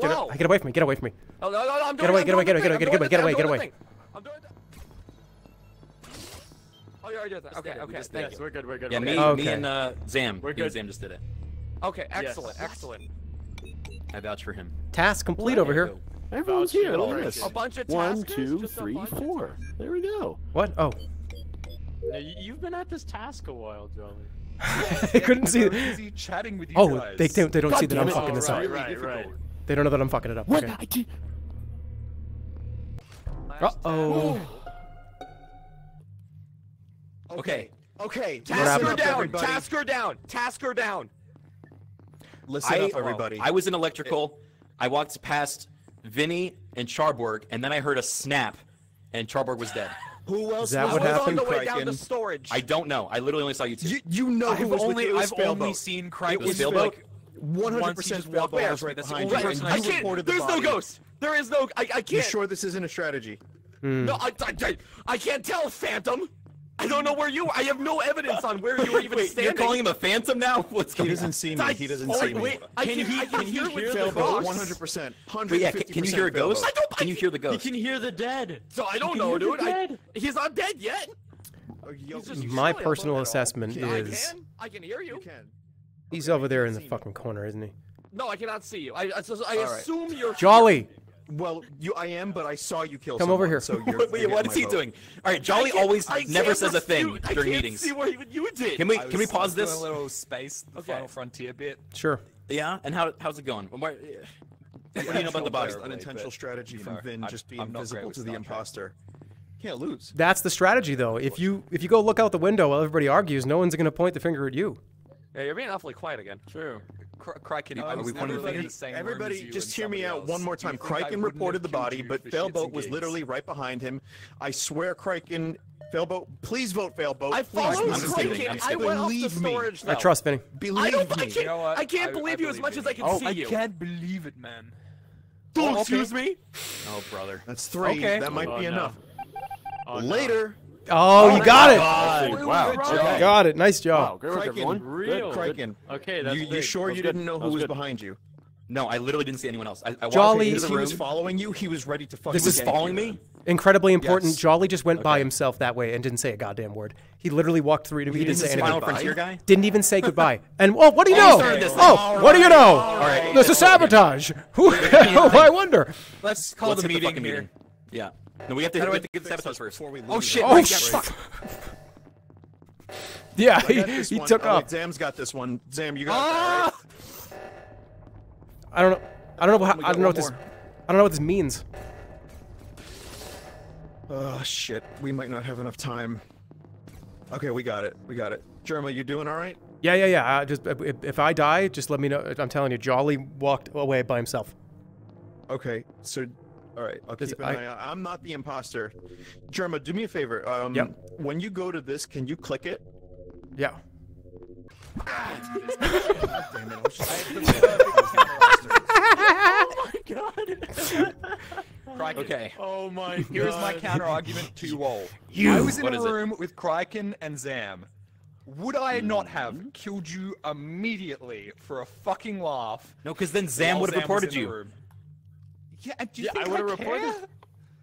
Hello. Get, a- get away from me! Get away from me! Oh, no, no, no, I'm Get away, I'm get away, get away, get away, get away, get away, get away, I'm get doing away. Oh, you already did that. Okay, did we okay, just thank did you. We're good. We're good. Yeah, me, good. me and uh, Zam. We're Me and good. Zam just did it. Okay, excellent, excellent. I vouch for him. Task complete over here. Everyone's here. Look at this. A bunch of One, taskers? two, Just three, four. There we go. What? Oh, Now, you- You've been at this task a while, Jolly. I couldn't see. Busy chatting with you Oh, guys. they don't. They don't see that I'm fucking this right, up. right, right. They don't know that I'm fucking it up. What? Okay. I did. Uh oh. Okay. Okay, Tasker listen up, down! everybody. Tasker down! Tasker down! Listen I, up, everybody. I was in electrical. I walked past Vinny and Charborg, and then I heard a snap, and Charborg was dead. Who else Is that was what with I on happened? the way down to storage. I don't know. I literally only saw you two. You, you know who I've was only, with you. I've only Failboat. seen It Criken was Failboat? like 100% once he just Failboat walked was past me. right That's the behind only you. person and I you can't. reported the There's no ghost. There is no. I, I can't. You sure this isn't a strategy? No, I, I, I, I can't tell, Phantom. I don't know where you. I have no evidence on where you were even Wait, standing. you're calling him a phantom now? What's going on? He doesn't see me. He doesn't oh, see wait, me. I Can can, he- I can, can hear, hear the the ghost. 100%. 150% yeah, can, can you hear a ghost? I don't- Can you hear the ghost? He can hear the dead. So I don't know, dude. I, he's not dead yet. Oh, yo, He's just you My personal assessment Can I is can. I can hear you. You can. He's over there in the fucking corner, isn't he? No, I cannot see you. I, I, so I All right. assume you're Jolly, Well, you, I am, but I saw you kill Come someone, over here. So you're, Wait, you're what getting is he vote. doing? All right, Jolly always I never says a thing refute- I during can't meetings. See what you, you did. Can we can we pause this? A little space, the Okay. Final Frontier bit. sure. Yeah, and how how's it going? Where, what do you know about the body? Unintentional but, strategy from know, Vin I'm- just being I'm not great visible to the imposter. Can't lose. That's the strategy, though. If you if you go look out the window while everybody argues, no one's gonna point the finger at you. Yeah, you're being awfully quiet again. True. Cr- Criken, Uh, I was everybody, the same everybody just hear me somebody out else. one more time. think Criken reported the body, but for Failboat was literally right behind him. I swear, Criken, Failboat, please vote Failboat. I please, followed please. Criken. I'm I skipping. went off the Believe me. I trust Vinny. Believe I don't. I me. can't. You know what? I can't I- believe I you as believe much in as I you. can Oh, see I you. can't believe it, man. Don't Oh, excuse me. Oh, brother. That's three. Okay. That might Oh, be no. enough. Oh, no. Later, Oh, you oh got it. God. Wow. Good Okay. job. Got it. Nice Wow. job. Good work, Criken, everyone. Real. good Criken. Okay, that's You, you big. sure That you good. didn't know who was was behind you? No, I literally didn't see anyone else. I, I Jolly- into the he was following you, he was ready to fucking. This is following me. Incredibly important. Yes. Jolly just went by himself that way and didn't say a goddamn word. He literally walked through. He, He didn't didn't say say anything. Final goodbye. Frontier guy. Didn't even say goodbye. And well, what do you Oh, know? he started this. Oh, what do you know? right. This is sabotage. Who? oh, I wonder. Let's call Let's the hit meeting here. meeting. Yeah. No, we have to, How we have to get the sabotage first. Before we Oh shit! Oh, wait, sh- fuck. Yeah, he, he one. took Oh, wait, off. Zam's got this one. Zam, you got Ah! that. I don't know. I don't know. How, I don't know one what this. more. I don't know what this means. Right? Oh shit, we might not have enough time. Okay, we got it. We got it. Jerma, you doing all right? Yeah, yeah, yeah. I just if, if I die, just let me know. I'm telling you, Jolly walked away by himself. Okay, so, all right, I'll keep an I... eye out. I'm not the imposter. Jerma, do me a favor. Um, Yep. When you go to this, can you click it? Yeah. Damn it, I was just- Okay. Oh my god. Here's my counter argument to you all. You. I was in What a is it? room with Criken and Zam. Would I not have killed you immediately for a fucking laugh? No, because then Zam would have reported in the you. Room? Yeah, do you Yeah, I think would've care? reported-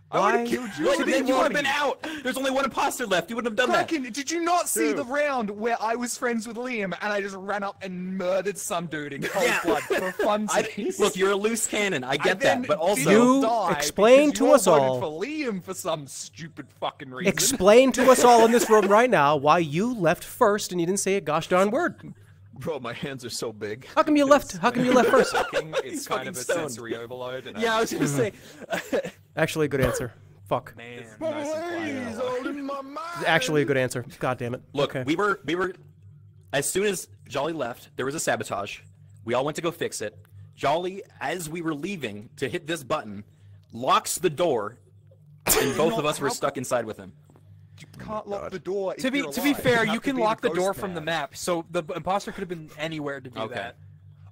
I would Why? have killed you. Well, then you would have been out. There's only one imposter left. You wouldn't have done that. Did you not see True. the round where I was friends with Liam and I just ran up and murdered some dude in cold Yeah. blood for I, funsies? look, you're a loose cannon. I I get then that, but also You explain to you us all- for Liam for some stupid fucking reason. Explain to us all in this room right now why you left first and you didn't say a gosh darn word. Bro, my hands are so big. How come you left? How come you left first? Talking, it's kind fucking of a stoned. sensory overload. And yeah, I was gonna say. Actually, a good answer. Fuck. man, nice and quiet. He's oh, holding my mind. Actually, a good answer. God damn it. Look, okay. we were we were as soon as Jolly left, there was a sabotage. We all went to go fix it. Jolly, as we were leaving to hit this button, locks the door, and both of us were stuck inside with him. Oh can't lock the door. To be you're to be fair, have you can lock the ghost door from the map. map, so the imposter could have been anywhere to do Okay. that.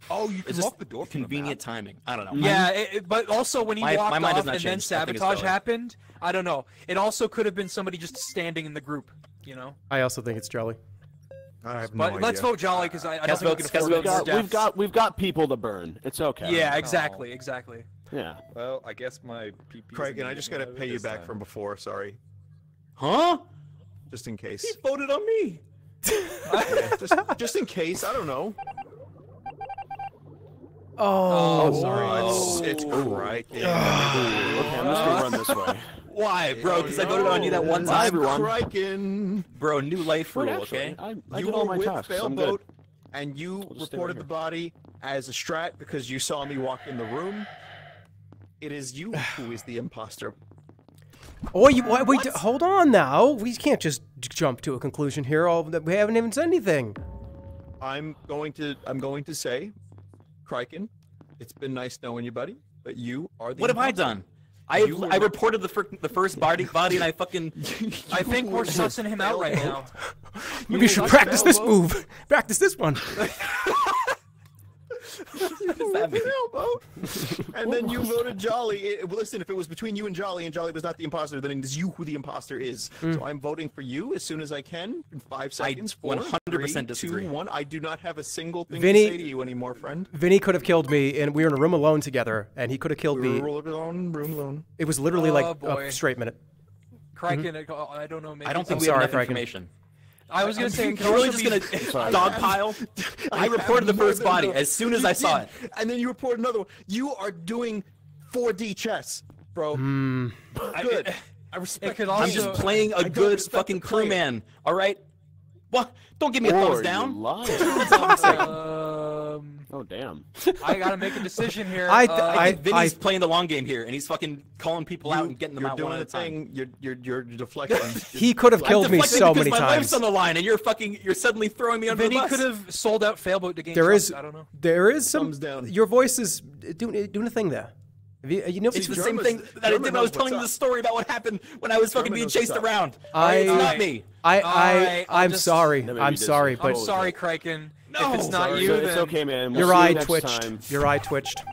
Oh, you can lock the door from the convenient timing. I don't know. Yeah, it, it- but also when he My- my walked mind has off not and then changed. I sabotage happened, I don't know. It also could have been somebody just standing in the group, you know. I also think it's Jolly. I have But let's vote Jolly because I, I don't Cast think we can afford we've, got, we've got we've got people to burn. It's okay. Yeah, exactly, exactly. Yeah. Well, I guess my PP. Craig, and I just gotta pay you back from before. Sorry. Huh? Just in case. He voted on me. Yeah, just, just in case. I don't know. Oh, Oh, sorry. It's, it's Craig. Okay, I'm just gonna run this way. Why, bro? Because I voted on you that one time. everyone. Criken. Bro, new life Wait, rule, actually, okay? I, I you did all were my with tasks. I'm good. Failboat, and you just stay reported right the body as a strat because you saw me walk in the room. It is you who is the imposter. Oh, you wait, wait hold on now. We can't just jump to a conclusion here. All that we haven't even said anything. I'm going to I'm going to say, Criken, it's been nice knowing you, buddy, but you are the What have I done? I You I reported the fir- the first body body and I fucking I think we're sussing him out right now. Maybe you should practice this move. Practice this one. Failboat. and then you voted Jolly. It- listen, if it was between you and Jolly, and Jolly was not the imposter, then it is you who the imposter is. Mm. So I'm voting for you as soon as I can in five seconds. Four, 100% three, disagree. Two, one. I do not have a single thing Vinny- to say to you anymore, friend. Vinny could have killed me, and we were in a room alone together, and he could have killed We me. room alone, room alone. It was literally Oh, like boy. a straight minute. Criken, I- I don't know. Maybe I don't think we sorry, have enough Criken. information. I was gonna say, it could You're really just gonna dogpile? I reported the have more first than body enough. as soon as You I saw did. it. And then you report another one. You are doing 4D chess, bro. Hmm. Good. I It respect could you. I'm just playing a good fucking crewman. All right. What? Don't give me a Or thumbs you down. liar. Um, Oh damn. I gotta make a decision here. I- Uh, I I- think Vinny's playing the long game here, and he's fucking calling people out and getting them you're out doing one the at a time. thing. You're you're you're deflecting. He could have killed me deflecting so because many my times. life's on the line, and you're fucking, you're suddenly throwing me under Vinny the bus. could have sold out Failboat to gain There trust, is, I don't know. there is some. Thumbs down. Your voice is doing doing a thing there. You, you know, It's the German- same thing that I did when I was telling you the story about what happened when I was fucking German being chased up. around. I- it's not Alright. me. I, I, Alright, I'll I'm just- sorry. I'm sorry, but I'm sorry, Criken. No. if it's not Sorry, you, it's then okay, man. We'll your see you eye next twitched. time. Your eye twitched.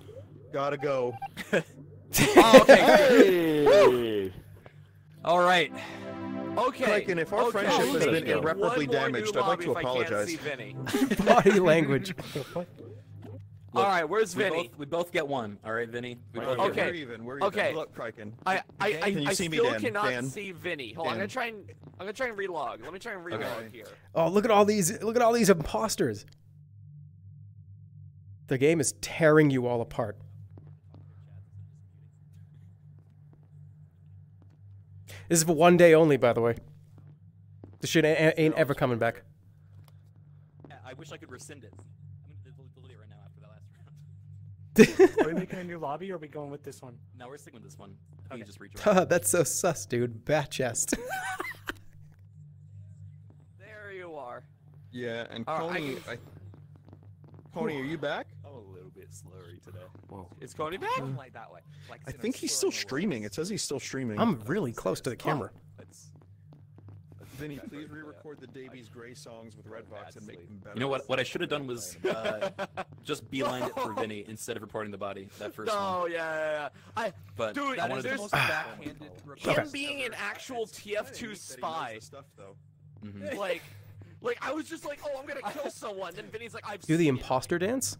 Gotta go. Oh, okay. Hey. All right. Okay. Criken, if our okay. friendship has been irreparably damaged, I'd like to if I can't apologize. Body language. All right, where's We Vinny? both, we both get one. All right, Vinny. We Right, both okay. get Okay. We're even. We're even. Okay. Look, Criken. I I I, you I see still Dan? cannot Dan? see Vinny. Hold on, I'm gonna try and I'm gonna try and relog. Let me try and relog Okay. here. Oh, look at all these! Look at all these imposters. The game is tearing you all apart. This is for one day only, by the way. This shit ain't, ain't ever coming back. Yeah, I wish I could rescind it. I'm gonna delete it right now after that last round. Are we making a new lobby or are we going with this one? No, we're sticking with this one. I think you just rejoin. That's so sus, dude. Bat chest. There you are. Yeah, and All right, I Coney. can- I, Coney, are you back? I'm a little bit slurry today. Whoa. Is Coney back? Mm. like that way. Like, I think he's still streaming. It says he's still streaming. I'm really close to the camera. Vinny, please re-record the Davies Gray songs with Redbox and make them better. You know what? What I should have done was uh, just beeline it for Vinny instead of reporting the body. That first No, one. yeah, yeah, yeah. I But dude, I wanted there's to- most backhanded him Okay. being an actual TF2 spy. Stuff though. Mhm. Like, like I was just like, oh, I'm gonna kill someone. Then Vinny's like, I've Do the seen it. imposter dance?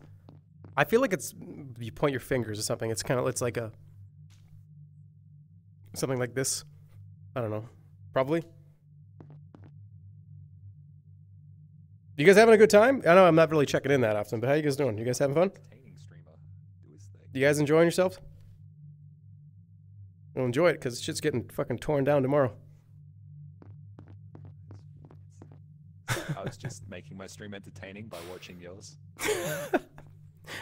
I feel like it's you point your fingers or something. It's kind of it's like a something like this. I don't know. Probably. You guys having a good time? I know I'm not really checking in that often, but how you guys doing? You guys having fun? You guys enjoying yourselves? Well, enjoy it because shit's getting fucking torn down tomorrow. I was just making my stream entertaining by watching yours.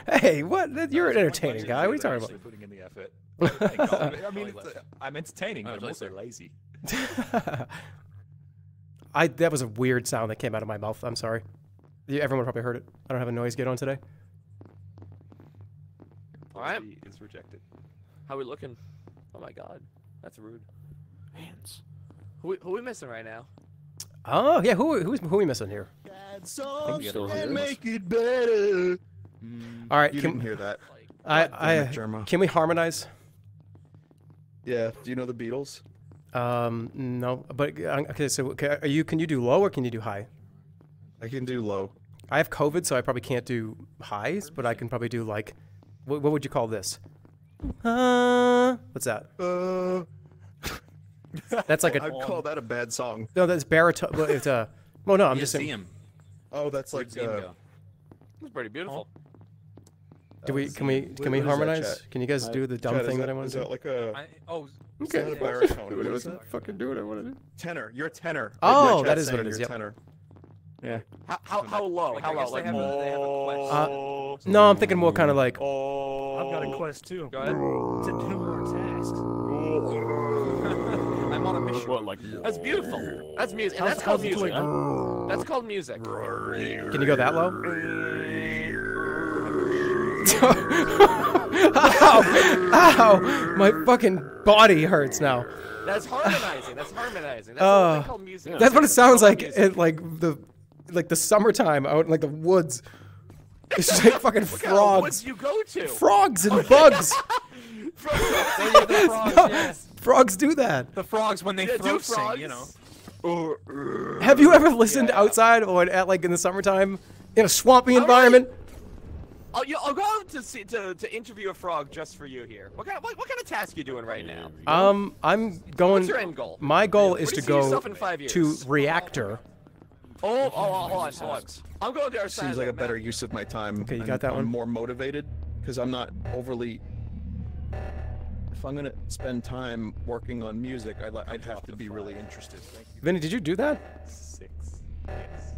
Hey, what? You're an entertaining guy. What are you talking about? Putting in the effort. I I mean, it's, uh, I'm entertaining, Oh, but I'm also lazy. I that was a weird sound that came out of my mouth. I'm sorry. Everyone probably heard it. I don't have a noise gate on today. All right. Is rejected. How we looking? Oh my god, that's rude. Hands. Who we, who we missing right now? Oh yeah, who who's who we missing here? Add still some here. and make it better. All right, mm, you can- didn't hear that. I God I can we harmonize? Yeah. Do you know the Beatles? Um, no, but uh, okay. So ca- are you? Can you do low or can you do high? I can do low. I have COVID, so I probably can't do highs, but I can probably do like, what, what would you call this? Uh, what's that? Uh, That's like a. I'd call that a bad song. No, that's baritone. Well, it's a. Well, no, I'm just saying. Museum. Oh, that's like. Zim Uh, go? It's pretty beautiful. Do we? Can we? Can we what is that, harmonize? Can you guys Uh, do the dumb Chad, thing that, that- I want to do? that like a? I, oh, It's not a baritone. What is that? Fucking do what I want to do. Tenor. You're a tenor. Oh, Like that Chad's is what it is, you're yep. Tenor. Yeah. How how, how low? How low? Like Uh, no, I'm thinking more kind of like. Oh. I've got a quest too. Go ahead. To do more tasks. I'm on a mission. What, like? That's beautiful. That's music. How's- That's called how's it music. doing? That's called music. Can you go that low? Ow! Ow! My fucking body hurts now. That's harmonizing. That's harmonizing. That's Uh, what they call music. that's what it sounds like music. in like the like the summertime out in like the woods. It's just like fucking What kind of frogs. woods you go to? Frogs and bugs. the frogs, No, yes. Frogs do that. The frogs when they Yeah, do throat sing, frogs. you know. Have you ever listened outside or at like in the summertime in a swampy environment? I'll, you, I'll go out to see to, to interview a frog just for you here. What kind of what, what kind of task you doing right now? Um, I'm going. What's your end goal? My goal Where is do to go in five to reactor. Oh, oh, oh, hold on, hold on. I'm going to our. Seems like a better map. use of my time. Okay, you and got that one. I'm more motivated because I'm not overly. If I'm gonna spend time working on music, I'd, I'd have to be really interested. Thank you. Vinny, did you do that? Six. Yes.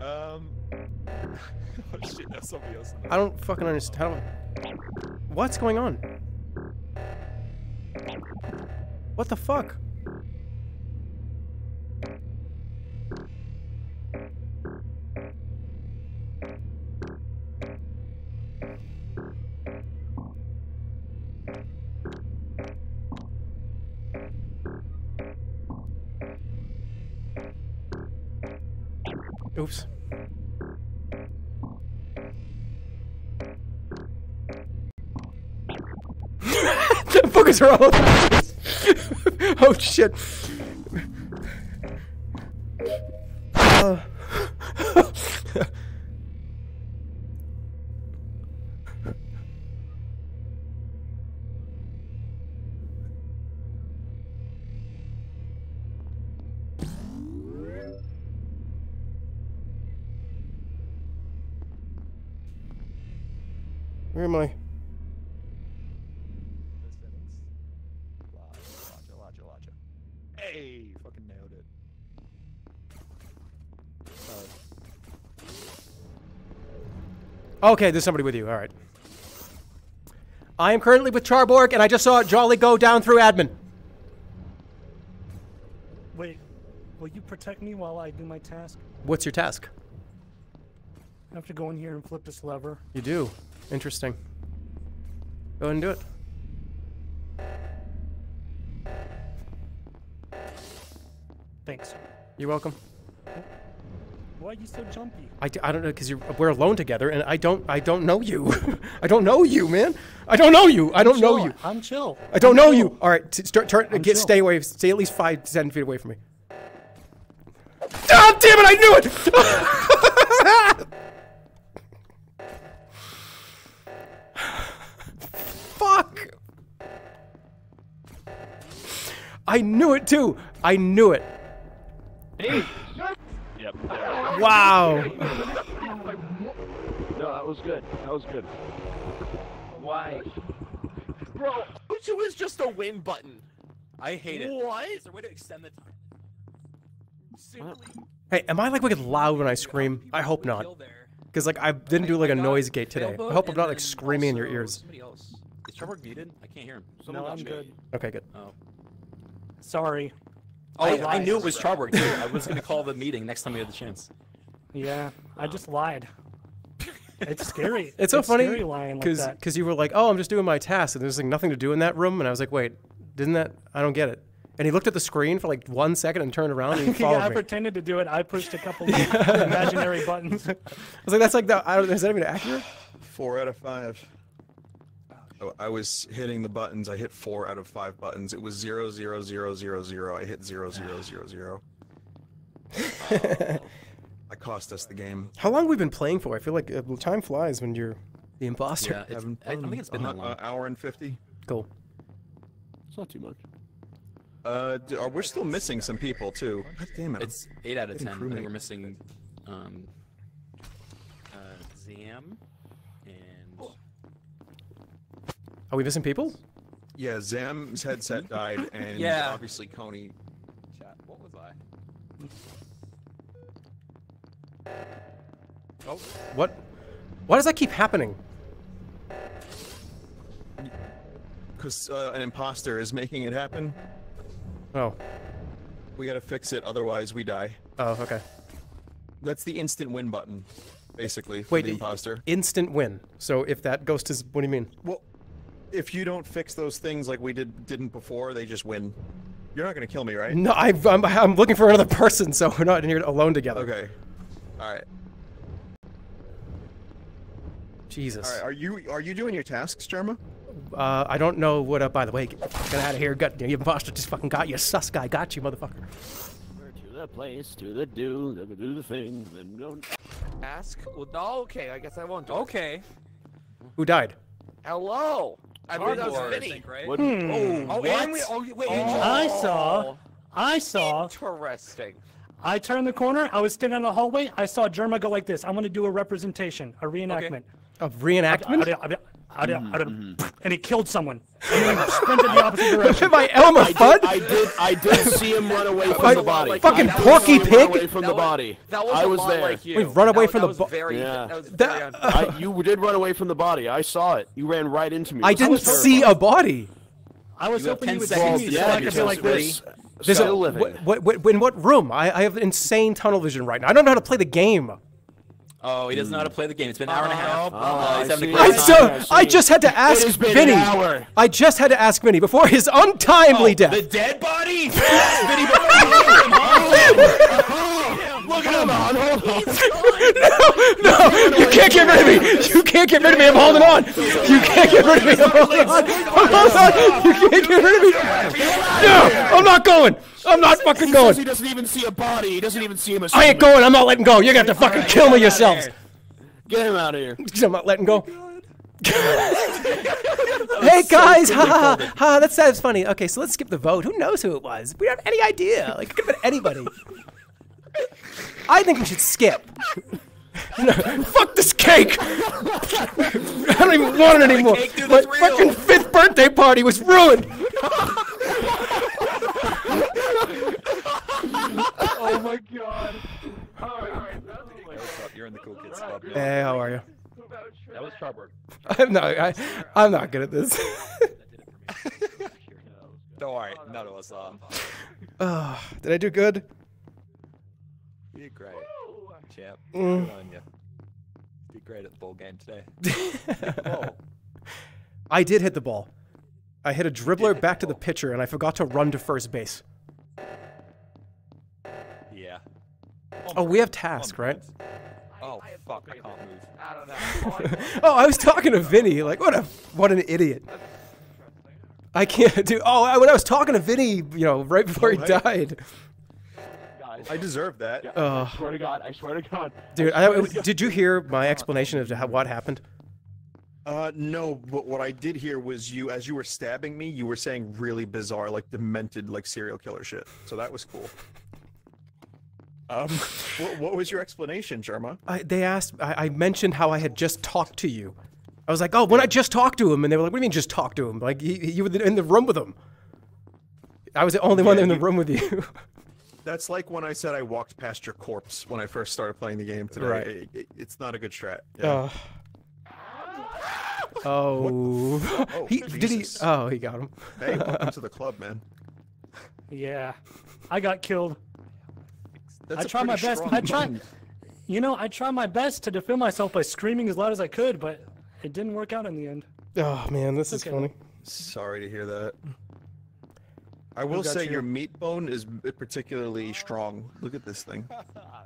Um. oh shit, that's else. I don't fucking understand. How do I... What's going on? What the fuck? the are all oh shit. Okay, there's somebody with you. All right. I am currently with Charborg, and I just saw Jolly go down through admin. Wait, will you protect me while I do my task? What's your task? I have to go in here and flip this lever. You do. Interesting. Go ahead and do it. Thanks. You're welcome. Why are you so jumpy? I, d- I don't know because we're alone together, and I don't I don't know you. I don't know you, man. I don't know you. I don't know you. I'm chill. I don't I'm know chill. you. All right, t- start, turn, I'm get chill. stay away. Stay at least five, ten feet away from me. Ah, damn it! I knew it. Fuck. I knew it too. I knew it. Hey. Yep. Wow. No, that was good. That was good. Why? Bro, O2 is just a win button. I hate it. What? Is there a way to extend the time? Simply Hey, am I like wicked loud when I scream? I hope not. Because like I didn't do like a noise gate today. I hope I'm not like screaming in your ears. Is Trevor muted? I can't hear him. No, I'm good. Okay, good. Oh. Sorry. Oh, I, lied. knew it was Charborg too. I was gonna call the meeting next time we had the chance. Yeah, I just lied. It's scary. It's so funny scary lying like because you were like, "Oh, I'm just doing my task," and there's like nothing to do in that room, and I was like, "Wait, didn't that? I don't get it." And he looked at the screen for like one second and turned around and he followed yeah, I me. pretended to do it. I pushed a couple imaginary buttons. I was like, "That's like that. I don't, is that even accurate?" Four out of five. I was hitting the buttons. I hit four out of five buttons. It was zero zero zero zero zero. I hit zero zero zero zero. I cost us the game. How long have we been playing for? I feel like uh, time flies when you're the imposter. Yeah, it's, Having I, I fun. think it's been Uh, that long. uh, hour and fifty. Cool. It's not too much. Uh, d- are we're still missing some people too? God damn it! It's eight out of ten. I think we're missing um, uh, Zam and Are we missing people? Yeah, Zam's headset died, and Yeah. obviously Coney. Chat, what was I? Oh. What? Why does that keep happening? Because uh, an imposter is making it happen. Oh. We gotta fix it, otherwise we die. Oh, okay. That's the instant win button, basically. For Wait, the imposter. instant win. So if that ghost is, what do you mean? Well, if you don't fix those things like we did didn't before, they just win. You're not gonna kill me, right? No, I, I'm, I'm looking for another person, so we're not in here alone together. Okay. All right. Jesus. All right. Are you are you doing your tasks, Jerma? Uh, I don't know what. Uh, by the way, get, get out of here. Got you imposter just fucking got you. Sus guy got you, motherfucker. To the place, to the do, to do the thing, then go. Ask? Well, no, okay, I guess I won't do it. Okay. Who died? Hello! I believe that was Vinny. think, right? Hmm. Oh, Oh, what? and we, oh, wait, and- I saw. I saw. Interesting. I turned the corner. I was standing in the hallway. I saw Jerma go like this. I'm going to do a representation, a reenactment. Of reenactment? Mm-hmm, mm-hmm. And he killed someone. And then he sprinted the opposite direction. Am I Elmer I Fudd? did, I did, I did see him run away from Like- the body. fucking I Porky Pig? Run away from That the was- body. That was I a was there. like you. We've run away that, from that the was bo- very, Yeah. That was That- very I, you did run away from the body. I saw it. You ran right into me. I didn't see a body. I was You hoping you would see to me so yeah, I could be like this. There's a, Still living. what, what, what, in what room? I, I have insane tunnel vision right now. I don't know how to play the game. Oh, he doesn't know how to play the game. It's been an hour and a half. Oh, Uh, he's I having a great I I time. so I just had to ask has been Vinny. an hour. I just had to ask Vinny before his untimely death. The dead body? Vinny Look at him on. Hold on. no, you can't get rid of me. You can't get rid of me. I'm holding on. You can't get rid of me. I'm holding on. I'm holding on. You can't get rid of me. No, I'm not going. I'm not fucking He says he doesn't even see a body. He doesn't even see him. I ain't going. I'm not letting go. You're gonna have to fucking kill me yourselves. Get him out of here. I'm not letting go. hey guys, ha ha ha, ha, that sounds funny. Okay, so let's skip the vote. Who knows who it was? We don't have any idea. Like, it could have been anybody. I think we should skip. No, fuck this cake! I don't even want it anymore. My fucking fifth birthday party was ruined. Oh my god. Alright, alright. That's Hey, what's? You're in the cool kids club. Hey, how are you? That was Charborg. I'm not. I, I'm not good at this. Don't worry, none of us are. oh, did I do good? You're great, champ. Mm. You. Did great at the ball game today. I did hit the ball. I hit a dribbler back to the pitcher, and I forgot to run to first base. Oh, we have task, right? Oh fuck, I can't move. I don't know. oh, I was talking to Vinny. Like, what a what an idiot. I can't do. Oh, I- when I was talking to Vinny, you know, right before he Oh, died, Guys. I deserve that. uh, I swear to God. I swear to God. dude. I, did you hear my explanation of how, what happened? Uh, no, but what I did hear was you, as you were stabbing me, you were saying really bizarre, like demented, like serial killer shit. So that was cool. Um, what, what was your explanation, Jerma? I, they asked. I, I mentioned how I had just talked to you. I was like, oh, when I just talked to him, and they were like, what do you mean just talked to him? Like, he, he- you were in the room with him. I was the only one Yeah, in the you- room with you. That's like when I said I walked past your corpse when I first started playing the game today. Right. It- it- it's not a good strat. Yeah. Uh, oh, Oh, he did he? Oh, he got him. Hey, welcome to the club, man. Yeah. I got killed. That's I a tried my best. strong I tried. button. You know, I tried my best to defend myself by screaming as loud as I could, but it didn't work out in the end. Oh man, this is Okay. funny. Sorry to hear that. I will say you? your meat bone is particularly strong. Look at this thing.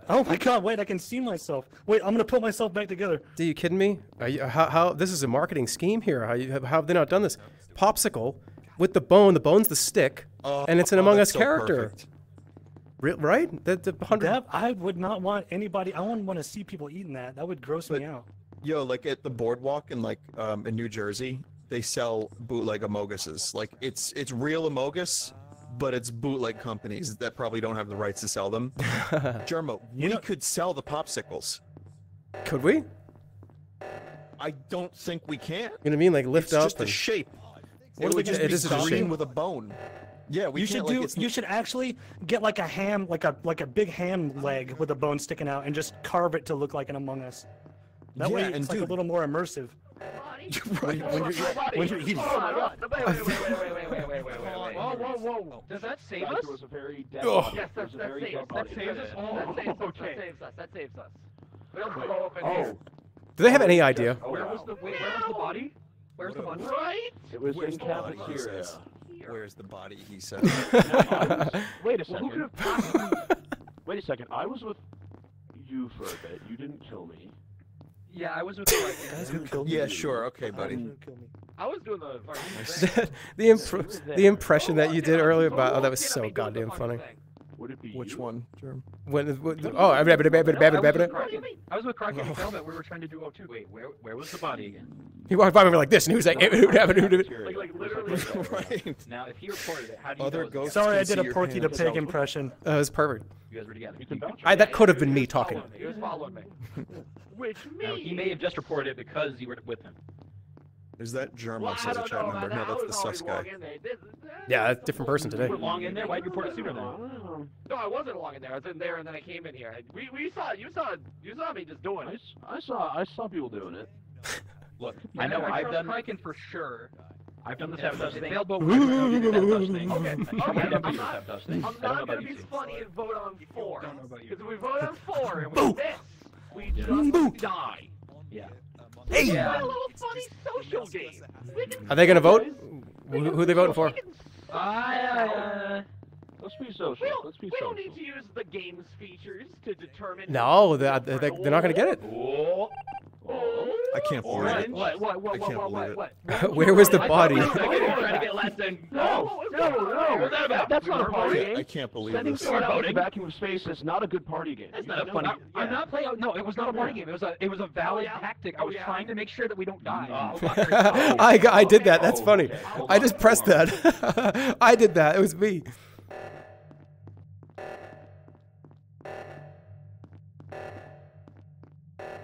Oh my god! Wait, I can see myself. Wait, I'm gonna put myself back together. Are you kidding me? Are you, how, how this is a marketing scheme here? How, you, how have they not done this? Popsicle with the bone. The bone's the stick, oh, and it's an Oh, Among Us so character. perfect. Re- right? The, the hundred. That I would not want anybody. I wouldn't want to see people eating that. That would gross me out. Yo, like at the boardwalk in like um, in New Jersey, they sell bootleg Amoguses. Like it's it's real Amogus, but it's bootleg companies that probably don't have the rights to sell them. Germo, we could sell the popsicles. Could we? I don't think we can. You know what I mean? Like lift it's up. just a and- shape. What it do would they just do? be It is a green shape? with a bone. Yeah, we you should do. it's You should actually get like a ham, like a like a big ham leg with a bone sticking out, and just carve it to look like an Among Us. That way, Yeah, it's and like a little more immersive. When, when you're, when you're eating. Hold on, hold on. Wait, wait, wait, wait, wait, wait, wait, wait, wait, wait. Whoa, whoa, whoa! Oh. Does that save Guys, us? There was a very dead Oh. body. Yes, There that, was a that very saves dead us. That body. saves us. That saves us. That saves us. That saves us. We don't go up in Oh. here. Do they have any idea? Oh, where was the wait, where was the body? Where's the body? Right? It was Where's in the body, he cafeteria. Says. Where's the body? He said. Wait a Well, who could second. have? Wait a second. I was with you for a bit. You didn't kill me. Yeah, I was with the yeah, sure. Okay, buddy. I was doing the. the impr- the impression that you did earlier about oh that was so goddamn funny. Would it be Which you? one, Germ? When, when oh I read it, read it, read it, read it. I was with Crockett and Phil, but we were trying to do O2. Wait, where where was the body again? He walked by me like this, and he was like, "Eh, who happened? Who did it?" Like, like literally. right. Now, if he reported it, how do you Other know? ghosts Sorry, I did a your Porky the. Pig impression. Uh, was perfect. You guys were together. You can vouch. I, that could have been me talking. He was following me. Which Now, he may have just reported it because you were with him. Is that Germ Well, says a chat know, member? No, that's the was sus guy. long. This- Yeah, that's a different person today. You were long in there. Why'd you report it sooner then? Oh. No, I wasn't long in there. I was in there and then I came in here. We, we saw you saw you saw me just doing I, it. s- I saw I saw people doing it. Look, I I know, know I I've done Kraken for sure. I've done the sabotage thing. Failed both. I've done the sabotage thing. Okay, I've okay, done I'm the not, thing. I'm don't know not about gonna be funny and vote on four. Don't know about you. Because if we vote on four and we miss, we just die. Yeah. Hey! Yeah. A funny social game. Are they gonna vote? Who, who are they voting for? Uh, Let's be social. don't, Let's be we social. don't need to use the game's features to determine. No, they, they, they're not gonna get it. Oh. Oh. I can't believe What? it. What? What? I What? can't What? believe What? it. What? Where was the I body? thought we were trying to get less than. No, no, no. What's that about? That's not a party game. I can't believe Sending this. someone out into the vacuum of space is not a good party game. That's You not a know funny. that. I'm not playing. No, it was not a party game. It was a. It was a valid Oh, yeah. tactic. I Oh, was yeah. trying to make sure that we don't die. Oh, I, I did that. That's oh, funny. I just pressed that. I did that. It was me.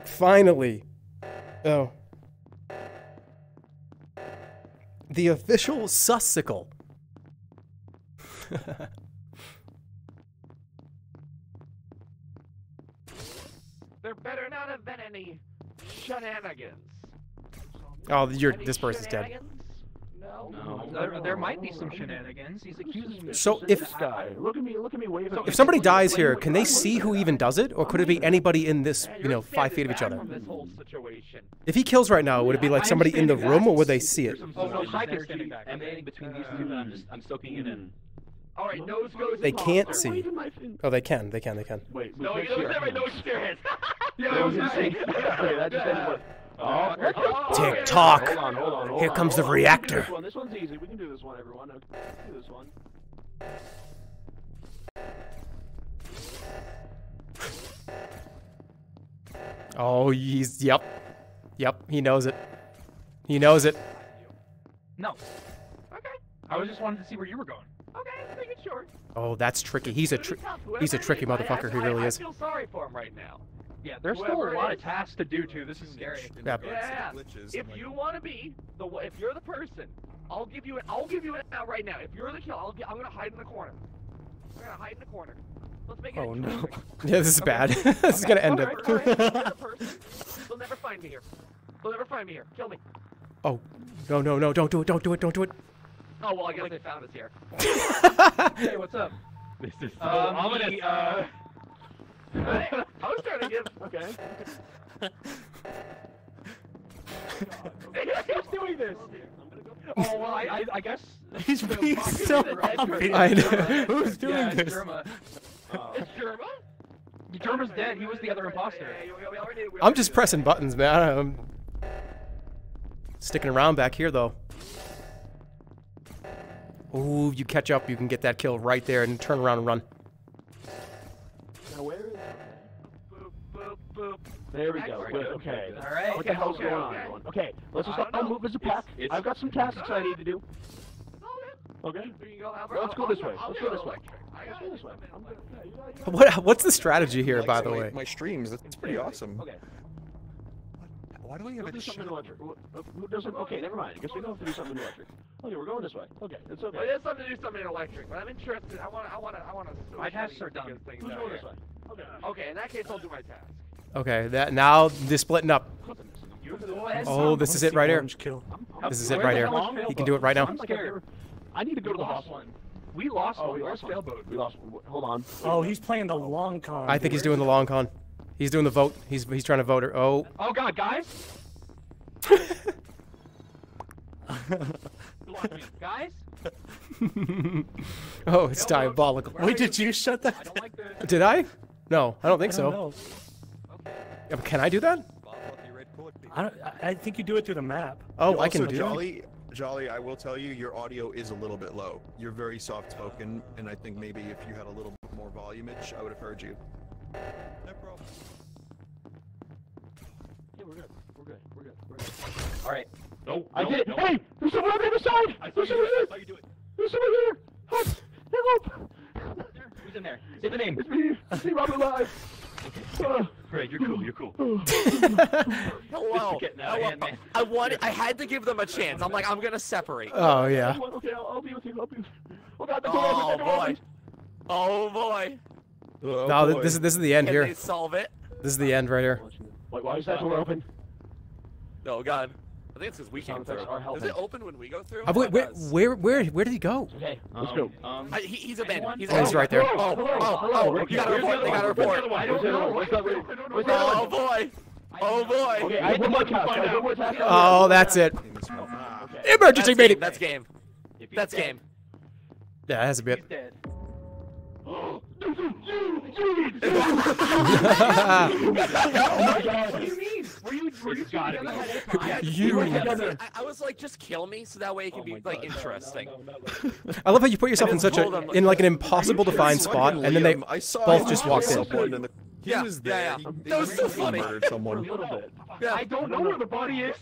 Finally. Oh. The official sussicle. There better not have been any shenanigans. oh, you're, Any this person's dead. Shenanigans? No. No. There, there might be some shenanigans. He's accusing me. So if look at me, look at me waving. if somebody dies here, can they see who even does it, or could it be anybody in this, you know, five feet of each other? From this whole situation. If he kills right now, would it be like somebody in the room, or would they see it? Oh, no, suspicious Mike is energy standing back. emanating between these two, I'm just I'm soaking it in. All right, nose goes. They can't imposter. see. Oh, they can. They can. They can. Wait, No, you see know, our never no hands. experience. Yeah, No, it was insane. Okay, that just ended with. Oh. Oh, Tick tock. Hold on, hold on, hold Here on, comes the on. We can do reactor. This, one. this one's easy. We can do this one, everyone. Okay, do this one. Oh, he's yep, yep. He knows it. He knows it. No. Okay. I was just wanted to see where you were going. Okay, making sure. Oh, that's tricky. He's a tri- he's a tricky motherfucker. He really I, is. I feel sorry for him right now. Yeah, there's still a lot of tasks to do too. This is scary. Yeah. Yeah. If you want to be the, if you're the person, I'll give you, it. I'll give you it now right now. If you're the killer, I'll, gi- I'm gonna hide in the corner. I'm gonna hide in the corner. Let's make it. Oh no. Yeah, this is bad. this is gonna end up. Alright, alright, you're the person. They'll never find me here. They'll never find me here. Kill me. Oh, no, no, no! Don't do it! Don't do it! Don't do it! Oh well, I guess they found us here. Hey, what's up? This is so Um, ominous. he, uh, I was trying to give. Okay. Who's doing this? Oh well, I, I, I guess. He's the being so did obvious. I know. Who's doing yeah, this? It's Jerma. Oh. It's Jerma. Jerma's dead. He was the other imposter. I'm just pressing buttons, man. I'm sticking around back here, though. Ooh, you catch up, you can get that kill right there and turn around and run. There we go. Good. Okay. All right. What the hell's going on? everyone? Okay. Let's just all move as a pack. I've got some tasks I need to do. Oh, okay. Let's go this way. Let's go this way. Let's go this way. I'm good. Yeah, you got- you got- What? What's the strategy here, Like by the my- way? My streams, It's pretty awesome. Okay. Why do we have We'll a do something electric. Who- Who doesn't? Okay, never mind. I guess we don't have to do something electric. Okay, we're going this way. Okay, it's okay. But it something to do something electric. But I'm interested. I want. I want to. I want to. My tasks are done. Who's going here. this way? Okay. Okay. In that case, I'll do my task. Okay, that now they're splitting up. Oh, this is it right here. Orange kill. This is it right here. He can do it right now. I'm scared. I need to go to the lost hospital. We lost Oh, one. we lost one. Failboat? We lost. Hold on. Oh, he's playing the long con. I think he's doing the long con. He's doing the vote. He's he's trying to vote her. Oh, Oh God, guys. guys. oh, it's diabolical. Wait, did you shut that? I don't like the. Did I? No, I don't think I so. Can I do that? I, I- I think you do it through the map. Oh, I can also, do that. Jolly, Jolly, I will tell you, your audio is a little bit low. You're very soft spoken, and I think maybe if you had a little bit more volumage, I would have heard you. No problem. Yeah, we're good. We're good. We're good. We're good. All right. No, I did it. Hey, there's someone on the other side. I saw There's you someone do it. I here. saw you do it. There's someone here. Help! Help! Who's in there? Say the name. It's me. It's me, Robin Live. Uh, Great. You're cool. You're cool. Hello. getting out of Hello. hand. I wanted. I had to give them a chance. I'm like, I'm gonna separate. Oh yeah. Okay, I'll, I'll be with you. I'll be with you. Oh God, the door Oh open. Boy. Oh boy. Oh, No, boy. this is this is the end Can here. they solve it? This is the end right here. Wait, why is that door open? Oh God. I think it's because we came through. effects are Does helping. it open when we go through? Uh, where, where, where, where, where did he go? Okay, let's Um, go. Um, I, he, he's abandoned. He's Oh, he's right there. Oh, oh, oh, you got a report. They got a report. I don't know. Where's that? Where's that? Oh boy. Oh boy. Okay, I one more task. I have one more task. Oh, that's it. Emergency game. meeting. That's game. That's game. Yeah, that's a bit. He's dead. What do you mean? Were you? Were you gotta together? be. You. I, I was like, just kill me, so that way it can be like interesting. I love how you put yourself in such a told him- in like an impossible to find spot, and then they Liam, I saw both him just walked in. someone in the- He Yeah, was yeah, there. yeah. He, That was so he funny. murdered someone. A little bit. Yeah. I don't know where the body is.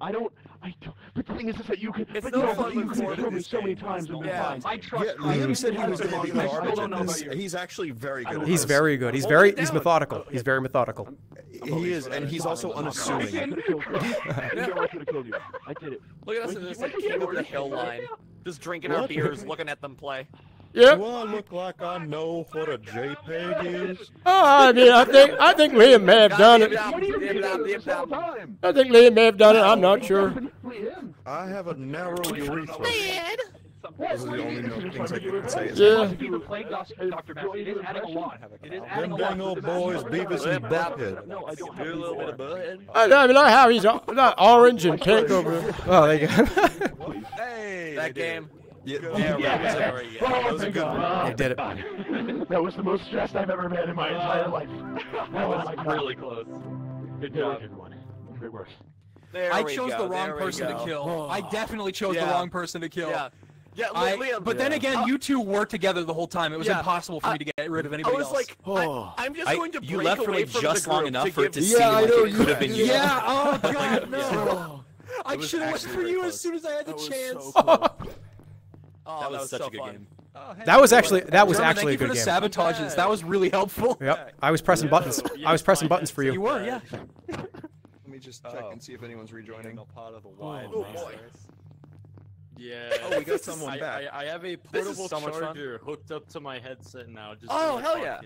I don't. I don't. But the thing is, is that you can. It's but no you, fun you can Ford kill me so many game. times and be Yeah. fine. I trust. Yeah, Connor. Liam said he was going to be I garbage don't know about you. He's actually very good. he's this. very good. He's very he's methodical. Oh, he's very methodical. He is, and he's also unassuming. could have killed you. I know could have killed you. I did it. Look at us in this like king of the hill line, just drinking our beers, looking at them play. Yeah. Do I look like I know what a JPEG is? Oh, I mean, I think I think Liam may have done it. What are you doing this whole time? I think Liam may have done it. I'm not sure. I have a narrow urethra. What? Those are the only no things I can say. Yeah. Be the plague doctor, It is adding a lot. It is adding Them dang old boys, Beavis and Butthead. No, I don't have Do a little bit of butthead. I, I mean, I have he's o- not orange and pink over. there. Oh, there you go. Hey, That game. Yeah, Yeah, Yeah. right. There we go. Oh, That was a thank good God. They did it. That was the most stressed I've ever been in my entire life. That was like Really close. Good job. Good one. Good work. There I chose go, the wrong there person to go. kill. Oh. I definitely chose the wrong person to kill. Yeah. Yeah, I, Liam. but then yeah. again, you two worked together the whole time. It was Yeah. impossible for me to get rid of anybody else. I was else. like, I, oh. am just going to you break left for away like from just the long group enough to for it to you- seem like it could have been you. yeah. Oh god, no. I should have went for you close. as soon as I had the chance. Oh, That was such so a good fun. game. That was actually that was German, actually a thank good you game. for the sabotages. That was really helpful. Yep, I was pressing buttons. I was pressing buttons for You you. were, yeah. Let me just check and see if anyone's rejoining. Not part of the wide. Oh, boy. Yeah. Oh, we got someone I, back. I, I have a portable so much charger hooked up to my headset now. Just Oh, hell yeah.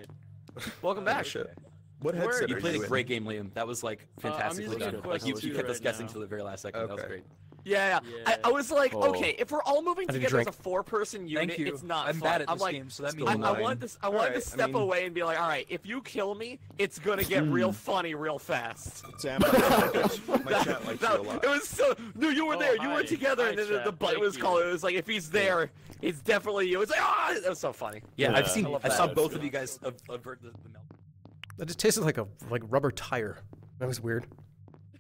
Welcome back. Shit. What Where- headset You are played you a great game, Liam. That was like Uh, I'm fantastically using done. Like you, you kept us right guessing now. till the very last second. That was great. Yeah, I, I was like, Oh. okay, if we're all moving I need a together as a four-person unit, Thank you. it's not I'm fun. bad at I'm like, game, so that means I, I nine. want this. I want Alright, to I step mean- away and be like, all right, if you kill me, it's gonna get real funny real fast. Sam, my chat likes you a lot. it was so. No, you were Oh, there. You hi. were together, Hi, and then the, chat. the button was called. It was like if he's there, it's definitely you. It's like ah, that was so funny. Yeah, Yeah. I've seen. I saw both of you guys avert the, the melt. That just tasted like a like rubber tire. That was weird.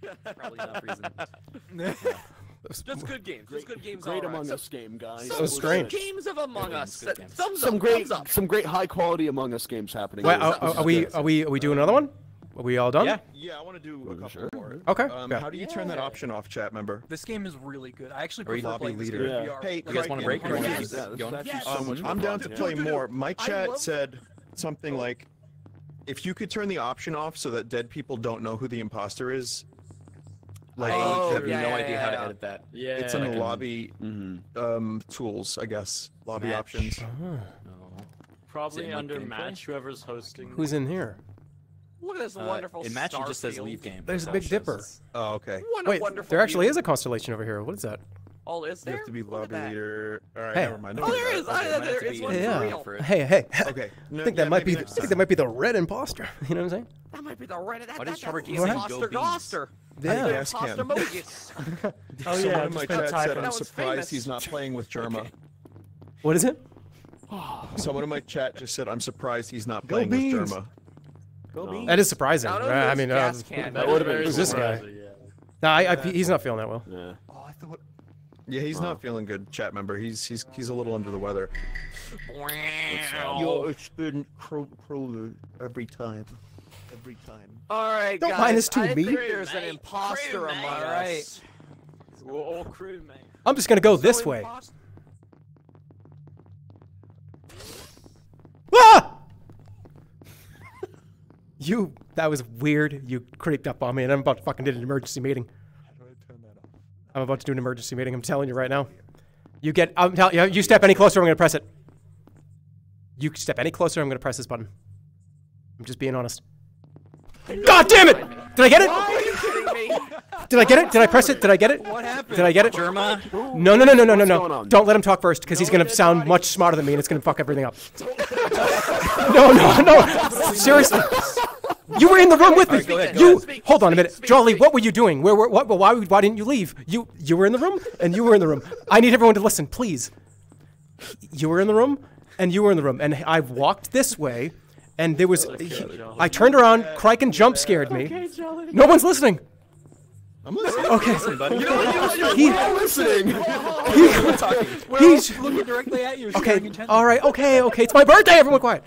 Probably enough reason. Just good games. Just good games. Great all Among around. Us game, guys. Some was good strange. games of Among Good Us. games. Thumbs Some up. great, Thumbs up. some great high quality Among Us games happening. Wait, are, are, are we are we are we doing another one? Are we all done? Yeah. Yeah, I want to do a couple Sure. more. Okay. Um, yeah. How do you turn that option off, chat member? This game is really good. I actually Are you prefer lobby playing this leader? Yeah. VR. Hey, You guys want a break? or Yes. Yeah, this going? is actually Yes. Um, much I'm down to play more. My chat said something like, "If you could turn the option off so that dead people don't know who the imposter is, like I Oh, have yeah, no yeah, idea how to yeah. edit that. Yeah. it's in the can- lobby Mhm. um, tools, I guess. Lobby Match. options. No. Probably Is it in under gameplay? match, whoever's hosting. Who's in here? Look at this Uh, wonderful. in match, it just says leave game. There's That's a Big Dipper. says. Oh, okay. What a Wait, wonderful. there actually view. is a constellation over here. What is that? Oh, is there? You have to be lobby leader. All right, Hey. never mind. Oh, there is. Okay, I, might have there to is be one in for Yeah. real. Hey, hey. Okay. I think that might be. I think that might be the red imposter. You know what I'm saying? That might be the right. That, Why that, does Trevor that's keep the imposter? Goster. Yeah. The Yes, imposter Ken. Oh Someone yeah, in my just been chat said. I'm surprised famous. he's not playing with Jerma. What is it? Someone in my chat just said I'm surprised he's not playing with Beans. Jerma. No. That is surprising. I I mean, uh, gas. That would've been who's this guy? surprising, yeah. No, I, I, he's not feeling that well. Yeah. Oh, I thought. Yeah, he's not feeling good, chat member. He's he's he's a little under the weather. Yo, it's been cruel every time. Every time. All right, Don't guys. mind us too, I me. think there's an Mate, imposter crew, among mate. us. Whoa, crew, mate. I'm just gonna go So this way. Ah! You, that was weird. You creeped up on me, and I'm about to fucking do an emergency meeting. I'm about to do an emergency meeting. I'm telling you right now. You get, I'm telling you, you step any closer, I'm gonna press it. You step any closer, I'm gonna press this button. I'm just being honest. God damn it! Did I get it? Are you kidding me? Did I get it? Did I press it? Did I get it? What happened? Did I get it? Jerma. No, no, no, no, no, no, no. Don't let him talk first, because he's gonna sound much smarter than me, and it's gonna fuck everything up. no, no, no. Seriously. You were in the room with me. go ahead, go you ahead. Hold on a minute, speak, Jolly. What were you doing? Where, where, what, why, why didn't you leave? You, you were in the room, and you were in the room. I need everyone to listen, please. You were in the room, and you were in the room, and I walked this way, and there was. I turned around. Criken jump scared me. No one's listening. I'm listening. Okay. buddy. He, listening. he's looking directly at you. okay. All right. Okay. Okay. It's my birthday. Everyone, quiet.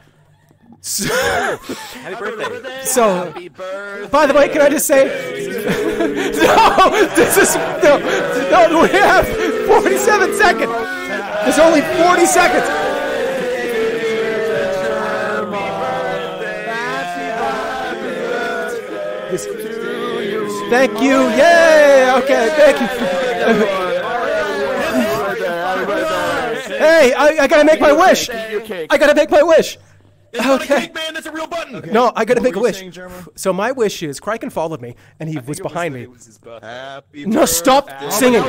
So, Happy birthday. so Happy birthday. by the way, can I just say, no, this is no, no. We have 47 seconds. There's only 40 seconds. This- Thank you. Yay. Okay. Thank you. Hey, I, I gotta make my wish. I gotta make my wish. Okay. man, that's a real button. No, I gotta make a wish. saying, So my wish is Criken followed me, and he was behind me. It was his birthday. Happy No, stop birthday. singing.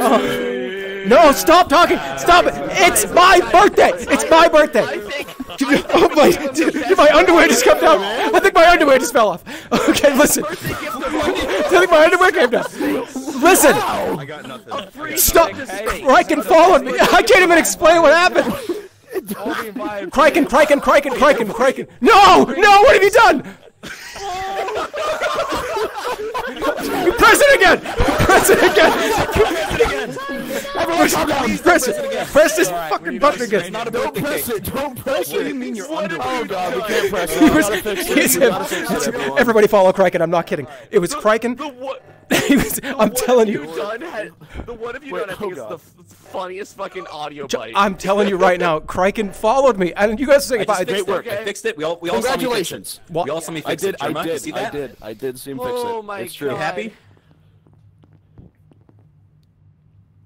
Oh. No, stop talking. Stop it. It's my birthday. It's my birthday. Oh my, dude, my underwear just come down. I think my underwear just fell off. Okay, listen. I think my underwear came down. Listen. I got nothing. Stop. Criken followed me. I can't even explain what happened. Criken, Criken, Criken, Criken, Criken. No, no, what have you done? Press it again! Press it again! Everyone calm down! Press it! Press this fucking button again! Don't press it. Don't press What do you mean you're under? Oh god, we can't press it. He was, gotta it. he's him. gotta it. Everybody follow Criken, I'm not kidding. It was Criken. The what? Was, I'm telling you. you done had the what have you Wait, done? I think oh is the f- funniest fucking audio Jo- bite. I'm telling you right now, Criken followed me, and you guys are saying I about just fixed I, it. I fixed it. We all we all saw me fix it. Congratulations. What? We all saw me fix I did. it. I Jerma, you did. see I did. I did see him fix it. Oh my it's true. You God. happy?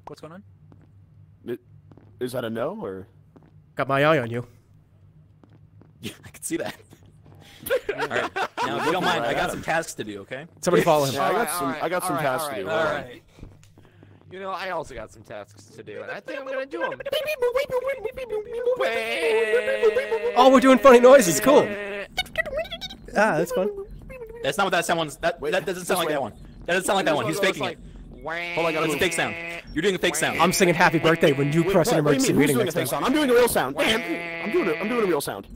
What's going on? Is that a no or? got my eye on you. Yeah, I can see that. all right. Now, if you don't mind, I got some tasks to do. Okay. Somebody follow him. Yeah, I got Alright, some. alright, I got some alright, tasks to do. alright, All Hold on. right. You know, I also got some tasks to do, and I think I'm gonna do them. Oh, we're doing funny noises. Cool. Ah, that's fun. That's not what that sounds. That that doesn't sound like that one. That doesn't sound like that one. He's faking it. Hold on, that's a fake sound. You're doing a fake sound. I'm singing Happy Birthday when you press an What do you emergency mean? Who's meeting doing a next fake time. sound? I'm doing a real sound. Damn, I'm doing a, I'm doing a real sound.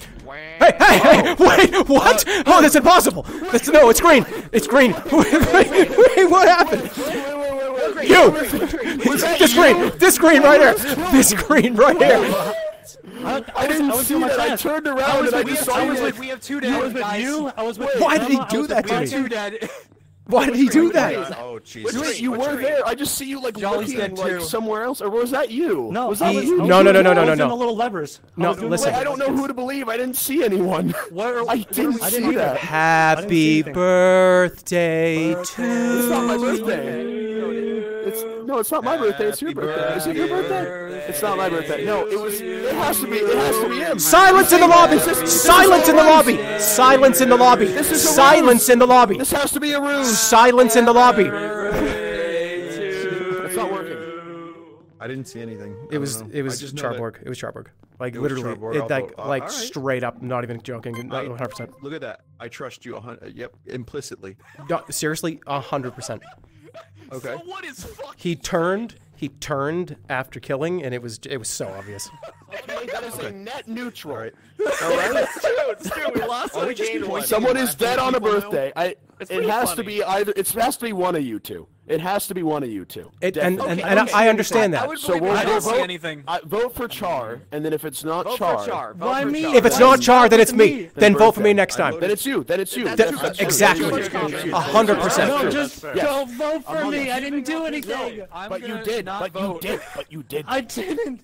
Hey, hey, hey! Wait, what? Oh, that's impossible. That's, no, it's green. It's green. Wait, wait, wait, what happened? You! This green! This green right here! This green right here! I, I didn't I was see doing my that. I task. turned I around was and I with- just I was you. with- We have two I dads, was with guys. you. I was with. Why did he do that to me? two dad. Why did he do that? Oh, Wait, Jesus. you were there. I just see you like Jolly's looking dead, like too. somewhere else, or was that you? No, was that was, you? I was No, no, no, no, no, no. the little levers. No, was listen. Wait, I don't know who to believe. I didn't see anyone. What? I didn't see that. Happy anything. birthday It's not my to birthday. It's no, it's not my birthday. It's your birthday. Is it your birthday? It's not my birthday. No, it was. It has to be. It has to be him. Silence in the lobby! Silence in the lobby! Silence in the lobby! This is a Silence in the lobby! This has to be a ruse. Silence in the lobby! It's not working. I didn't see anything. It don't was it was just know Charborg. It was Charborg. Like It literally, Charborg, it like. Uh, like alright. straight up, not even joking, not 100. percent Look at that. I trust you. a hun- uh, Yep, implicitly. Seriously, hundred percent. Okay. What is fuck? He turned. He turned after killing, and it was it was so obvious. Okay, that is a net neutral. All right. All right. It's true. It's true. We lost Oh, one we just gained keep one. pointing Someone is dead on a birthday. I. It pretty has to be either. It has to be one of you two. It has to be one of you two. It, and Definitely. and, and I, I understand I that. would So believe we'll it. I we'll don't see vote, anything. I, vote for Char, and then if it's not Vote Char, for Char. Vote Why for me? Char. If it's Why not is Char, that then it's with me. me? Then vote for me birthday. next time. then it's you. Then it's you. That- That's- That- that's true. exactly. That's true. That's true. A hundred percent. No, Yes. just Yes. don't vote for me. I didn't do anything. I'm But you gonna did. not But you vote. did. But you did. I didn't.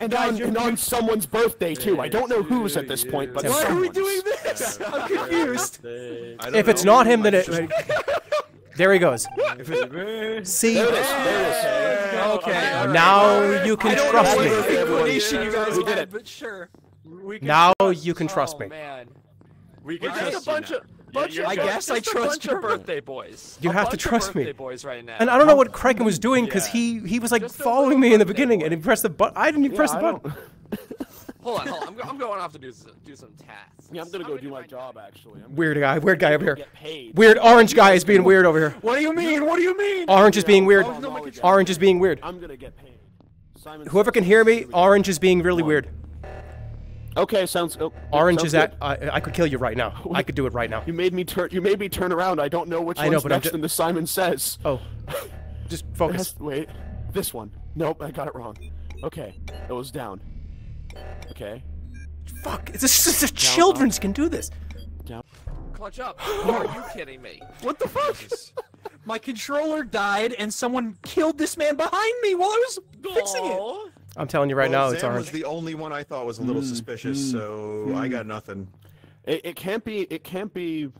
And Guys, on, you're- and on someone's birthday too. I don't know whose at this point, but Why Why are we someone's. doing this? I'm confused. I don't If it's know. not him, then Might it. just- There he goes. If See, There it is. There it is. Okay. now you I can don't trust know me. what inclination you guys We did had, it. but sure. We can Now you can trust oh, me. man. We We're can just a trust you bunch now. of bunch you're of I just guess I a trust bunch you. of birthday boys. You A have to trust me. birthday boys right now. And I don't know what Criken was doing because Yeah. he he was like Just following me in the beginning, boy. and he pressed the button. I didn't even press the button. Hold on, hold on. I'm, go- I'm going off to do some, do some tasks. Yeah, I'm gonna go do my job actually. I'm Weird guy, weird guy over here. get paid. Weird orange guy is being weird over here. What do you mean? What do you mean? Orange is being weird. Oh, no, my God. Orange is being weird. I'm gonna get paid. Simon Whoever can hear me, Here we go. orange is being really weird. Okay, sounds. Oh, Orange sounds is at. I, I could kill you right now. I could do it right now. You made me turn. You made me turn around. I don't know which I know, one's but I'm next ju- in the Simon Says. Oh, just focus. has- wait, this one. Nope, I got it wrong. Okay, it was down. Okay, Fuck! It's just, it's just children's can do this. Clutch up. Are you kidding me? What the fuck? My controller died and someone killed this man behind me while I was fixing it. I'm telling you right well, now, it's Zam orange. was the only one I thought was a little mm, suspicious, so mm, I mm. got nothing. it, it can't be. It can't be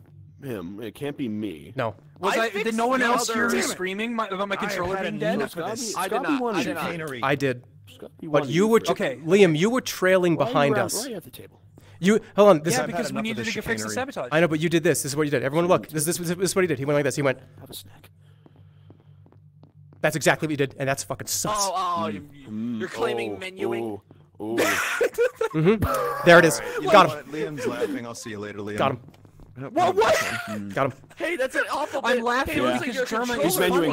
him. It can't be me. No. Was I I, did no one else hear me screaming my, about my controller had being a dead? It's gotta be- it's I did not. I did you. not. Chicanery. I did. It's gotta be one But you were, three. tr- Liam, you were trailing Why are you behind around- us. Why are you at the table? You hold on. This Yeah, is, because we needed the to fix the sabotage. I know, but you did this. This is what you did. Everyone, look. This, this, this, this is what he did. He went like this. He went. Have a snack. That's exactly what you did, and that's fucking sus. Oh, oh, you, you- you're claiming oh, menuing. Ooh, ooh. Mm-hmm. There it is. You know Got him. what? Liam's laughing. I'll see you later, Liam. Got him. What? What? Mm. Got him. Hey, that's an awful. I'm bit. laughing Hey, it looks because like German- He's controller's menuing.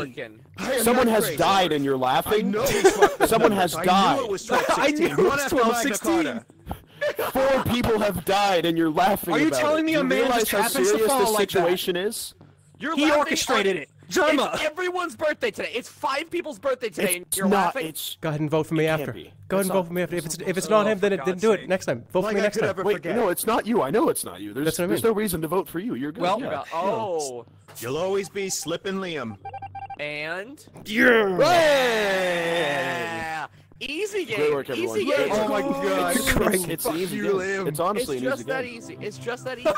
working. Someone has died and you're laughing. know. Someone has I died. knew 12, I knew 16. it was Run after 12, Magna 16. Carta. Four people have died and you're laughing. Are you about telling it. me a you man just happens to fall like that? situation is? You're He orchestrated it. Jerma. It's everyone's birthday today. It's five people's birthday today, and It's you're not. laughing. It's Go ahead and vote for me after. be. Go ahead That's and not- vote for me after. If it's if it's not him, for then, then God's do it next time. Vote for me I next time. Wait, forget. no, it's not you. I know it's not you. There's, That's what I there's no reason to vote for you. You're good. Well, yeah. Uh, oh, You'll always be slipping Liam. and Hey! yeah, easy game. Great work, everyone. Easy Great game. Oh my god. It's, Great. it's, it's an easy you, game. Liam. It's honestly It's an just easy that game. easy. It's just that easy.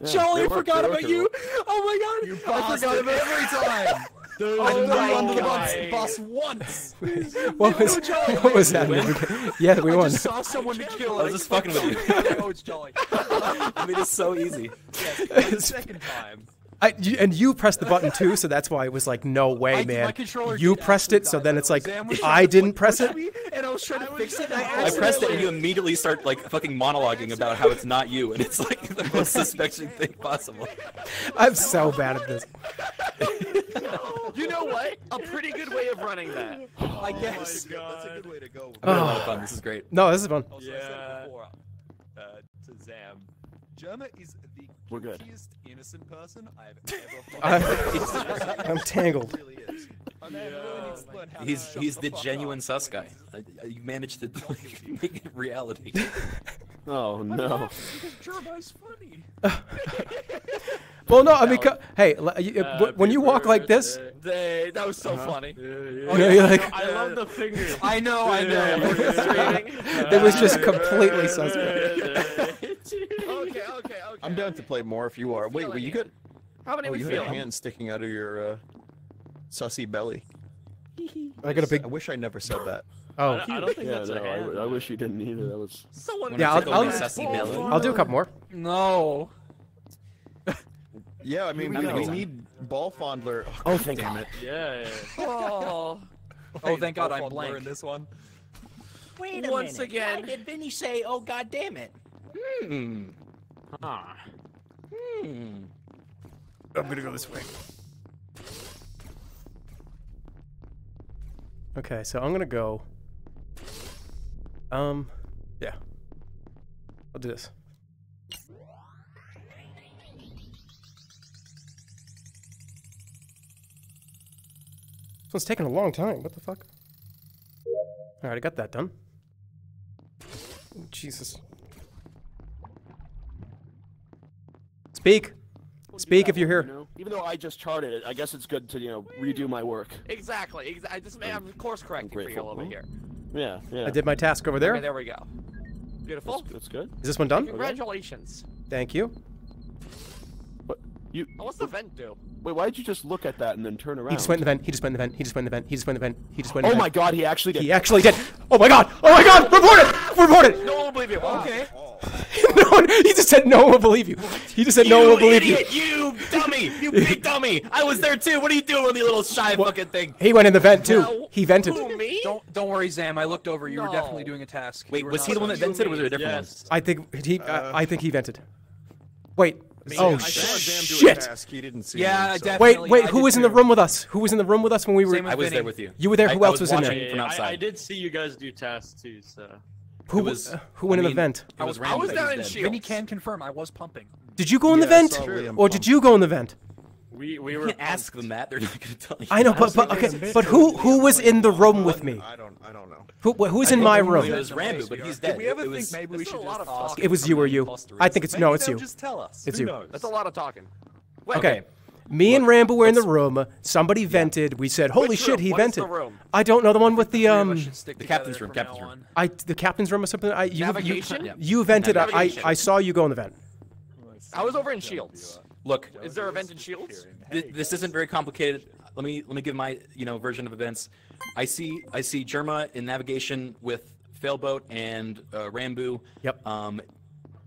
Yeah, Jolly, I great work, forgot work, about you. Oh my god. You I forgot about every time. Oh I never my under the God. bus, bus once. What was what was that? yeah, we I won. just saw someone to kill. I was just fucking with you. oh, it's Jolly. I mean, it's so easy. The second time. I, you, and you pressed the button too, so that's why it was like, no way, I- man. You pressed it, so then it's like, Zam was trying I didn't like, press it. and I was trying to fix it. and I pressed it and you immediately start like fucking monologuing about how it's not you, and it's like the most suspicious thing possible. I'm so bad at this. You know what? A pretty good way of running that. I guess. That's a good way to go. I'm having a lot of fun. This is great. No, this is fun. Also, I said before, uh, to Zam, Jerma is the We're good. Innocent person I've ever I'm tangled. Really is. I mean, really needs to learn how to He's he's the the genuine up. sus guy. Uh, You managed to like, make it reality. Oh no. Jerma's funny. Well, no, I mean, co- hey, you- uh, when you walk like this, They, that was so funny. you know, you're like, I love the fingers. I know, I know. it was just completely suspect. okay, okay, okay. I'm down to play more if you are. Wait, wait, you got How many oh, we you had a hand sticking out of your uh, sussy belly. I got a big. I wish I never said that. Oh, I don't think that's no, I, w- I wish you didn't either. That was. Someone Yeah, I'll- I'll- my Sussy balls. belly. I'll do a couple more. No. Yeah, I mean, we we, need ball fondler. Oh, thank damn God. it. Yeah. yeah. Oh, Oh, thank God I'm Bob blank. in this one. Wait a Once minute. again. Why did Vinny say, "Oh God damn it"? Hmm. Ah. Hmm. I'm gonna go this way. Okay, so I'm gonna go. Um, yeah. I'll do this. This one's taking a long time. What the fuck? All right, I got that done. Jesus. Speak. Speak if you're You here. know? Even though I just charted it, I guess it's good to you know redo my work. exactly. Exactly. I just I'm course correcting for you a grateful. little bit here. Yeah. Yeah. I did my task over there. Okay, there we go. Beautiful. That's, that's good. Is this one done? Congratulations. Thank you. But you. Oh, what's the vent do? Wait, why did you just look at that and then turn around? He just went in the vent. He just went in the vent. He just went in the vent. He just went in the vent. He just went in Oh my. God! He actually did. He actually did. Oh my god! Oh my god! Report it! Report it! No one will believe you. Okay. no one, he just said no one will believe you. He just said no one will believe you. idiot, you dummy! You big dummy! I was there too. What are you doing with your little shy fucking thing? He went in the vent too. Now, He vented. Who, me? Don't don't worry, Zam. I looked over. You were definitely doing a task. Wait, was he the one that vented, or was there a different Yes. I think he. Uh, I, I think he vented. Wait. Me, oh I saw do a shit! task, He didn't see Yeah, me, so- Wait, wait. I Who did was in the room with us? Who was in the room with us when we were? I was there with you. You were there. Who else was in watching there? from I. I did see you guys do tasks too, so. Who It was? was- who went I in the mean, vent? It was I was that down in was dead. Shield. Vinny can confirm. I was pumping. Did you go in the Yeah, I vent, saw or did you go in the vent? We we You were can't ask them that. They're not gonna tell you. I know, but but okay, but who who was in the room with me? I don't. I don't know. Who who's in my room? It room? was Ranboo, but he's dead. Did we ever it think was, maybe we should a lot just of ask It was you or you. I think it's Maybe no, it's you. Just tell us. It's Who you. knows? That's a lot of talking. Wait, Okay. Me and Ranboo were in the room. Somebody vented. We said, "Holy Which shit, room? he What is vented." the room? I don't know the one with the Three of us um, should stick the together captain's room, captain's room. I the captain's room or something. I you Navigation? you, you vented. I, I I saw you go in the vent. I was over in Shields. Look, Is there a vent in Shields? th- this isn't very complicated. Let me let me give my you know version of events. I see I see Jerma in navigation with Failboat and uh, Ranboo. Yep. Um,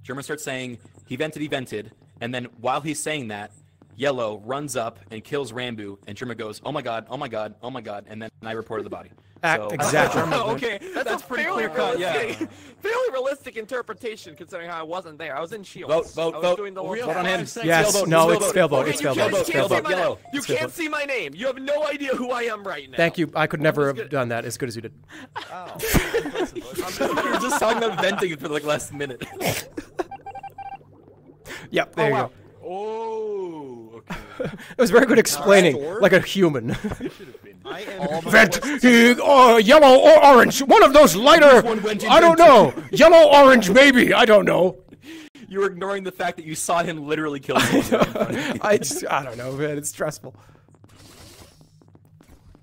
Jerma starts saying he vented, he vented, and then while he's saying that, Yellow runs up and kills Ranboo, and Jerma goes, "Oh my god, oh my god, oh my god," and then I reported the body. Ac- So- exactly. okay, that's, That's a pretty fairly clear-cut, yeah. fairly realistic interpretation considering how I wasn't there. I was in Shields. Vote, vote, I was vote. doing the Vote little on him. Yes, Failboat, no, it's it's Failboat. Failboat. Okay, It's you Failboat. It's you can't see Failboat. my Yellow. name. You It's can't Failboat. see my name. You have no idea who I am right now. Thank you. I could never have done that as good as you did. Oh. you were just talking about venting for like last minute. Yep, there oh, you wow. Oh, okay. go. It was very good explaining, Alright. like a human. I am. Vent, uh, oh, yellow or orange. One of those lighter. one went I don't know. Yellow, orange, maybe. I don't know. You were ignoring the fact that you saw him literally kill someone. I just, I don't know, man. It's stressful.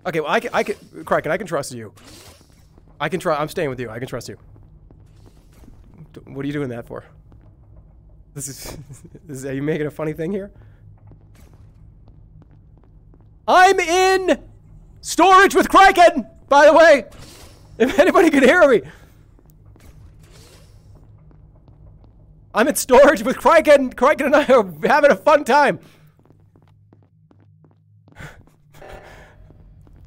Okay, well, I can, I can, Criken, I can trust you. I can try. I'm staying with you. I can trust you. D- What are you doing that for? This is, this is. Are you making a funny thing here? I'm in storage with Criken, by the way. If anybody could hear me. I'm in storage with Criken. Criken and I are having a fun time.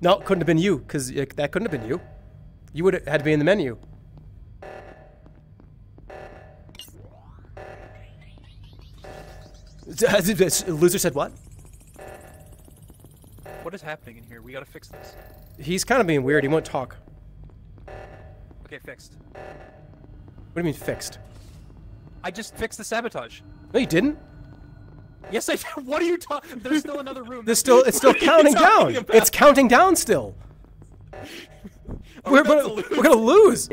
no, couldn't have been you, because that couldn't have been you. You would have had to be in the menu. Loser said what? What is happening in here? We gotta fix this. He's kind of being weird. He won't talk. Okay, fixed. What do you mean fixed? I just fixed the sabotage. No, you didn't. Yes, I did. What are you talking? There's still another room. There's still it's still What are you counting down. about? It's counting down still. Oh, we're, gonna, we're gonna lose.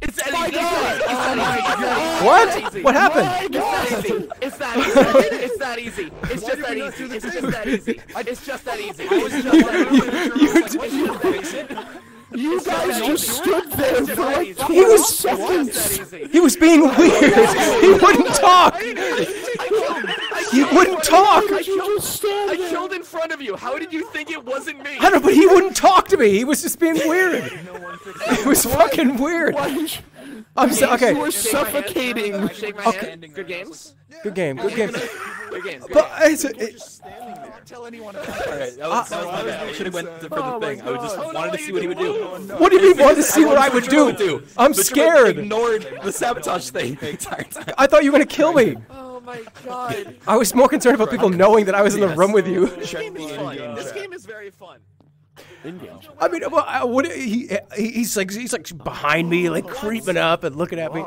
It's that My easy. God! Oh my God! What? It's that easy. What happened? It's that easy. It's that easy. It's that easy. It's just that easy. It's just that easy. It's just that easy. I was just that easy. It's just that. You guys just stood there for like 12 He was seconds. he was being weird. He wouldn't talk. He wouldn't talk. I killed, I killed in front of you. How did you think it wasn't me? I don't know, but he wouldn't talk to me. He was just being weird. It was fucking weird. I'm so, okay. You were suffocating. Shake my Okay. Good games. Good game. Good game. Good games. But it's, it, Tell anyone All right, that was, that was my bad. I should have went for the oh, thing. I was just wanted to see what he would do. Oh, what do you mean wanted to see what I would do? I'm scared. Ignored the sabotage thing the entire time. I thought you were gonna kill me. Oh, My god. I was more concerned about people knowing that I was in the room with you. This game is fun. This game is very fun. I mean, well, I- what he, he he's like he's like behind me, like creeping up and looking at me.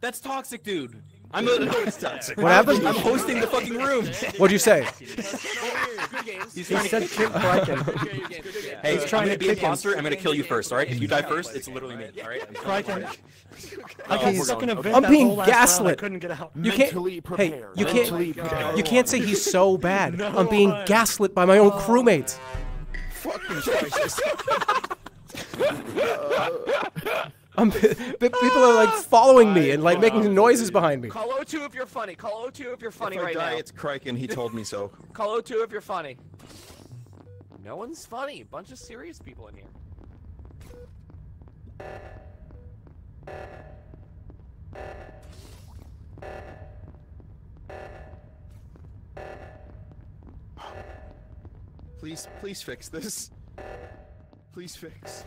That's toxic, dude. I'm a, What happened? I'm hosting the fucking room. What'd you say? He's He trying said to kick Criken. Good games. Good games. Hey, He's trying I'm gonna to be a him. imposter. I'm gonna kill you first. All right? If you die first, it's literally me. All right? Criken. I Oh, got we're stuck in a going. vent I'm being whole I gaslit. couldn't get out. You can't. Mentally Hey, you can't. You can't say he's so bad. I'm being gaslit by my own crewmates. Fucking Christ. Um, I'm, people are like following me and like making noises behind me. Call O2 if you're funny. Call O2 if you're funny if I right die, now. it's Criken. He told me so. Call O2 if you're funny. No one's funny. Bunch of serious people in here. Please, please fix this. Please fix.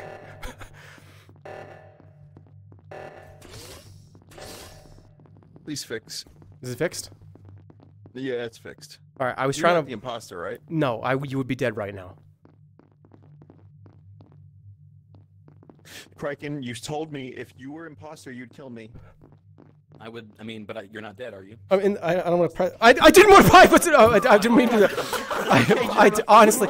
Please fix. Is it fixed? Yeah, it's fixed. All right, I was You're trying to. the imposter, right? No, I you would be dead right now. Criken, you told me if you were imposter, you'd kill me. I would. I mean, but I, you're not dead, are you? Oh, I mean, I, I don't want to press. I, I didn't want to press. But oh, I, I didn't mean to. do that. I, I honestly,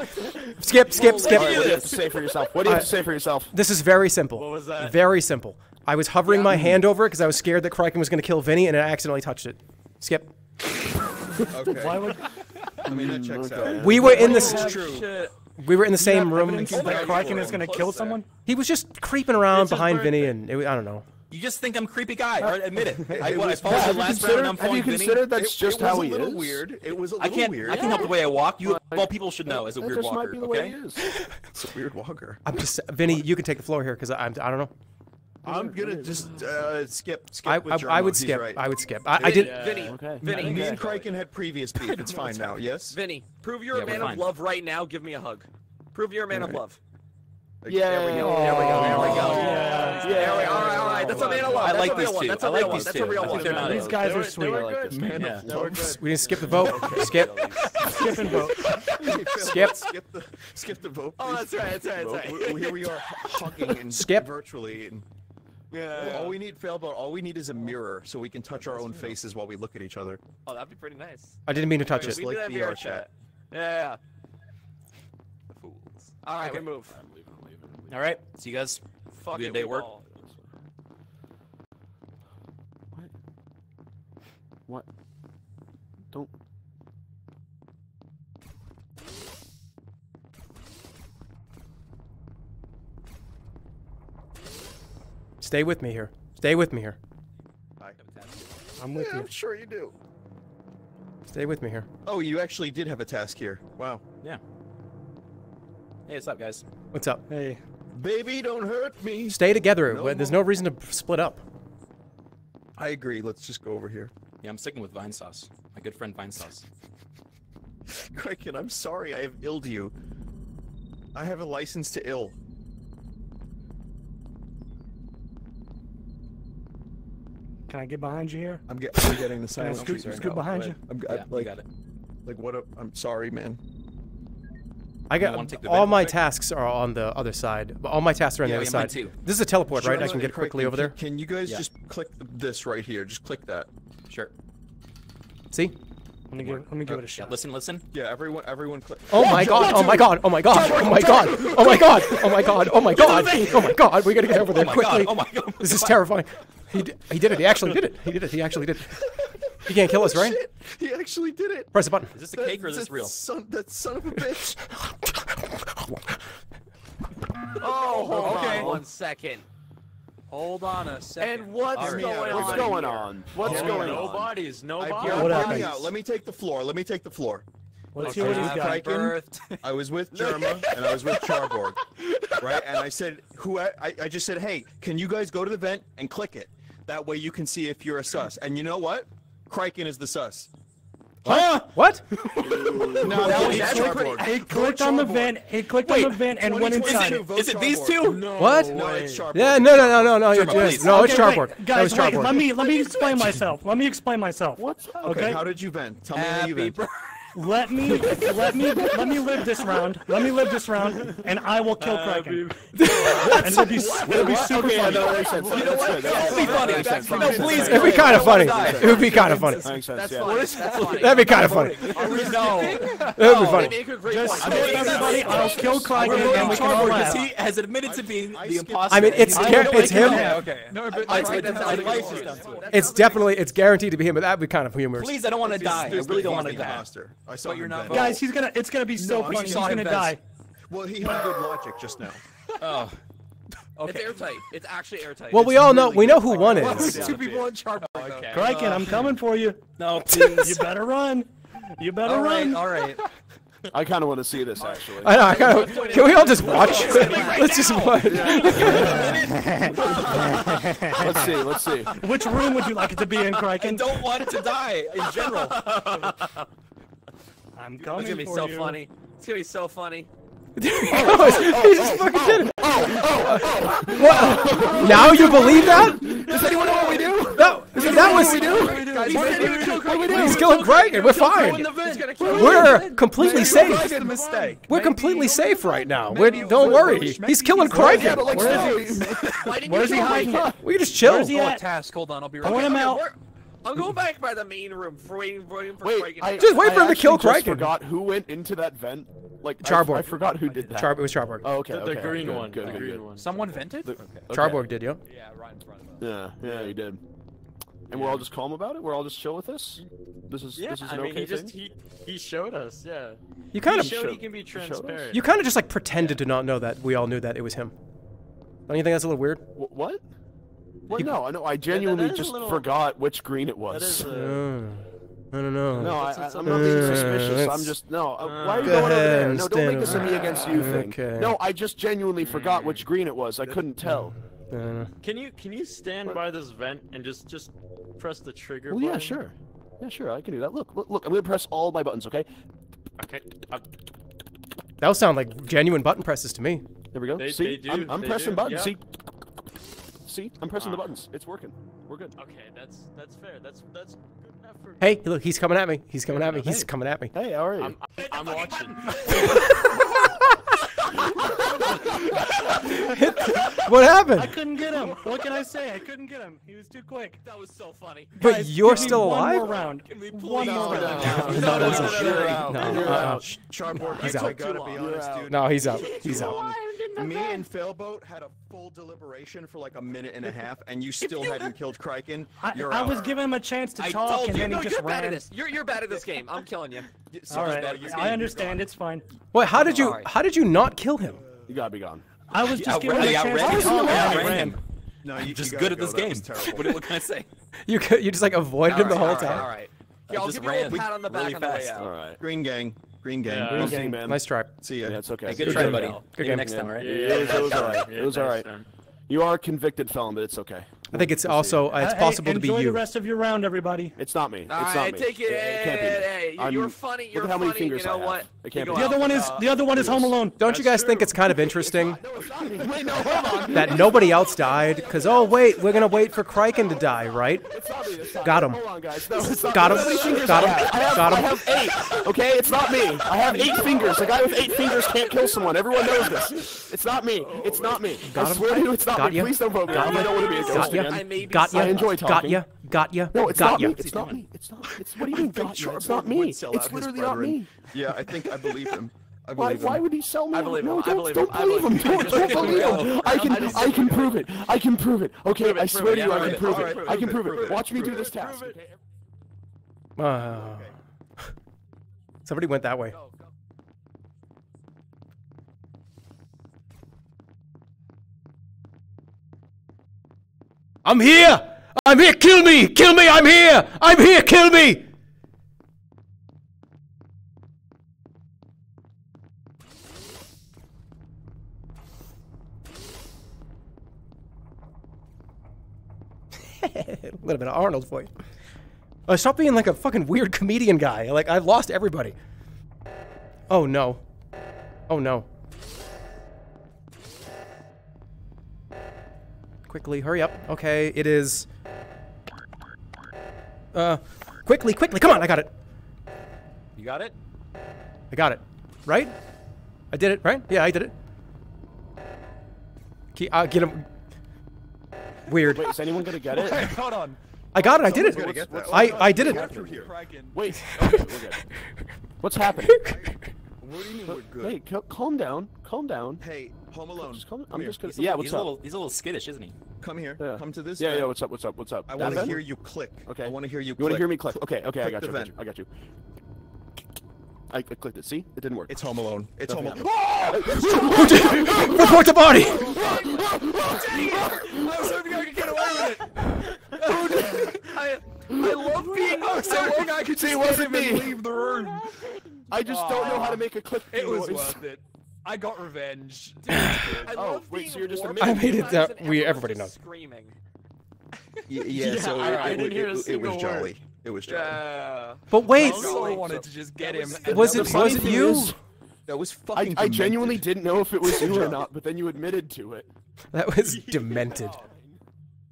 skip, skip, skip. All right, what do you have to say for yourself? What do you have to say for yourself? This is very simple. What was that? Very simple. I was hovering my hand over it because I was scared that Criken was going to kill Vinny, and I accidentally touched it. Skip. Okay. Why would I mean, that checks out. We were in the. It's s- true. We were in the same room. that Criken is going to kill someone? He was just creeping around behind Vinny, and it, I don't know. You just think I'm a creepy guy. All right, admit it. I, It what, I followed bad. you Have you last considered- round. I'm have you following Vinny. considered that's just it was how a he little is? weird. It was a I little I can't. weird. I can't help the way I walk. You, well, people should know as a That weird just might walker. be the way Okay. he is. It's a weird walker. I'm just Vinny. You can take the floor here because I'm. I don't know. I'm gonna just uh, skip. Skip I, I, I would skip. right. I would skip. I, I did. Vinny, Okay. Vinny, Me and Criken had previous beef. It's fine now. Yes. Vinny, prove you're Yeah, a man of love right now. Give me a hug. Prove you're a man of love. Yeah. There we go. There we go. There we go. Oh, yeah. There we go. All right, all right. That's a man of love. I like a real these one. That's a I like real one. That's a real one. These guys They are sweet. they were I like this. Man Yeah. of love. We didn't skip the vote. Skip. Skip and vote. Skip. Skip the skip the vote. Oh, that's right. That's right. That's right. Here we are hugging and Skip. virtually. And Yeah. all we need, Failboat. All we need is a mirror so we can touch our own faces while we look at each other. Oh, that'd be pretty nice. I didn't mean to touch Just it. We like do that VR VR chat. Yeah, yeah. The fools. All right, we move. All right. See you guys. Fuck Good it, day work. ball. What? Don't. Stay with me here. Stay with me here. I'm with Yeah, you. I'm sure you do. Stay with me here. Oh, you actually did have a task here. Wow. Yeah. Hey, what's up, guys? What's up? Hey. Baby, don't hurt me. Stay together. No There's no reason to split up. I agree. Let's just go over here. Yeah, I'm sticking with Vinesauce. My good friend Vinesauce. Criken, I'm sorry I have illed you. I have a license to ill. Can I get behind you here? I'm, get, I'm getting the Can I silence. scoot, right scoot now. behind Go you? ahead. I'm, Yeah, I, you like, got it. like what? A, I'm sorry, man. I got all my tasks are on the other side. All my tasks are on yeah, the other yeah, side. Too. This is a teleport, sure, right? I can get quickly quick, over there. Can you guys yeah. just click this right here? Just click that. Sure. See? Let me give, let me give uh, it a shot. listen, listen. Yeah, everyone, everyone. Click. Oh, my god! Oh my god! Oh my god! Oh my god! Oh my god! Oh my god! Oh my god! Oh my god! We gotta get over there oh quickly. Oh my god! Oh this is terrifying. He did, he did it. He actually did it. He did it. He actually did it. He can't kill us, oh, right? Shit, he actually did it. Press the button. Is this a cake or is this real? Son, that son of a bitch. Oh, hold Okay. on one second. Hold on a second. And what's Hear going out. on? What's going here? on? What's Oh, going on? no bodies, no bodies. hear, What hear happened? me out. Let me take the floor. Let me take the floor. Let's Okay. see what I he's was got. with Criken. I was with Jerma and I was with Charborg, right? And I said, "Who?" I, I just said, "Hey, can you guys go to the vent and click it? That way you can see if you're a sus." And you know what? Criken is the sus. Huh? What? No, That was that's actually Charborg. He clicked on the vent. He clicked on the vent and went inside. vote Is it these two? No, What? No, it's Charborg. Yeah, no, no, no, no, no. You're just, no, it's Okay, wait, Charborg. that Guys, was wait, let me let me explain myself. Let me explain myself. What? Okay, Okay. how did you vent? Tell me how you Happy vent. Let me let me let me live this round. Let me live this round, and I will kill Criken. and it'll be it'll be super Okay, funny. no, that. You know what? That would be fine. funny. That makes That's sense. fine. That. It'd be kind of funny. It would be kind of funny. That makes sense. That's yeah. funny. That's funny. That'd be kind of funny. No. That would be funny. Make a great Just skip everybody. I'll kill Criken, and we can all laugh. he has admitted to being I the skipped- imposter. I mean, it's and I gar- will it's him. it Yeah, okay. No, but That's I- right, that sounds like life a is good done point. to it. That It's sounds like a definitely, it's guaranteed to be him, but that'd be kind of humorous. Please, I don't want to die. I really don't want to die. Imposter. I saw But you're not Guys, he's gonna. It's gonna be so No, funny. He's gonna vent. die. Well, he had good logic just now. Oh, It's airtight. It's actually airtight. Well, It's we all know, really we know who one Well, is. there's two people in Charborg. Oh, okay. Criken, I'm uh, coming for you. no, You better run. You better All right, run. all right. I kind of want to see this actually. I know, I kind of, can we all just watch? Let's just watch. let's see. Let's see. Which room would you like it to be in, I Criken? don't want it to die in general. I'm coming. It's gonna be so funny. It's gonna be so funny. There he goes! Oh, oh, he just fucking did it! Now you believe that? Does anyone know what we do? No! That, was. What we do? He's killing Criken! We're fine! We're completely safe! We're completely safe right now. We're, don't worry. He's killing Criken! Where is he? Where is he hiding? We can just chill. Hold on, task. Hold on, I'll be right back. Him out. We're- I'm going back by the main room for waiting, waiting for Wait, Criken. I, Just wait I for him to kill actually just Criken. forgot who went into that vent. Like I- Charborg. I, forgot who did that. Char- it was Charborg. Oh, okay. The, the okay, green good, one. Good, the good, green good. one. Someone vented? The- okay. Charborg did, yo. Yeah, right in front of us. Yeah, yeah, you did. And we're all just calm about it. We're all just chill with this. This is Yeah, this is an I mean, okay he just thing. he he showed us. Yeah. You kind he of, showed he can be transparent. you kind of just like pretended to not know that we all knew that it was him. Don't you think that's a little weird? Wh- what? What? You- No, I know. I genuinely is a just little- forgot which green it was. is Uh, I don't know. No, I, I, I'm not being uh, suspicious. I'm just no. Uh, why are you Go going over there? No, don't make this a me against you thing. Okay. No, I just genuinely forgot which green it was. I couldn't tell. I. Can you can you stand by this vent and just just press the trigger? Well, yeah, sure. Yeah, sure. I can do that. Look, look, look. I'm gonna press all my buttons. Okay. Okay. Uh, That would sound like genuine button presses to me. There we go. They- See, they do, I'm, I'm pressing do, buttons. yeah. See, see, I'm pressing the Ah. buttons. It's working. We're good. okay, that's that's fair. That's that's good enough for. Hey, look, he's coming at me. He's coming at me. He's coming at me. Hey, how are you? I'm I'm, I'm watching. what happened? I couldn't get him. What can I say? I couldn't get him. He was too quick. That was so funny. But Guys, you're still alive. One more round. Can we one more no, round. No, no, no, no, He's out. Gotta be honest, dude. No, he's out. He's out. Me and Failboat had a full deliberation for like a minute and a half, and you still hadn't killed Criken. I, I was giving him a chance to talk, and then he just ran. You're you're bad at this game. I'm killing you. All right, bad at I understand. It's fine. Wait, how did you? Alright. How did you not kill him? You gotta be gone. I was just giving outran- him a oh, I chance outran to him. talk. I and I outran ran. No, I'm you, just you good at this go. Game. was terrible. What, what can I say? You could, you just like avoided him the whole all right, time. All right. Yeah, I'll just give you a little pat on the back really on the way fast. out. All right. Green gang, green gang. Yeah. Green Okay. gang, man. Nice try. See ya. Yeah, it's okay. Hey, good Good try, buddy. Good Maybe game. next time, all right? It was, it was all right. Yeah, It was all nice right. You are a convicted felon, but it's okay. I think it's also uh, it's Hey, possible to be you. enjoy the rest of your round, everybody. It's not me. It's All not right, me. take it. It, it can't be me. Hey, I'm- you're funny. look You're how many funny. fingers you know I have. what? It can't be go The other one is the other one is Home Alone. Don't you guys think it's kind of interesting Wait, no, hold on. that nobody else died? Because oh wait, we're gonna wait for Criken to die, right? It's not me. Got him. Hold on, guys. No, it's not Got him. How many fingers Got him. have? I have, Got him. I have eight. Okay, it's not me. I have eight fingers. A guy with eight fingers can't kill someone. Everyone knows this. It's not me. It's not me. I Got him. swear to you, it's not Got me. ya. Please don't vote me. I don't want to be a ghost Got ya. I may be Got ya. I enjoy Got talking. ya. Got ya. No, it's got not ya. me. It's not me. It's not. It's what do you mean? Got ya? It's not me. It's literally not me. Yeah, I think I believe him. I Why, believe why would he sell me? I believe no, him. Don't, believe don't him. Believe him. him. Don't, don't believe him. I can, I can prove it. I can prove it. Okay, Prove it, I swear to you, I can prove prove it. it. I can prove prove it, it. Watch me do this task. Uh, somebody went that way. I'm here! I'm here! Kill me! Kill me! I'm here! I'm here! Kill me! a little bit of Arnold for you. Uh, stop being like a fucking weird comedian guy. Like, I've lost everybody. Oh no. Oh no. Quickly, hurry up. Okay, it is. Uh, quickly, quickly, come on, I got it. You got it? I got it. Right? I did it, right? Yeah, I did it. Ke- uh, get him. Weird. Wait, is anyone gonna get it? Hold on. I got it, I did it. Someone's gotta get that. I, I did it. Wait. Okay, we're good. What's happening? What do you mean we're good? Hey, calm down. Calm down. Hey, Home Alone. Just come I'm here. just gonna. Yeah, what's he's a up? little, he's a little skittish, isn't he? Come here. Yeah. Come to this. Yeah, vent. yeah. What's up? What's up? What's up? I want to hear you click. Okay. I want to hear you. You click. want to hear me click? Okay. Okay. I got you. I got vent. you. I got you. I, I clicked it. See, it didn't work. It's Home Alone. It's Home Nothing Alone. Report the body! I was hoping I could get away with it. I, I love being. I was hoping I could See, it wasn't get me. leave the room. I just don't know how to make a click. It was worth it. I got revenge. I Oh, love wait, so you're just warped admitting I made it sometimes that we- everybody knows. Screaming. Yeah, yeah, so Yeah, it, I it, didn't it, hear a it, it was word. jolly. It was jolly. Yeah. But wait, I so wanted to just get him. and was it was it you? is- That was fucking. I genuinely didn't know if it was you or not, but then you admitted to it. That was demented.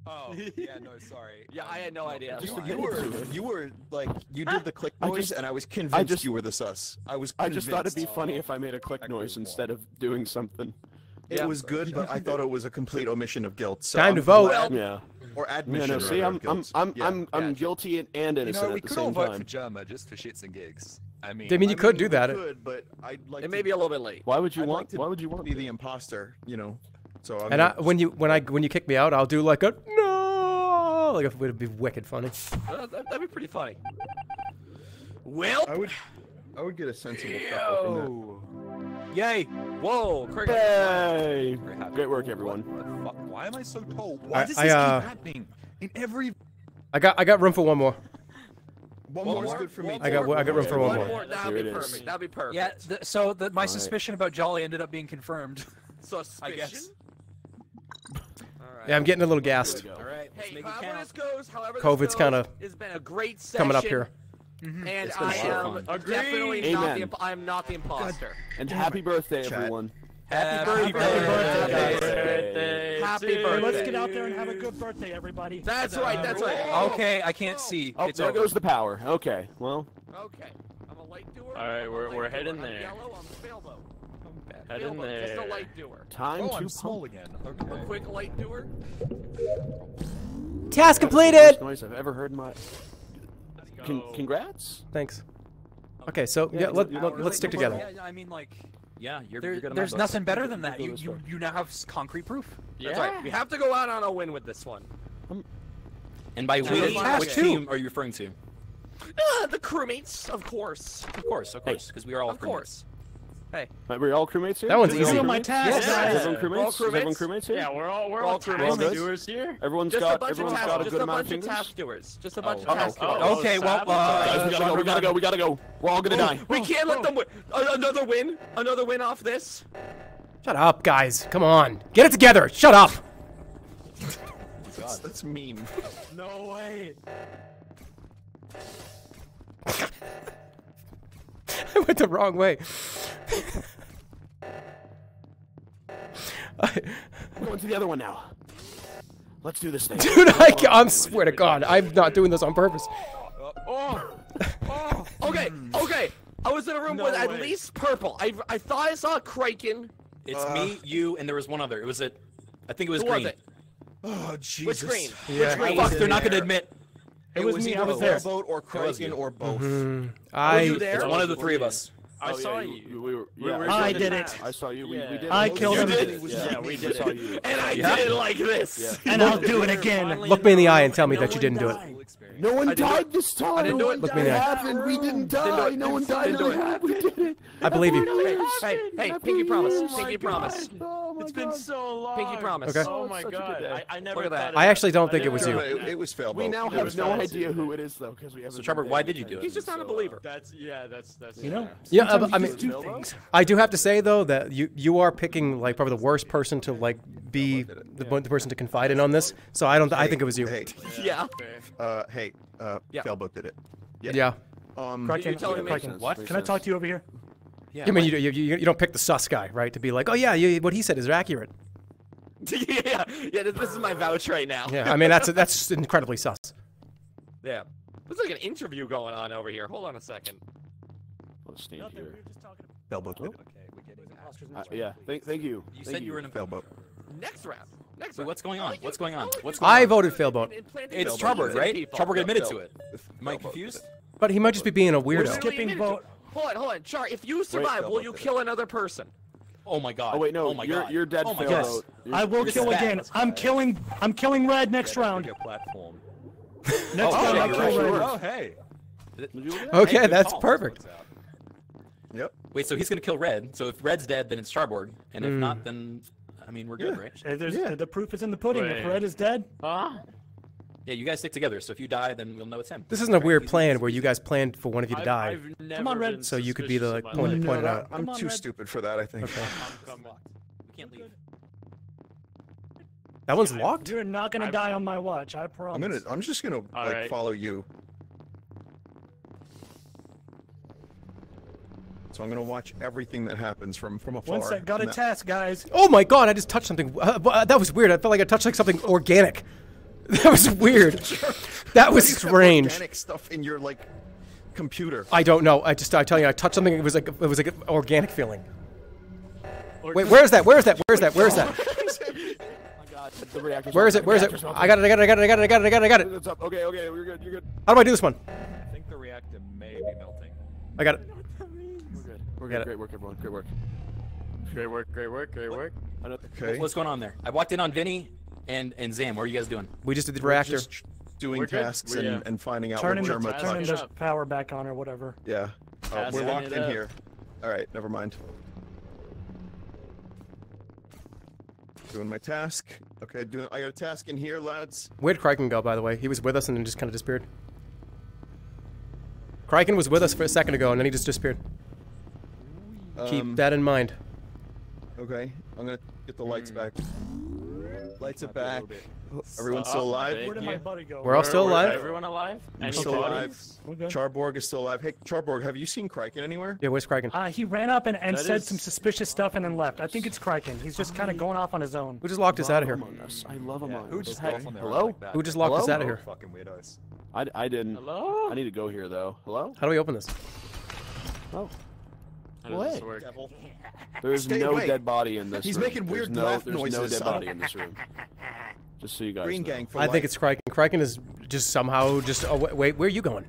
Oh, yeah, no, sorry. Yeah, I had no um, idea. Just Why? to You were, you were like, you did the click I noise, just- and I was convinced just- you were the sus. I was. I just thought it'd be convinced. funny if I made a click noise instead of doing something. It was good, but I thought it was a complete omission of guilt. So Time I'm to vote. glad- Yeah. Or Yeah, admission. no, see, rather, I'm, of I'm, guilt. I'm, Yeah. I'm, I'm Yeah. guilty and, and You innocent know, we at the could all same vote time. for Jerma just for shits and gigs. I mean, I mean, you could do we that. Could, but I'd like. It to may be a little bit late. Why would you I'd want? like to why would you want? be the imposter? You know. So I'm And I, gonna- when you when I when you kick me out, I'll do like a no, like it would be wicked funny. Uh, that, that'd be pretty funny. Well, I would. I would get a sensible couple from that. Yay! Whoa, Craig. Hey, great work, everyone. What the fuck? Why am I so tall? Why I- does I, this uh, keep happening in every? I got I got room for one more. One, One more is good for me. One I got? I got room for one One more. more. That'd Here be it is. perfect. That'd be perfect. Yeah. Th- so the, my Alright. suspicion about Jolly ended up being confirmed. Suspicion. I guess. All right. Yeah, I'm getting a little gassed. All right. let's Hey, however this goes, however COVID's kinda it's been a great session. Coming up here. And It's been I so am fun. definitely not the I'm not the imposter. And happy birthday, Chat. everyone. Happy birthday. Happy Hey, birthday. let's get out there and have a good birthday, everybody. That's right. That's right. Okay, I can't see. Oh, it's there over. goes the power. Okay, well, Okay. I'm a light doer. All right, we're- we're doer. heading I'm there. Yellow. I'm sailboat. Head in Sailboat, Just a light doer. time Oh, to I'm small again. A quick light doer. Task That's the completed. worst noise I've ever heard in my. Con- congrats. Thanks. Okay, so yeah, let, let, let's stick together. Yeah, I mean, like, Yeah, you're, there, you're gonna there's nothing better than that. You, you, you now have concrete proof. That's right. We have to go out on a win with this one. And by Yeah, which, task which team are you referring to? Ah, the crewmates, of course. Of course, of course, because we are all Of course. Hey. Are we all crewmates here? That one's easy. Steal my crewmates? task, Is guys. everyone We're all crewmates? Is everyone crewmates? crewmates here? Yeah, we're all we're All all crewmates. task doers here. Everyone's Just got a bunch of everyone's task, got a just good a amount bunch of of task doers. Just a Oh, bunch oh, of task oh. Okay, well, Guys, we uh, gotta go. We gotta go. We gotta go. We're all gonna die. We can't let them win. Another win. Another win off this. Shut up, guys. Come on, get it together. Shut up. That's that's mean. No way. I went the wrong way. I'm going to the other one now. Let's do this thing. Dude, I, I'm swear to God, I'm not doing this on purpose. Oh, oh, okay, okay. I was in a room No with at least purple. I, I thought I saw Criken. It's Uh, me, you, and there was one other. It was a, I think it was Who was green. it? Oh Jesus. Which green? Yeah. Which green? Fuck, they're not gonna admit. It, was, either Boat or Criken or both. Mhm. I. It's one of the three of us. I Oh, saw yeah, you. We were, We were I did it. I saw you. We, we did. I killed You him. did. Yeah, Yeah, we we did saw it. you. And I Yeah. did it like this. Yeah. And I'll do it again. Look me in the eye and tell me that you didn't do it. No one I didn't do died it. this time. I didn't do it. Look me in the eye. We didn't do die. it. No one died. Didn't do No it. one- We did it. I believe you. Hey, hey, hey, pinky promise. Pinky promise. Oh It's been so long. Pinky promise. Okay. Oh my Such a good god. I, I never Look at that. thought I actually don't think it was you. it, it was Failboat. We now have no idea who it is though, because we haven't. So, Trevor, why did you do it? He's just not a believer. That's yeah. That's that's. You know? Yeah, sometimes I mean, do things. I do have to say though that you you are picking like probably the worst person to like be the, one- the person to confide in on this. So I don't. I think it was you. Hey, Yeah. uh, hey, uh, Yeah. Failboat did it. Yeah. yeah. Um, Criken, telling me- Criken, Makes what? Can I talk to you over here? Yeah. I mean, you, you you you don't pick the sus guy, right? To be like, oh yeah, you, what he said is accurate. yeah, yeah. This, this is my vouch right now. Yeah. I mean, that's that's incredibly sus. Yeah. There's like an interview going on over here. Hold on a second. Let's stand Nothing, here. were just Failboat. Okay, we're getting Uh, yeah. Thank, thank you. You Thank said you were in a Failboat. Next round. Next So round. what's going on? What's going on? What's you going I on? voted Failboat, implanting It's seeds Charborg, right? people. Charborg admitted to it. Am I confused? but he might just be being a weirdo. We're weirdo. Skipping admitted to- vote. Hold on, hold on. Char, if you survive, will you kill another person? Oh my god. Oh wait, no. Oh my you're god. you're dead. Oh my Failboat. god. Yes, You're- I will kill is bad. again. I'm killing. I'm killing red next round. Platform. Next Oh, round, yeah, I you're kill right, red. Oh hey. Okay, Hey, that's call. perfect. Yep. Wait, so he's gonna kill red. So if red's dead, then it's Charborg, and if Mm. not, then I mean we're good, Yeah. right? There's, Yeah. The proof is in the pudding. If red is dead, Huh? Yeah, you guys stick together. So if you die, then we'll know it's him. This isn't a weird plan where you guys planned for one of you to I've, die. I've never on, Red. So you could be the, suspicious like, of my point- life. No, pointed that- out. I'm on, too Red. stupid for that. I think. Okay. I'm. We can't leave. That one's locked. you're not gonna I've- die on my watch. I promise. I'm gonna. I'm just gonna like right. follow you. So I'm gonna watch everything that happens from from afar. One sec. Got a and that- test, guys. Oh my god! I just touched something. Uh, uh, that was weird. I felt like I touched like something organic. That was weird. That was Why do you have strange. Organic stuff in your like computer. I don't know. I just I tell you, I touched something. It was like it was like an organic feeling. Wait, where is that? Where is that? Where is that? Where is that? The Where is it? Where is it? I got it. I got it. I got it. I got it. I got it. I got it. I got it. It's up. Okay, okay, you're good. You're good. How do I do this one? I think the reactor may be melting. I got it. We're good. We're Got good. it. Great work, everyone. Great work. Great work, great work, great work. Okay. What's going on there? I walked in on Vinny and and Zam. What are you guys doing? We just did the We're reactor. just doing We're tasks We're- and, and finding out Turning, what Jerma turning the power back on or whatever. Yeah. Uh, we're locked in up. here. All right. Never mind. Doing my task. Okay. Doing. I got a task in here, lads. Where'd Criken go, by the way? He was with us and then just kind of disappeared. Criken was with us for a second ago and then he just disappeared. Keep Um, that in mind. Okay. I'm gonna get the lights back. Lights are Might be a back. Everyone's still alive. Where did you. my buddy go? We're all still Were alive? Everyone alive? I'm Any still alive. bodies? Charborg is still alive. Hey, Charborg, have you seen Criken anywhere? Yeah, where's Criken? Uh, he ran up and, and That said is- some suspicious stuff and then left. I think it's Criken. He's just kind of going off on his own. Who just locked us out of here? I love Yeah, Among who Us. just Hey, off on their own hello? like? Who just locked us out of here? Fucking weirdos. I, I didn't. Hello? I need to go here though. Hello? How do we open this? Oh. How does What? this work? There's Stay no away. dead body in this room. He's room. making weird there's no, laugh there's no noises. dead body in this room. Just so you guys Green know. Gang for I life. think it's Criken. Criken is just somehow just. Oh, wait, wait, where are you going?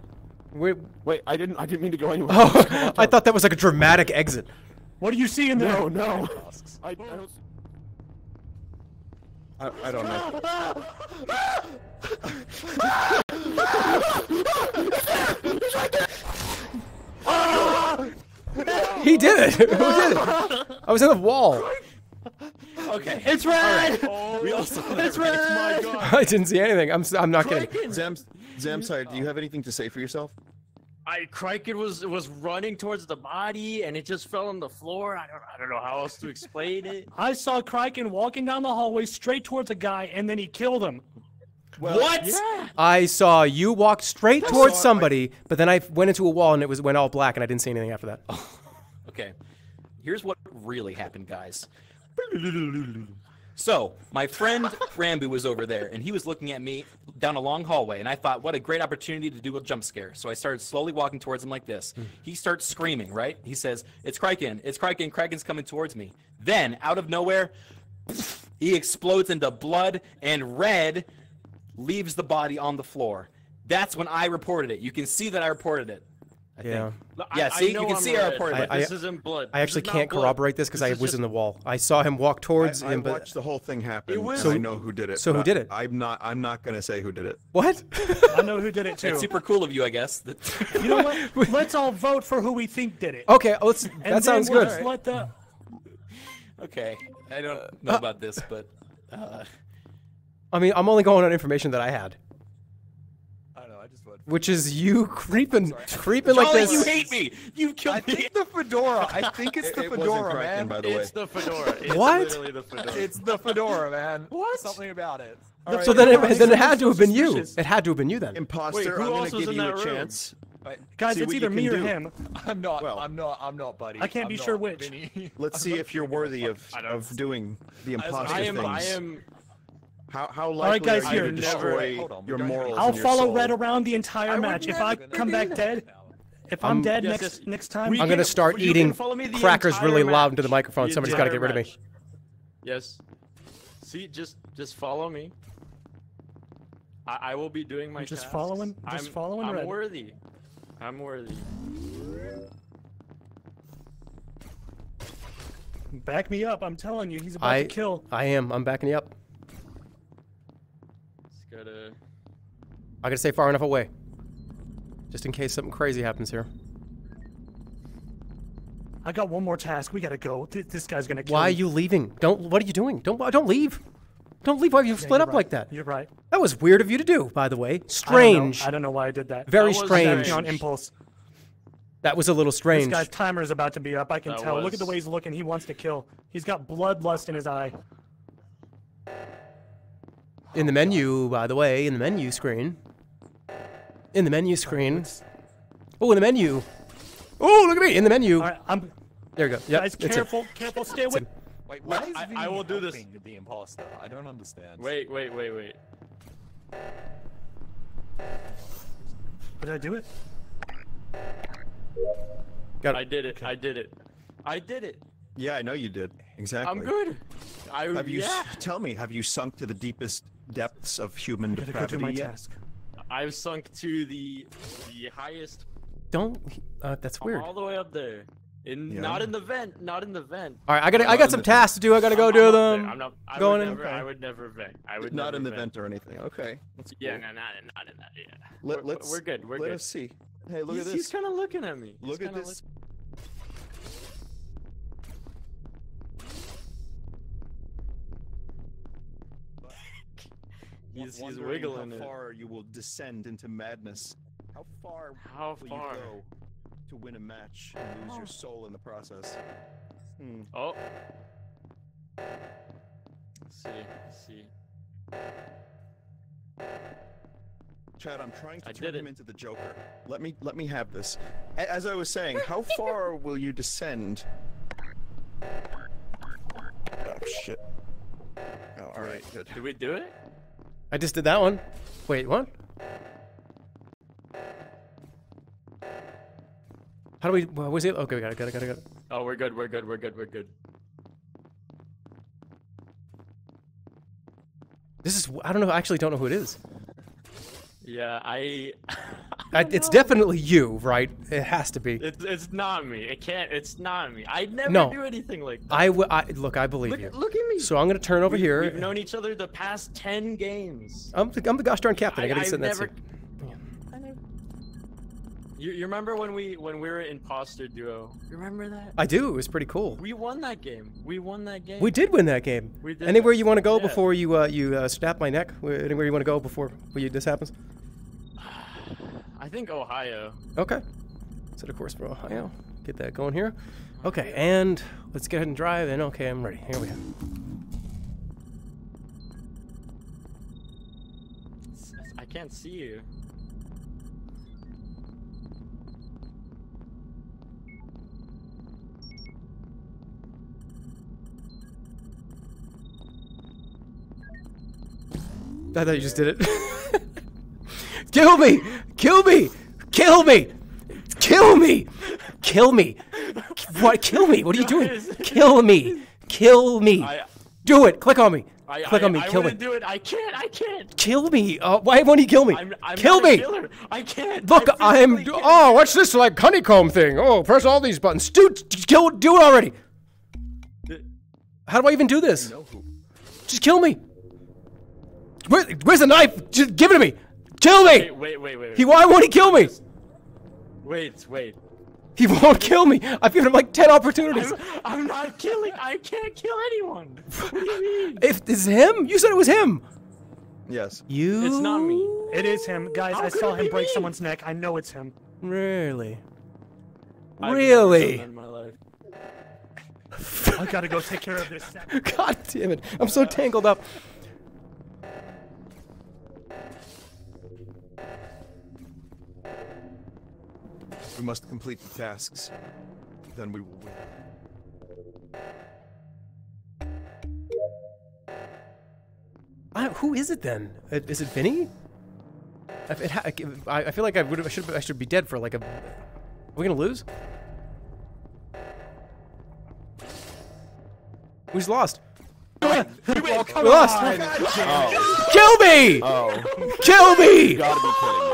Where? Wait, I didn't. I didn't mean to go anywhere. Oh, I thought that was like a dramatic exit. What do you see in there? No, no. I, I don't. I, I don't know. He did it. Who did it? I was in the wall. Okay. It's red. We also It's red. I didn't see anything. I'm. s- I'm not kidding. Zam, Zamsire, do you have anything to say for yourself? I Criken was was running towards the body and it just fell on the floor. I don't I don't know how else to explain it. I saw Criken walking down the hallway straight towards a guy and then he killed him. What? I saw you walk straight I towards saw- somebody, but then I went into a wall and it was went all black and I didn't see anything after that. Okay. Here's what really happened, guys. So, my friend Ranboo was over there, and he was looking at me down a long hallway, and I thought, what a great opportunity to do a jump scare. So I started slowly walking towards him like this. Hmm. He starts screaming, right? He says, It's Criken, it's Criken, Criken's coming towards me. Then, out of nowhere, he explodes into blood, and red leaves the body on the floor. That's when I reported it. You can see that I reported it. I Yeah. think. Yeah, see, you can see I reported it. I, I actually can't corroborate this because I was in the wall. I saw him walk towards I, I him, but watched the whole thing happen. It was- and I know who did it. So who did it? I'm not. I'm not gonna say who did it. What? I know who did it too. That's super cool of you, I guess. That- You know what? Let's all vote for who we think did it. Okay, let's. And that sounds we'll good. just let the okay, I don't know about this, but uh, I mean, I'm only going on information that I had, I don't know. I just voted. which is you creeping, creeping like Jolly, this. you hate me. You killed I me. think the fedora. I think it's It- the it wasn't fedora, Criken, man. by the way. It's the fedora. It's What? literally the fedora. It's the fedora, man. What? Something about it. so then, it, then it had to have been you. It had to have been you then. Imposter. Wait, who I'm gonna else was give in you that a room? chance. guys. See it's either me or do. him. I'm not. Well- I'm not. I'm not, buddy. I can't I'm be sure which. Vinny. Let's see if you're worthy of of doing the imposter I am. things. I am. How how right, likely guys, are you here, to never- destroy Hold on, your don't morals? I'll and your follow soul? red around the entire I match. If I come back dead, if I'm I'm- dead Yes, next yes. next time, I'm gonna start can eating me crackers entire really loud into the microphone. The Somebody's got to get entire rid of me. Yes. See, just just follow me. I, I will be doing my. Just tasks. following- just I'm, following I'm Red. worthy. I'm worthy. back me up. I'm telling you, he's about I to kill. I am. I'm backing you up. Just gotta. I gotta stay far enough away, just in case something crazy happens here. I got one more task. We gotta go. Th- This guy's gonna kill Why are you leaving? Don't. What are you doing? Don't. Don't leave. Don't leave. Why have you Yeah, split up right. like that? You're right. That was weird of you to do, by the way. I don't know- Strange. I don't know why I did that. Very That was strange. On impulse. That was a little strange. This guy's timer is about to be up. I can That tell. Look at the way he's looking. He wants to kill. He's got bloodlust in his eye. In the oh, menu, by the way, in the menu screen. In the menu screen. Oh, in the menu. Oh, look at me in the menu. All right, I'm. There we go. Yep, guys, it's in. careful, careful. Stay away. Wait, why is I- Vinny I will do this. helping The imposter. I don't understand. Wait, wait, wait, wait. Did I do it? Got I did it. I did it. I did it. Yeah, I know you did. Exactly. I'm good. I Have you? yeah. Tell me, have you sunk to the deepest depths of human I gotta go my depravity yet? task. I've sunk to the the highest. Don't. Uh, that's weird. all the way up there. In Yeah. not in the vent. Not in the vent. All right, I got. I got some tasks to do. I gotta go I'm- do them. there. I'm not. I Going would in. never. I would never vent. I would Not in the vent. vent or anything. Okay. That's Yeah, cool. no, not in, not in that. Yeah. Let, we're, let's. we're good. We're let good. us see. Hey, look he's, at He's kind of looking at me. He's Look at kinda this. He's- he's wiggling how it. far you will descend into madness. How far How will far? you go to win a match and lose your soul in the process? Hmm. Oh. Let's see. Let's see. Chad, I'm trying to I turn him into the Joker. Let me let me have this. As I was saying, how far will you descend? Oh shit. Oh, all right, good. Did we do it? I just did that one. Wait, what? How do we? What was it? Okay, we got it, got it, got it, got it. Oh, we're good. We're good. We're good. We're good. This is. I don't know. I actually don't know who it is. Yeah, I. I, it's definitely you, right? It has to be. It's it's not me. It can't. It's not me. I never No. do anything like that. I, w- I look. I believe look, you. look at me. So I'm gonna turn over We- here. We've known each other the past ten games. I'm the, I'm the gosh darn captain. I, gotta I've sit in that never. seat. You, you remember when we when we were imposter duo? You remember that? I do. It was pretty cool. We won that game. We won that game. We did win that game. We did Anywhere that. you want to go Yeah. before you uh, you uh, snap my neck? Anywhere you want to go before, before you, this happens? I think Ohio. Okay. Set a course for Ohio. Get that going here. Okay, and let's go ahead and drive. And okay, I'm ready. Here we go. I can't see you. I thought you just did it. Kill me! Kill me! Kill me! Kill me! Kill me! What? Kill me! What are you doing? Kill me! Kill me! Do it! Click on me! I, Click I, on me! I Kill me! do it. I can't. I can't. Kill me! Uh, why won't he kill me? I'm, I'm kill me! I can't. Look, I I'm. can't. Oh, what's this like honeycomb thing? Oh, press all these buttons. Dude, kill. Do it already. How do I even do this? Just kill me. Where, where's the knife? Just give it to me. Kill me. Wait, wait, wait, wait. He. Why won't he kill me? Wait, wait. He won't kill me. I've given him like ten opportunities. I'm, I'm not killing. I can't kill anyone. What do you mean? If it's him, you said it was him. Yes. You. It's not me. It is him, guys. How I saw him break me? someone's neck. I know it's him. Really? I've Really? done that in my life. I gotta go take care of this. God damn it! I'm so tangled up. We must complete the tasks. Then we will win. I, who is it then? Uh, Is it Vinny? I, it ha- I, I feel like I would. I should. I should be dead for like a. Are we gonna lose? Who's lost? You We lost. Kill me! Oh. Kill me!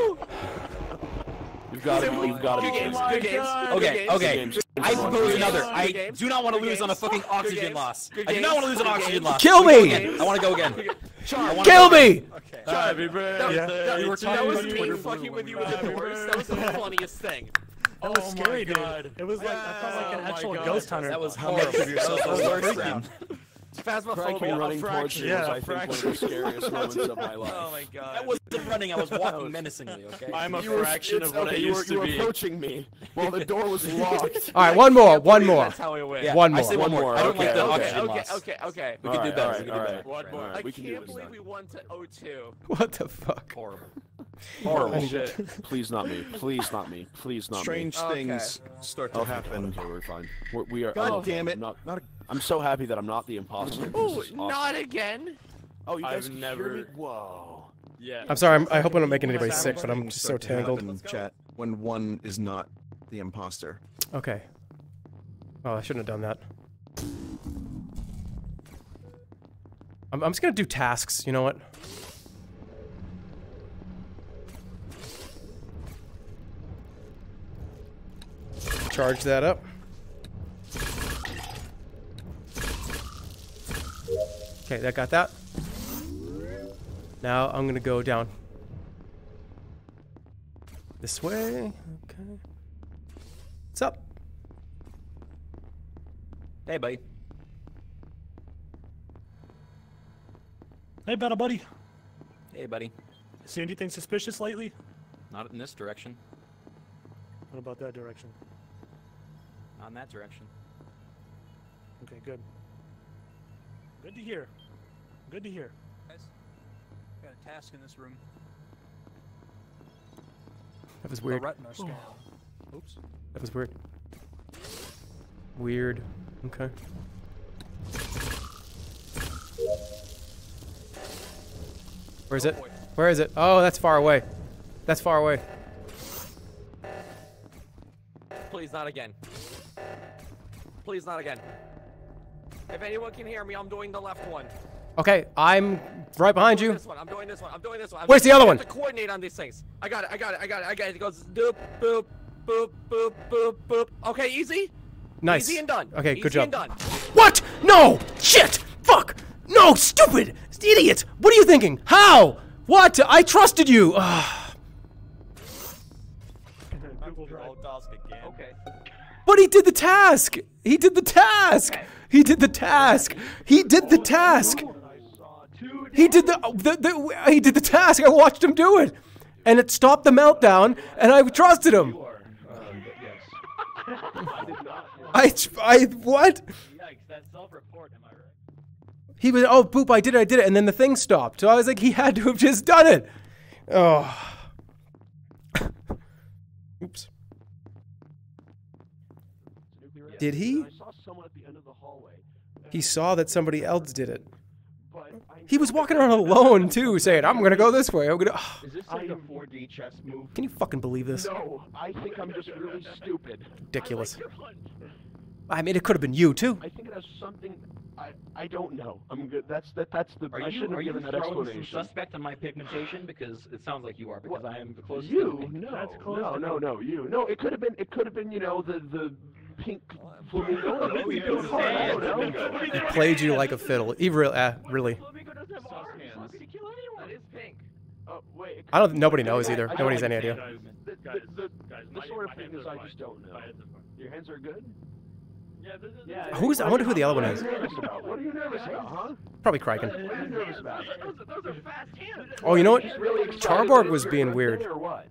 You gotta be kidding me. You've gotta be, you've gotta be kidding me. Good games. Okay, okay. I propose another. I do not want to lose on a fucking oxygen loss. I do not want to lose an oxygen loss. Kill me! I want to go again. I wanna Kill go again. me! Happy birthday. Yeah. You were That was me fucking with you with the doors. That was the funniest thing. That was Oh my scary, dude. It was like I felt like an Oh actual ghost hunter. That was How much of yourself That was was the first round. Criken Phasmophobia. running towards you was, Yeah, I think, one of the scariest moments of my life. Oh my god. I wasn't running. I was walking menacingly. Okay. I'm a You fraction it's of what okay, I you were, used you to were approaching me while the door was locked. All right, one more. One more. That's how it went. Yeah, One I more. say one One more. more, I don't like the okay, oxygen Okay, loss. okay, okay. We can do Alright, better. alright, We can do alright. better. One more. I can do can't believe we won to 0-2. What the fuck? Horrible. Horrible shit. Please not me. Please not me. Please not Strange me. Okay. things start to Okay, happen. Okay, we're fine. We're, we are. God I'm- damn it. I'm Not, not. I'm so happy that I'm not the imposter. This Ooh, awesome. not again. Oh, you guys I've can never- hear me? Whoa. Yeah. I'm sorry. I'm, I hope I'm not making anybody sick, but I'm just so tangled. In Chat when one is not the imposter. Okay. Oh, I shouldn't have done that. I'm, I'm just gonna do tasks. You know what? Charge that up. Okay, that got that. Now I'm gonna go down. This way. Okay. What's up? Hey, buddy. Hey, better buddy. Hey, buddy. See anything suspicious lately? Not in this direction. What about that direction? Not in that direction. Okay, good. Good to hear. Good to hear. Guys, got a task in this room. That was The weird. retina scan. Oh. Oops. That was weird. Weird. Okay. Where is it? Oh, Where is it? Oh, that's far away. That's far away. Please, not again. Please, not again. If anyone can hear me, I'm doing the left one. Okay, I'm right behind doing you. This one. I'm doing this one. I'm doing this one. I'm Where's the I other have one? To coordinate on these things. I got it. I got it. I got it. I got it. It goes doop boop boop boop boop boop. Okay, easy. Nice. Easy and done. Okay, Easy good job. And done. What? No! Shit! Fuck! No, stupid! Idiot! What are you thinking? How? What? I trusted you! Ah. Okay. But he did the task! He did the task! He did the task! He did the task! He did the, the, the he did the task. I watched him do it, and it stopped the meltdown. And I trusted him. I I what? He was oh boop I did it I did it and then the thing stopped. So I was like he had to have just done it. Oh. Oops. Did he? I saw someone at the end of the hallway. He saw that somebody else did it. He was walking around alone too, saying, "I'm gonna go this way. I'm gonna." Is this like a 4D chess move? Can you fucking believe this? No, I think I'm just really stupid. Ridiculous. I mean, it could have been you too. I think it has something. I I don't know. I'm good. That's that. That's the. Are I you, shouldn't are have you given that throwing some explanation. suspect on my pigmentation? Because it sounds like you are, because I am the closest You to pink. no no no no you no. It could have been. It could have been. You know the the pink flamingo. Oh, yeah, It's hard, I don't know. Played you like a fiddle. He really, uh, really. That is pink. Oh wait. I don't. Nobody knows either. Nobody has any idea. The, the, the, the sort of thing is I just don't know. Your hands are good. Yeah. Who's- I wonder who the other one is. you nervous about? What are you nervous about, huh? Probably Criken. What are you nervous about? Oh, you know what? Just Charborg was being weird. win Or what?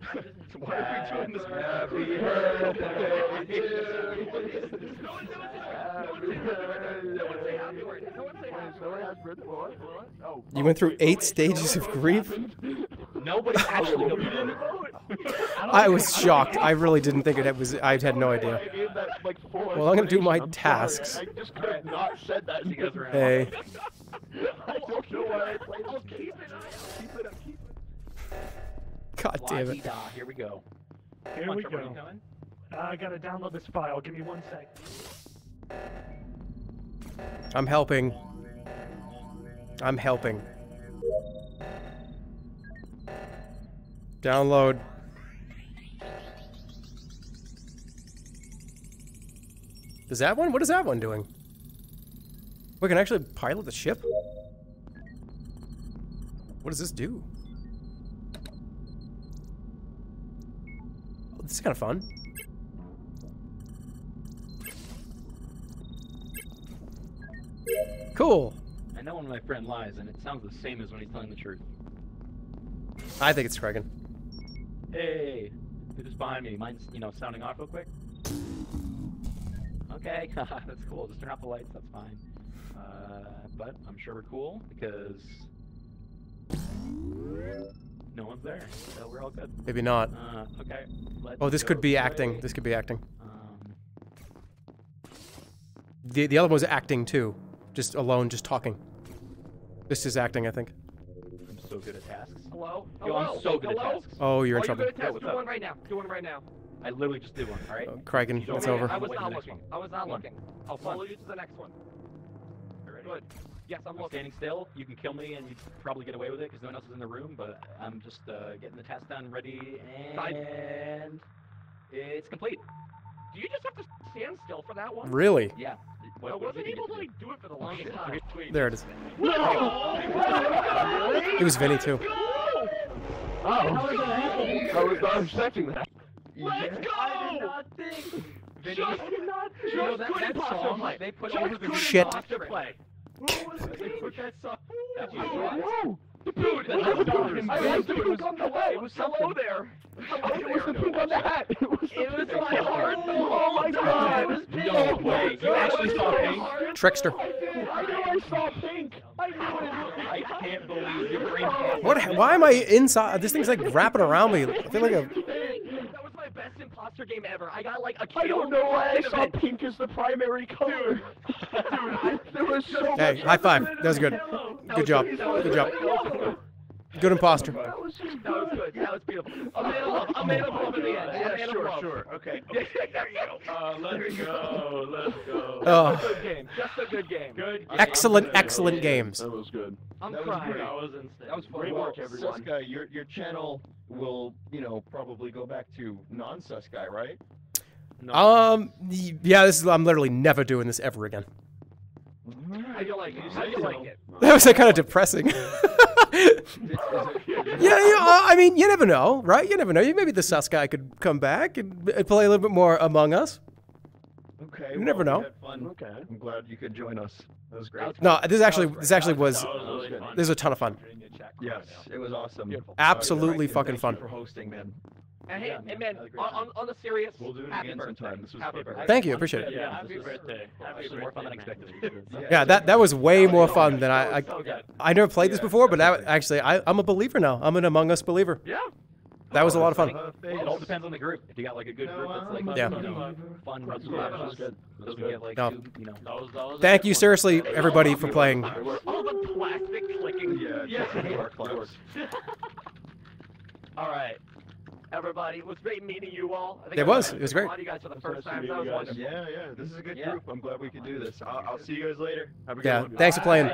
Why are we doing this? Oh, You went through eight stages of grief. Nobody actually. I was shocked. I really didn't think it was. I had no idea. Well, I'm gonna do my tasks. I just could have not said that. You Hey. I don't know why I played this game. Keep it up. Keep God damn it. La-di-da, Here we go. Here Come we go. Uh, I gotta download this file. Give me one sec. I'm helping. I'm helping. Download. Is that one? What is that one doing? We can actually pilot the ship? What does this do? Oh, this is kind of fun. Cool. I know when my friend lies, and it sounds the same as when he's telling the truth. I think it's Criken. Hey, who's behind me? Mine's, you know, sounding off real quick. Okay, that's cool. Just turn off the lights. That's fine. Uh, but I'm sure we're cool because no one's there, so we're all good. Maybe not. Uh, okay. let's Oh, this could be this acting. This could be acting. Um, The the other one was acting too, just alone, just talking. This is acting, I think. I'm so good at tasks. Hello? Yo, I'm Hello? so good at Hello? tasks. Oh, you're in oh, trouble. You're good at tasks. what's Do one right now. Do one right now. I literally just did one. All right. Criken, You it's really over. I was not looking. I was not looking. I'll follow you to the next one. Good. Yes, I'm I'm looking. standing still. You can kill me, and you probably get away with it because no one else is in the room. But I'm just uh, getting the task done, ready, and it's complete. Do you just have to stand still for that one? Really? Yeah. I wasn't able to like do it for the longest time. There it is. No! It was Vinny too. Oh, I was not expecting that. Let's go! I did not think. Vinny, just, you know that- good that imposter song play. they put just over the good Shit. imposter play. They put that song. That was Whoa! Dude, What I was was doing that? I was It doing on the way. it was Hello something. there. Hello It was the there. pink on the hat. It was, It was my heart the Oh whole my time. god. It was pink. No way. You actually saw pink? Trickster. I did. I knew I saw pink. I knew it. I can't believe your brain. Oh. What? Why am I inside? This thing's like wrapping around me. I feel like a. That was my best imposter game ever. I got like a kill. I don't know why I in saw pink as the primary color. Dude, I, there was so Hey, much. high five. That was good. Good job. Good job. Good imposter. That was good. That was beautiful. A man of love. A man of love in the end. A Yeah, man of sure, love. sure. Okay. there you go. Uh, let's go. Let's go. Oh. Just a good game. Just a good game. Good. Excellent, excellent games. That was good. I'm That was crying. great. That was insane. That was fun. Great work, everyone. Sus guy, your your channel will, you know, probably go back to non-sus guy, right? Um. y- Yeah. This is. I'm literally never doing this ever again. How do you like it? How do you like it? That was like kind of depressing. yeah, you, uh, I mean, you never know, right? You never know. You maybe the sus guy could come back and uh, play a little bit more Among Us. Okay. You never know. fun. Okay. I'm glad you could join us. That was great. No, this actually, this actually was, That was really fun. this was a ton of fun. Yes, it was awesome. Absolutely Uh, Criken, fucking thank fun. You for hosting, man. And hey, Yeah, hey man, man, I had a great on, on, on the serious, We'll do it happy again birthday. sometime. This was happy fun. birthday. Thank you, appreciate it. Yeah, Happy birthday. Happy This was more fun than expected. man. Yeah, that that was way more fun than I I, so. I never played this before, but that, actually I I'm a believer now. I'm an Among Us believer. Yeah. That was a lot of fun. It all depends on the group. If you got like a good group that's like, Yeah. you know, fun, run splashes, those we get like No. two, you know. That was, that was a Thank you one. seriously everybody for playing. All the plastic clicking. Yeah, yeah. all right. Everybody, it was great meeting you all. I think It was. It was great. A lot of you guys for the first time. That was wonderful. Yeah, yeah. This is a good Yeah. group. I'm glad we could do this. I'll, I'll see you guys later. Have a good Yeah, one. thanks for playing.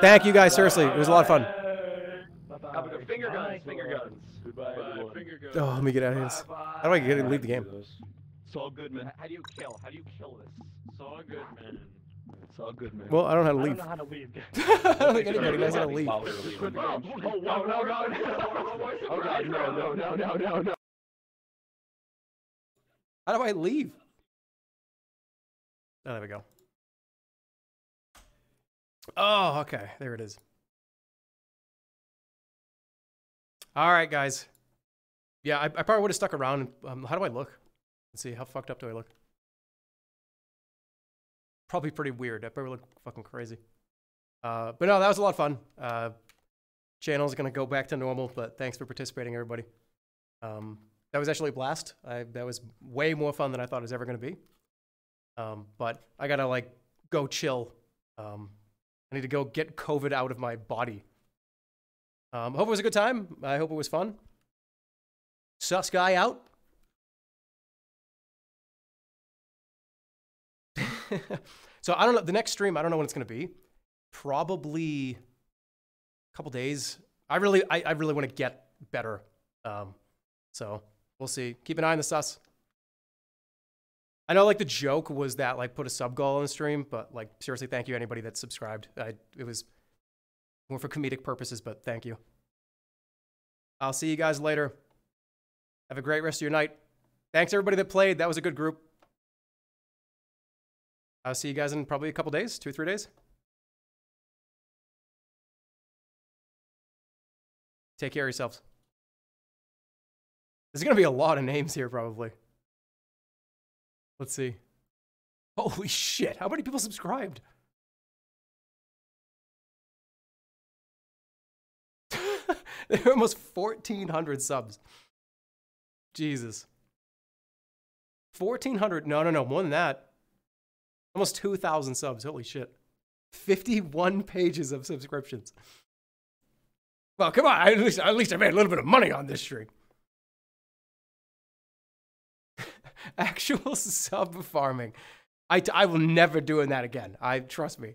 Thank you guys seriously. It was a lot of fun. Have a good finger guns, finger guns. Goodbye, finger guns. Oh, let me get out of here. How do I get and leave the game? It's all good, man. How do you kill? How do you kill this? It's all good, man. It's all good, man. Well, I don't know how to I don't leave. know how to leave. I don't think anybody knows how to leave. Oh, oh, no, no, no, no. Oh god, no, no, no, no, no, no. How do I leave? Oh, there we go. Oh, okay. There it is. All right, guys. Yeah, I, I probably would have stuck around. Um, how do I look? Let's see. How fucked up do I look? Probably pretty weird. I probably look fucking crazy. Uh, but no, that was a lot of fun. Uh, channel's gonna go back to normal, but thanks for participating, everybody. Um, that was actually a blast. I, that was way more fun than I thought it was ever gonna be. Um, but I gotta like go chill. Um, I need to go get COVID out of my body. Um, hope it was a good time. I hope it was fun. Sus guy out. so I don't know. The next stream, I don't know when it's gonna be. Probably a couple days. I really, I, I really want to get better. Um, so we'll see. Keep an eye on the sus. I know, like the joke was that like put a sub goal on the stream, but like seriously, thank you anybody that subscribed. I, it was more for comedic purposes, but thank you. I'll see you guys later. Have a great rest of your night. Thanks everybody that played. That was a good group. I'll see you guys in probably a couple days, two or three days. Take care of yourselves. There's gonna be a lot of names here, probably. Let's see. Holy shit! How many people subscribed? there are almost 1,400 subs. Jesus. 1,400. No, no, no. More than that. Almost 2,000 subs. Holy shit. 51 pages of subscriptions. Well, come on. At least, at least I made a little bit of money on this stream. Actual sub farming. I, I will never doing that again. I trust me.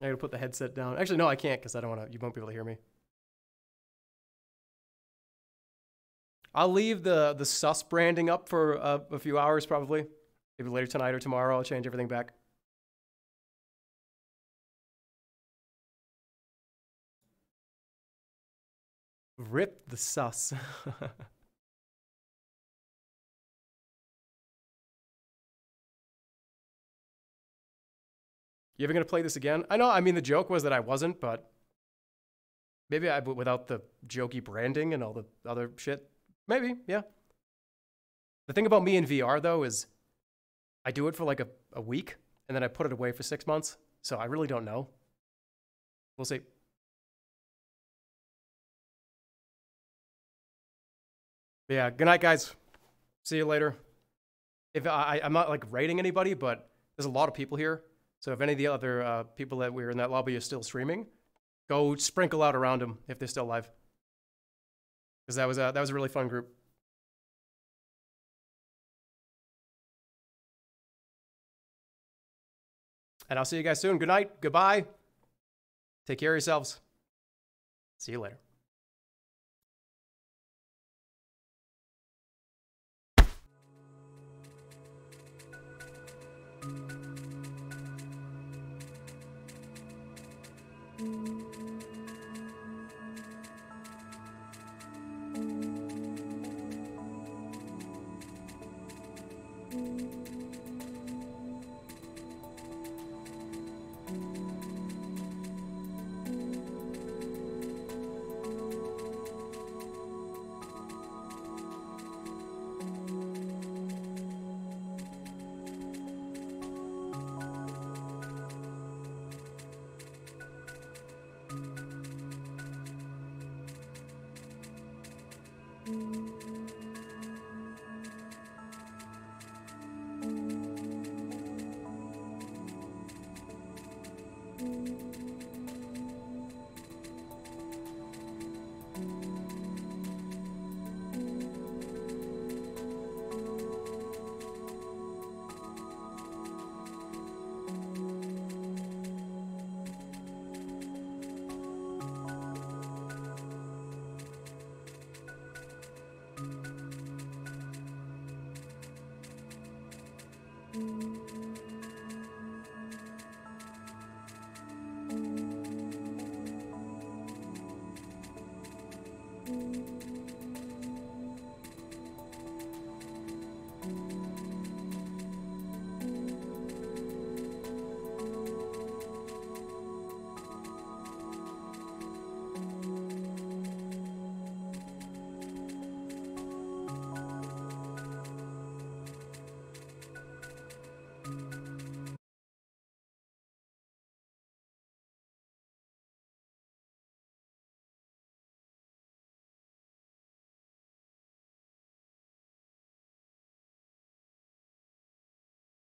I gotta put the headset down. Actually, no, I can't because I don't want to. You won't be able to hear me. I'll leave the the sus branding up for uh, a few hours, probably. Maybe later tonight or tomorrow. I'll change everything back. Rip the sus. you ever gonna play this again? I know. I mean, the joke was that I wasn't, but maybe I without the jokey branding and all the other shit. Maybe, yeah. The thing about me in VR though is I do it for like a, a week and then I put it away for six months. So I really don't know. We'll see. Yeah, good night, guys. See you later. If I, I'm not like rating anybody, but there's a lot of people here. So if any of the other uh, people that we were in that lobby are still streaming, go sprinkle out around them if they're still live. Because that was a, that was a really fun group. And I'll see you guys soon. Good night. Goodbye. Take care of yourselves. See you later.